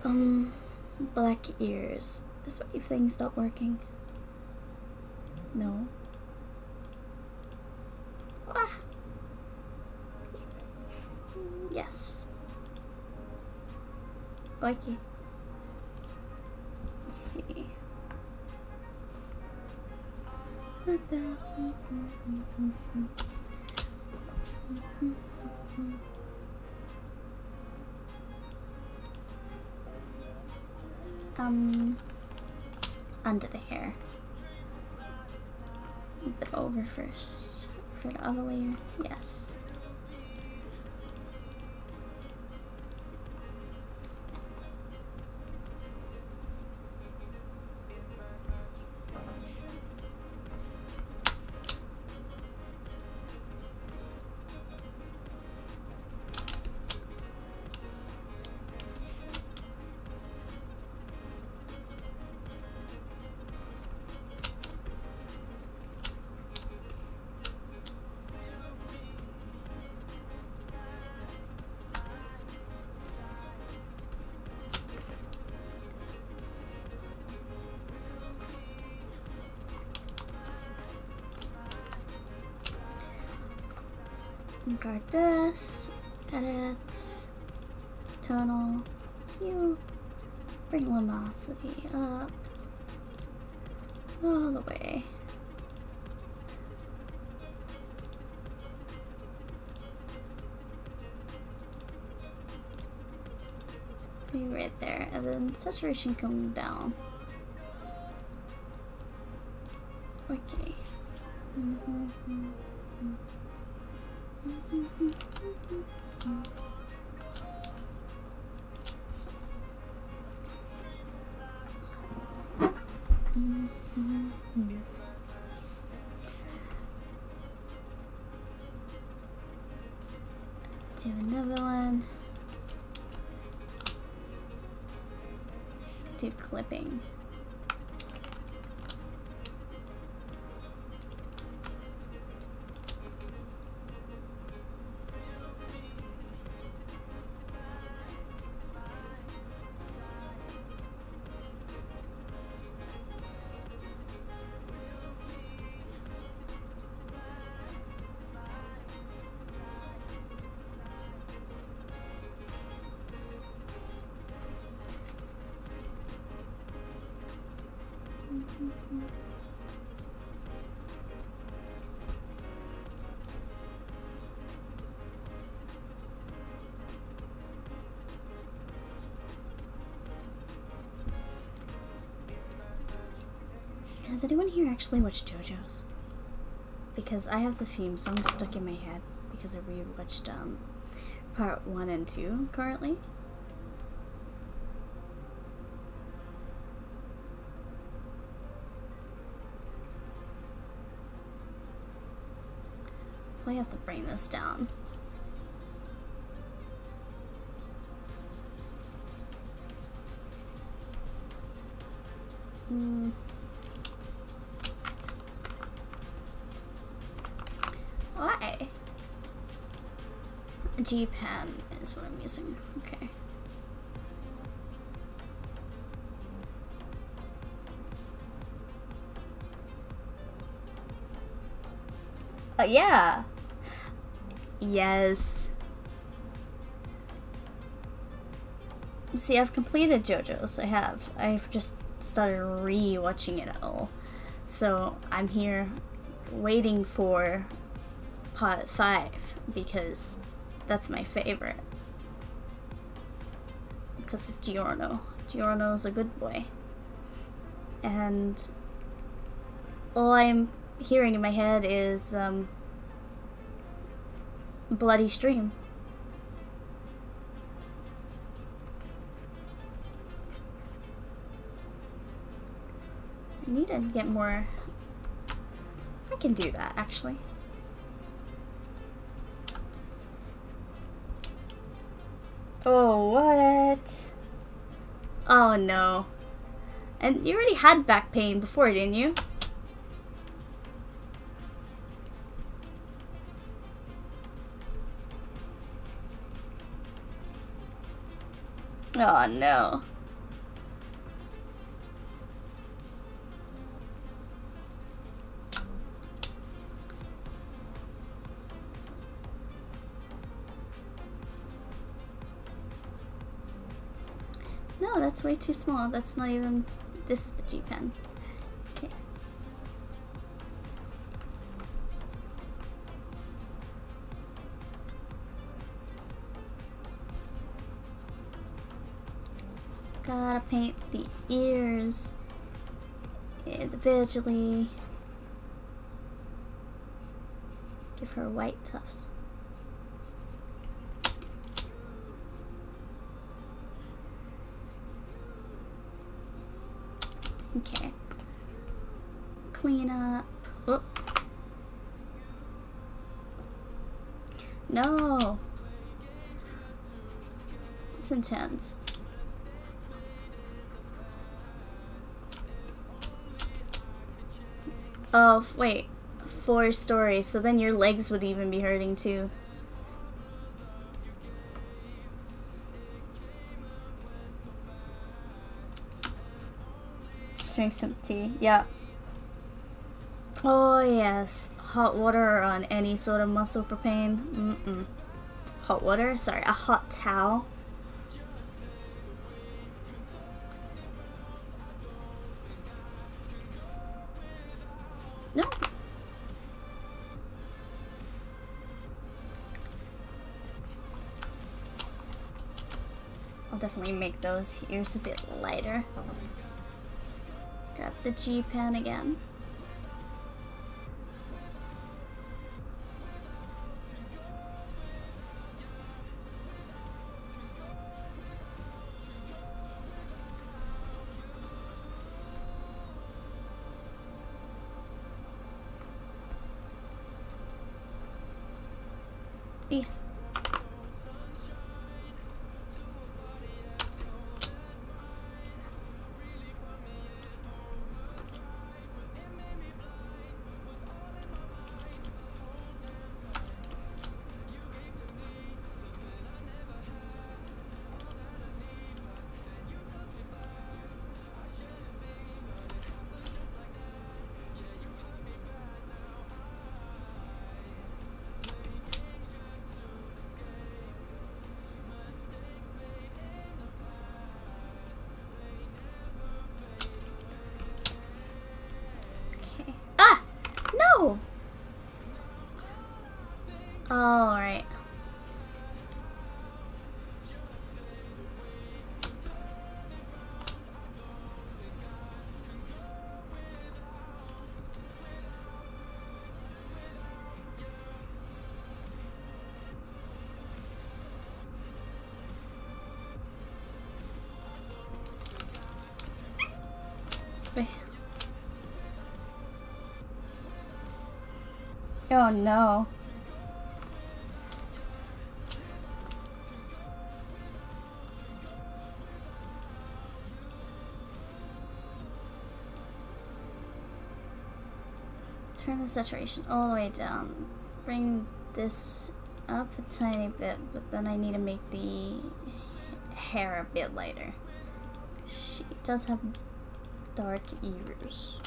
S1: Um, black ears. Is what if things stop working? No. Ah. Yes. Okay. Let's see. Um, under the hair. But over first. For the other layer, yes. Saturation coming down. Watched JoJo's? Because I have the theme song stuck in my head because I rewatched um, part 1 and 2 currently. I have to bring this down. G-pen is what I'm using. Okay. Uh, yeah. Yes. See, I've completed JoJo's. I have. I've just started re-watching it all. So I'm here waiting for part 5 because that's my favorite. Because of Giorno. Giorno is a good boy. And all I'm hearing in my head is um, bloody stream. I need to get more. I can do that actually. Oh, no. And you already had back pain before, didn't you? Oh, no. Way too small. That's not even... This is the G-Pen. Okay. Gotta paint the ears individually. Give her white tufts. Oh, wait. Four stories, so then your legs would even be hurting too. Drink some tea. Yeah. Oh, yes. Hot water on any sort of muscle for pain. Mm-mm. Hot water? Sorry, a hot towel. I'll definitely make those ears a bit lighter. Grab the G-Pen again. Oh no. Turn the saturation all the way down. Bring this up a tiny bit, but then I need to make the hair a bit lighter. She does have dark ears.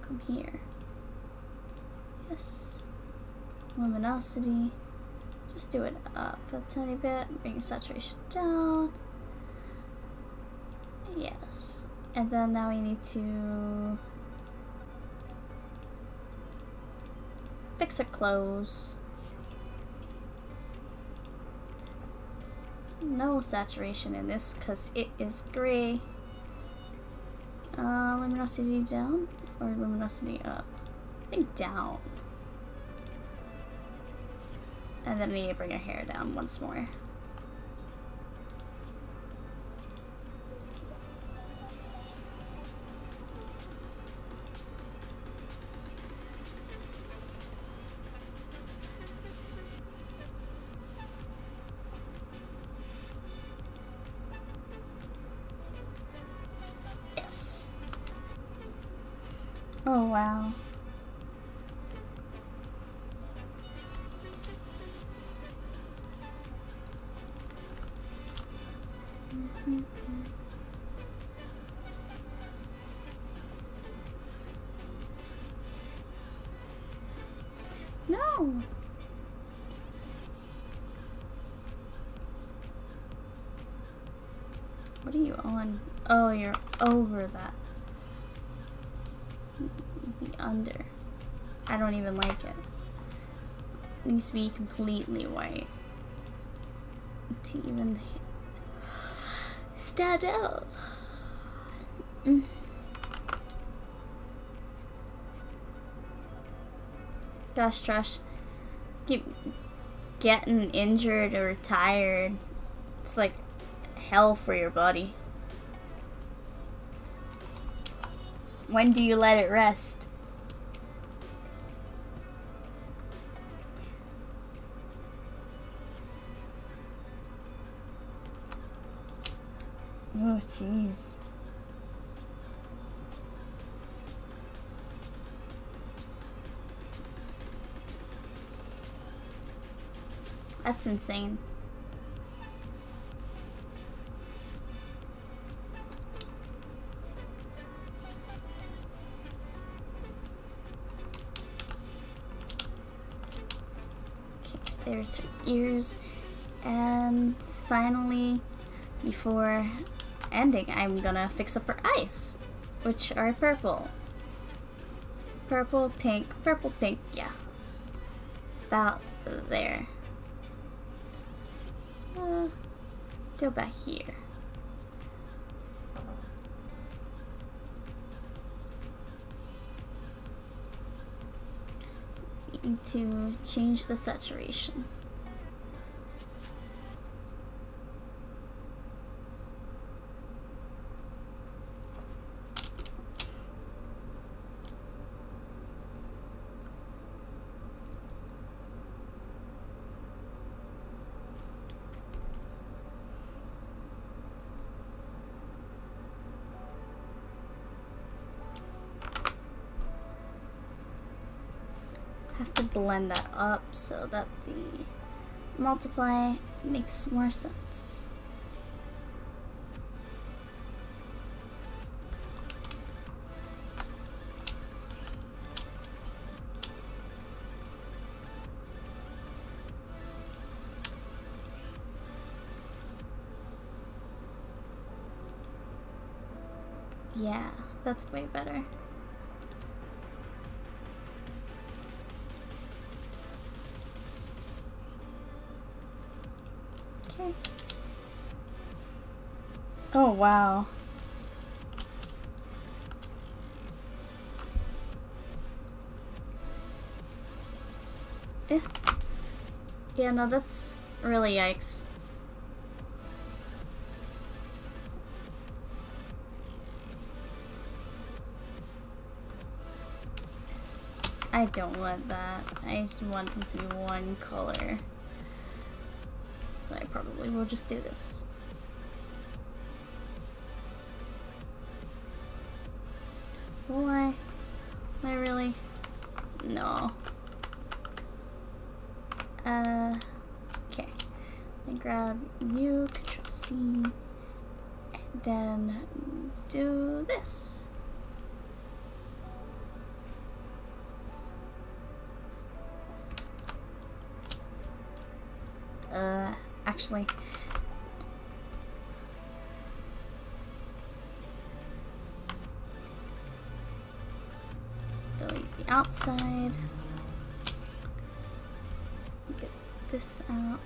S1: Come here. Yes. Luminosity. Just do it up a tiny bit. Bring saturation down. Yes. And then now we need to fix her clothes. No saturation in this because it is gray. Uh, luminosity down or luminosity up? I think down. And then we need to bring her hair down once more. You're over that. The under. I don't even like it. It needs to be completely white. To even stand out. Mm. Gosh, Josh, keep getting injured or tired. It's like hell for your body. When do you let it rest? Oh, jeez. That's insane. Her ears. And finally, before ending, I'm gonna fix up her eyes, which are purple. Purple, pink, purple, pink, yeah. About there. Uh, back here. To change the saturation. have to blend that up so that the multiply makes more sense. Yeah, that's way better. Wow. Yeah. Yeah, no, that's really yikes. I don't want that. I just want to be one color. So I probably will just do this. Why? I really? No. Uh, okay. I grab U, Control C, and then do this. Uh, actually. Outside. Get this out.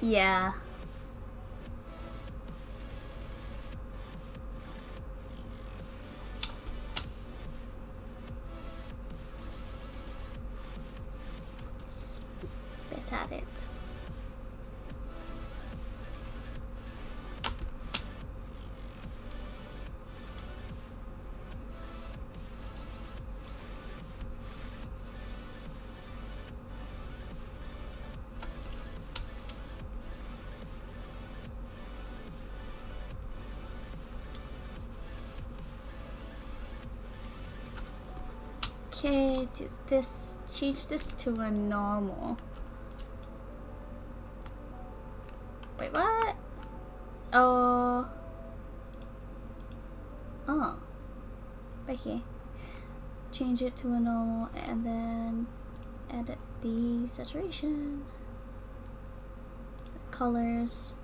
S1: Yeah. Do this, change this to a normal. Wait, what? Oh. Oh. Okay. Change it to a normal and then edit the saturation. colors.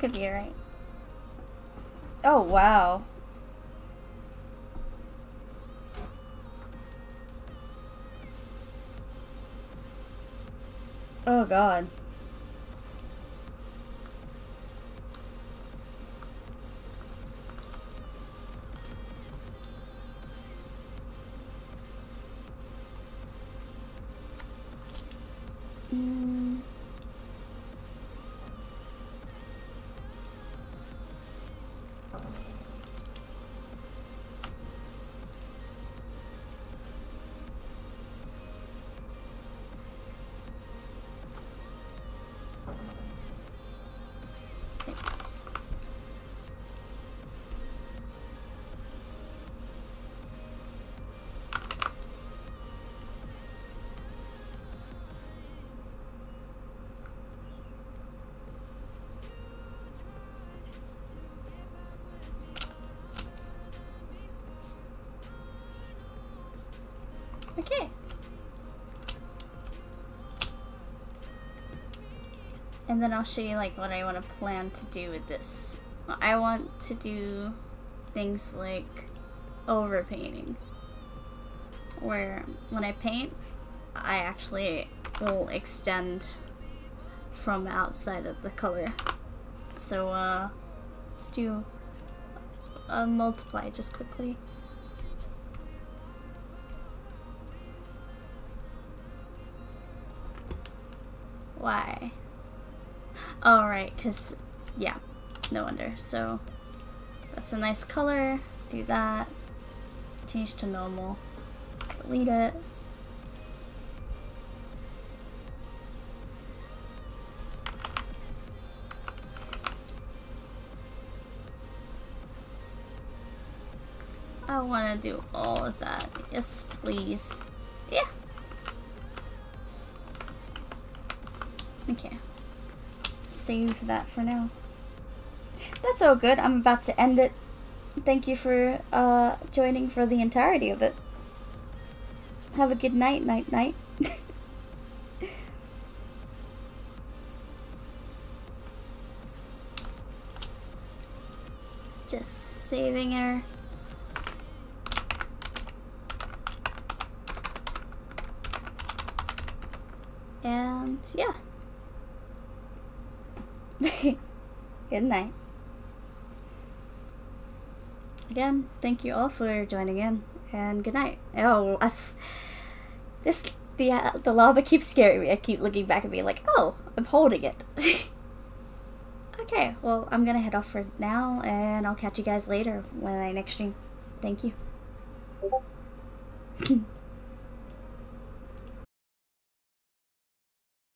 S1: Could be right. Oh, wow. Oh god. And then I'll show you like what I want to plan to do with this. I want to do things like overpainting. Where when I paint, I actually will extend from outside of the color. So uh, let's do a multiply just quickly. Because, yeah, no wonder. So, that's a nice color. Do that. Change to normal. Delete it. I want to do all of that. Yes, please. Save that for now. That's all good. I'm about to end it. Thank you for uh, joining for the entirety of it. Have a good night, night, night. Just saving her. And yeah. good night. Again, thank you all for joining in, and good night. Oh, I've, this the uh, the lava keeps scaring me. I keep looking back at me like, oh, I'm holding it. okay, well, I'm gonna head off for now, and I'll catch you guys later when I next stream. Thank you.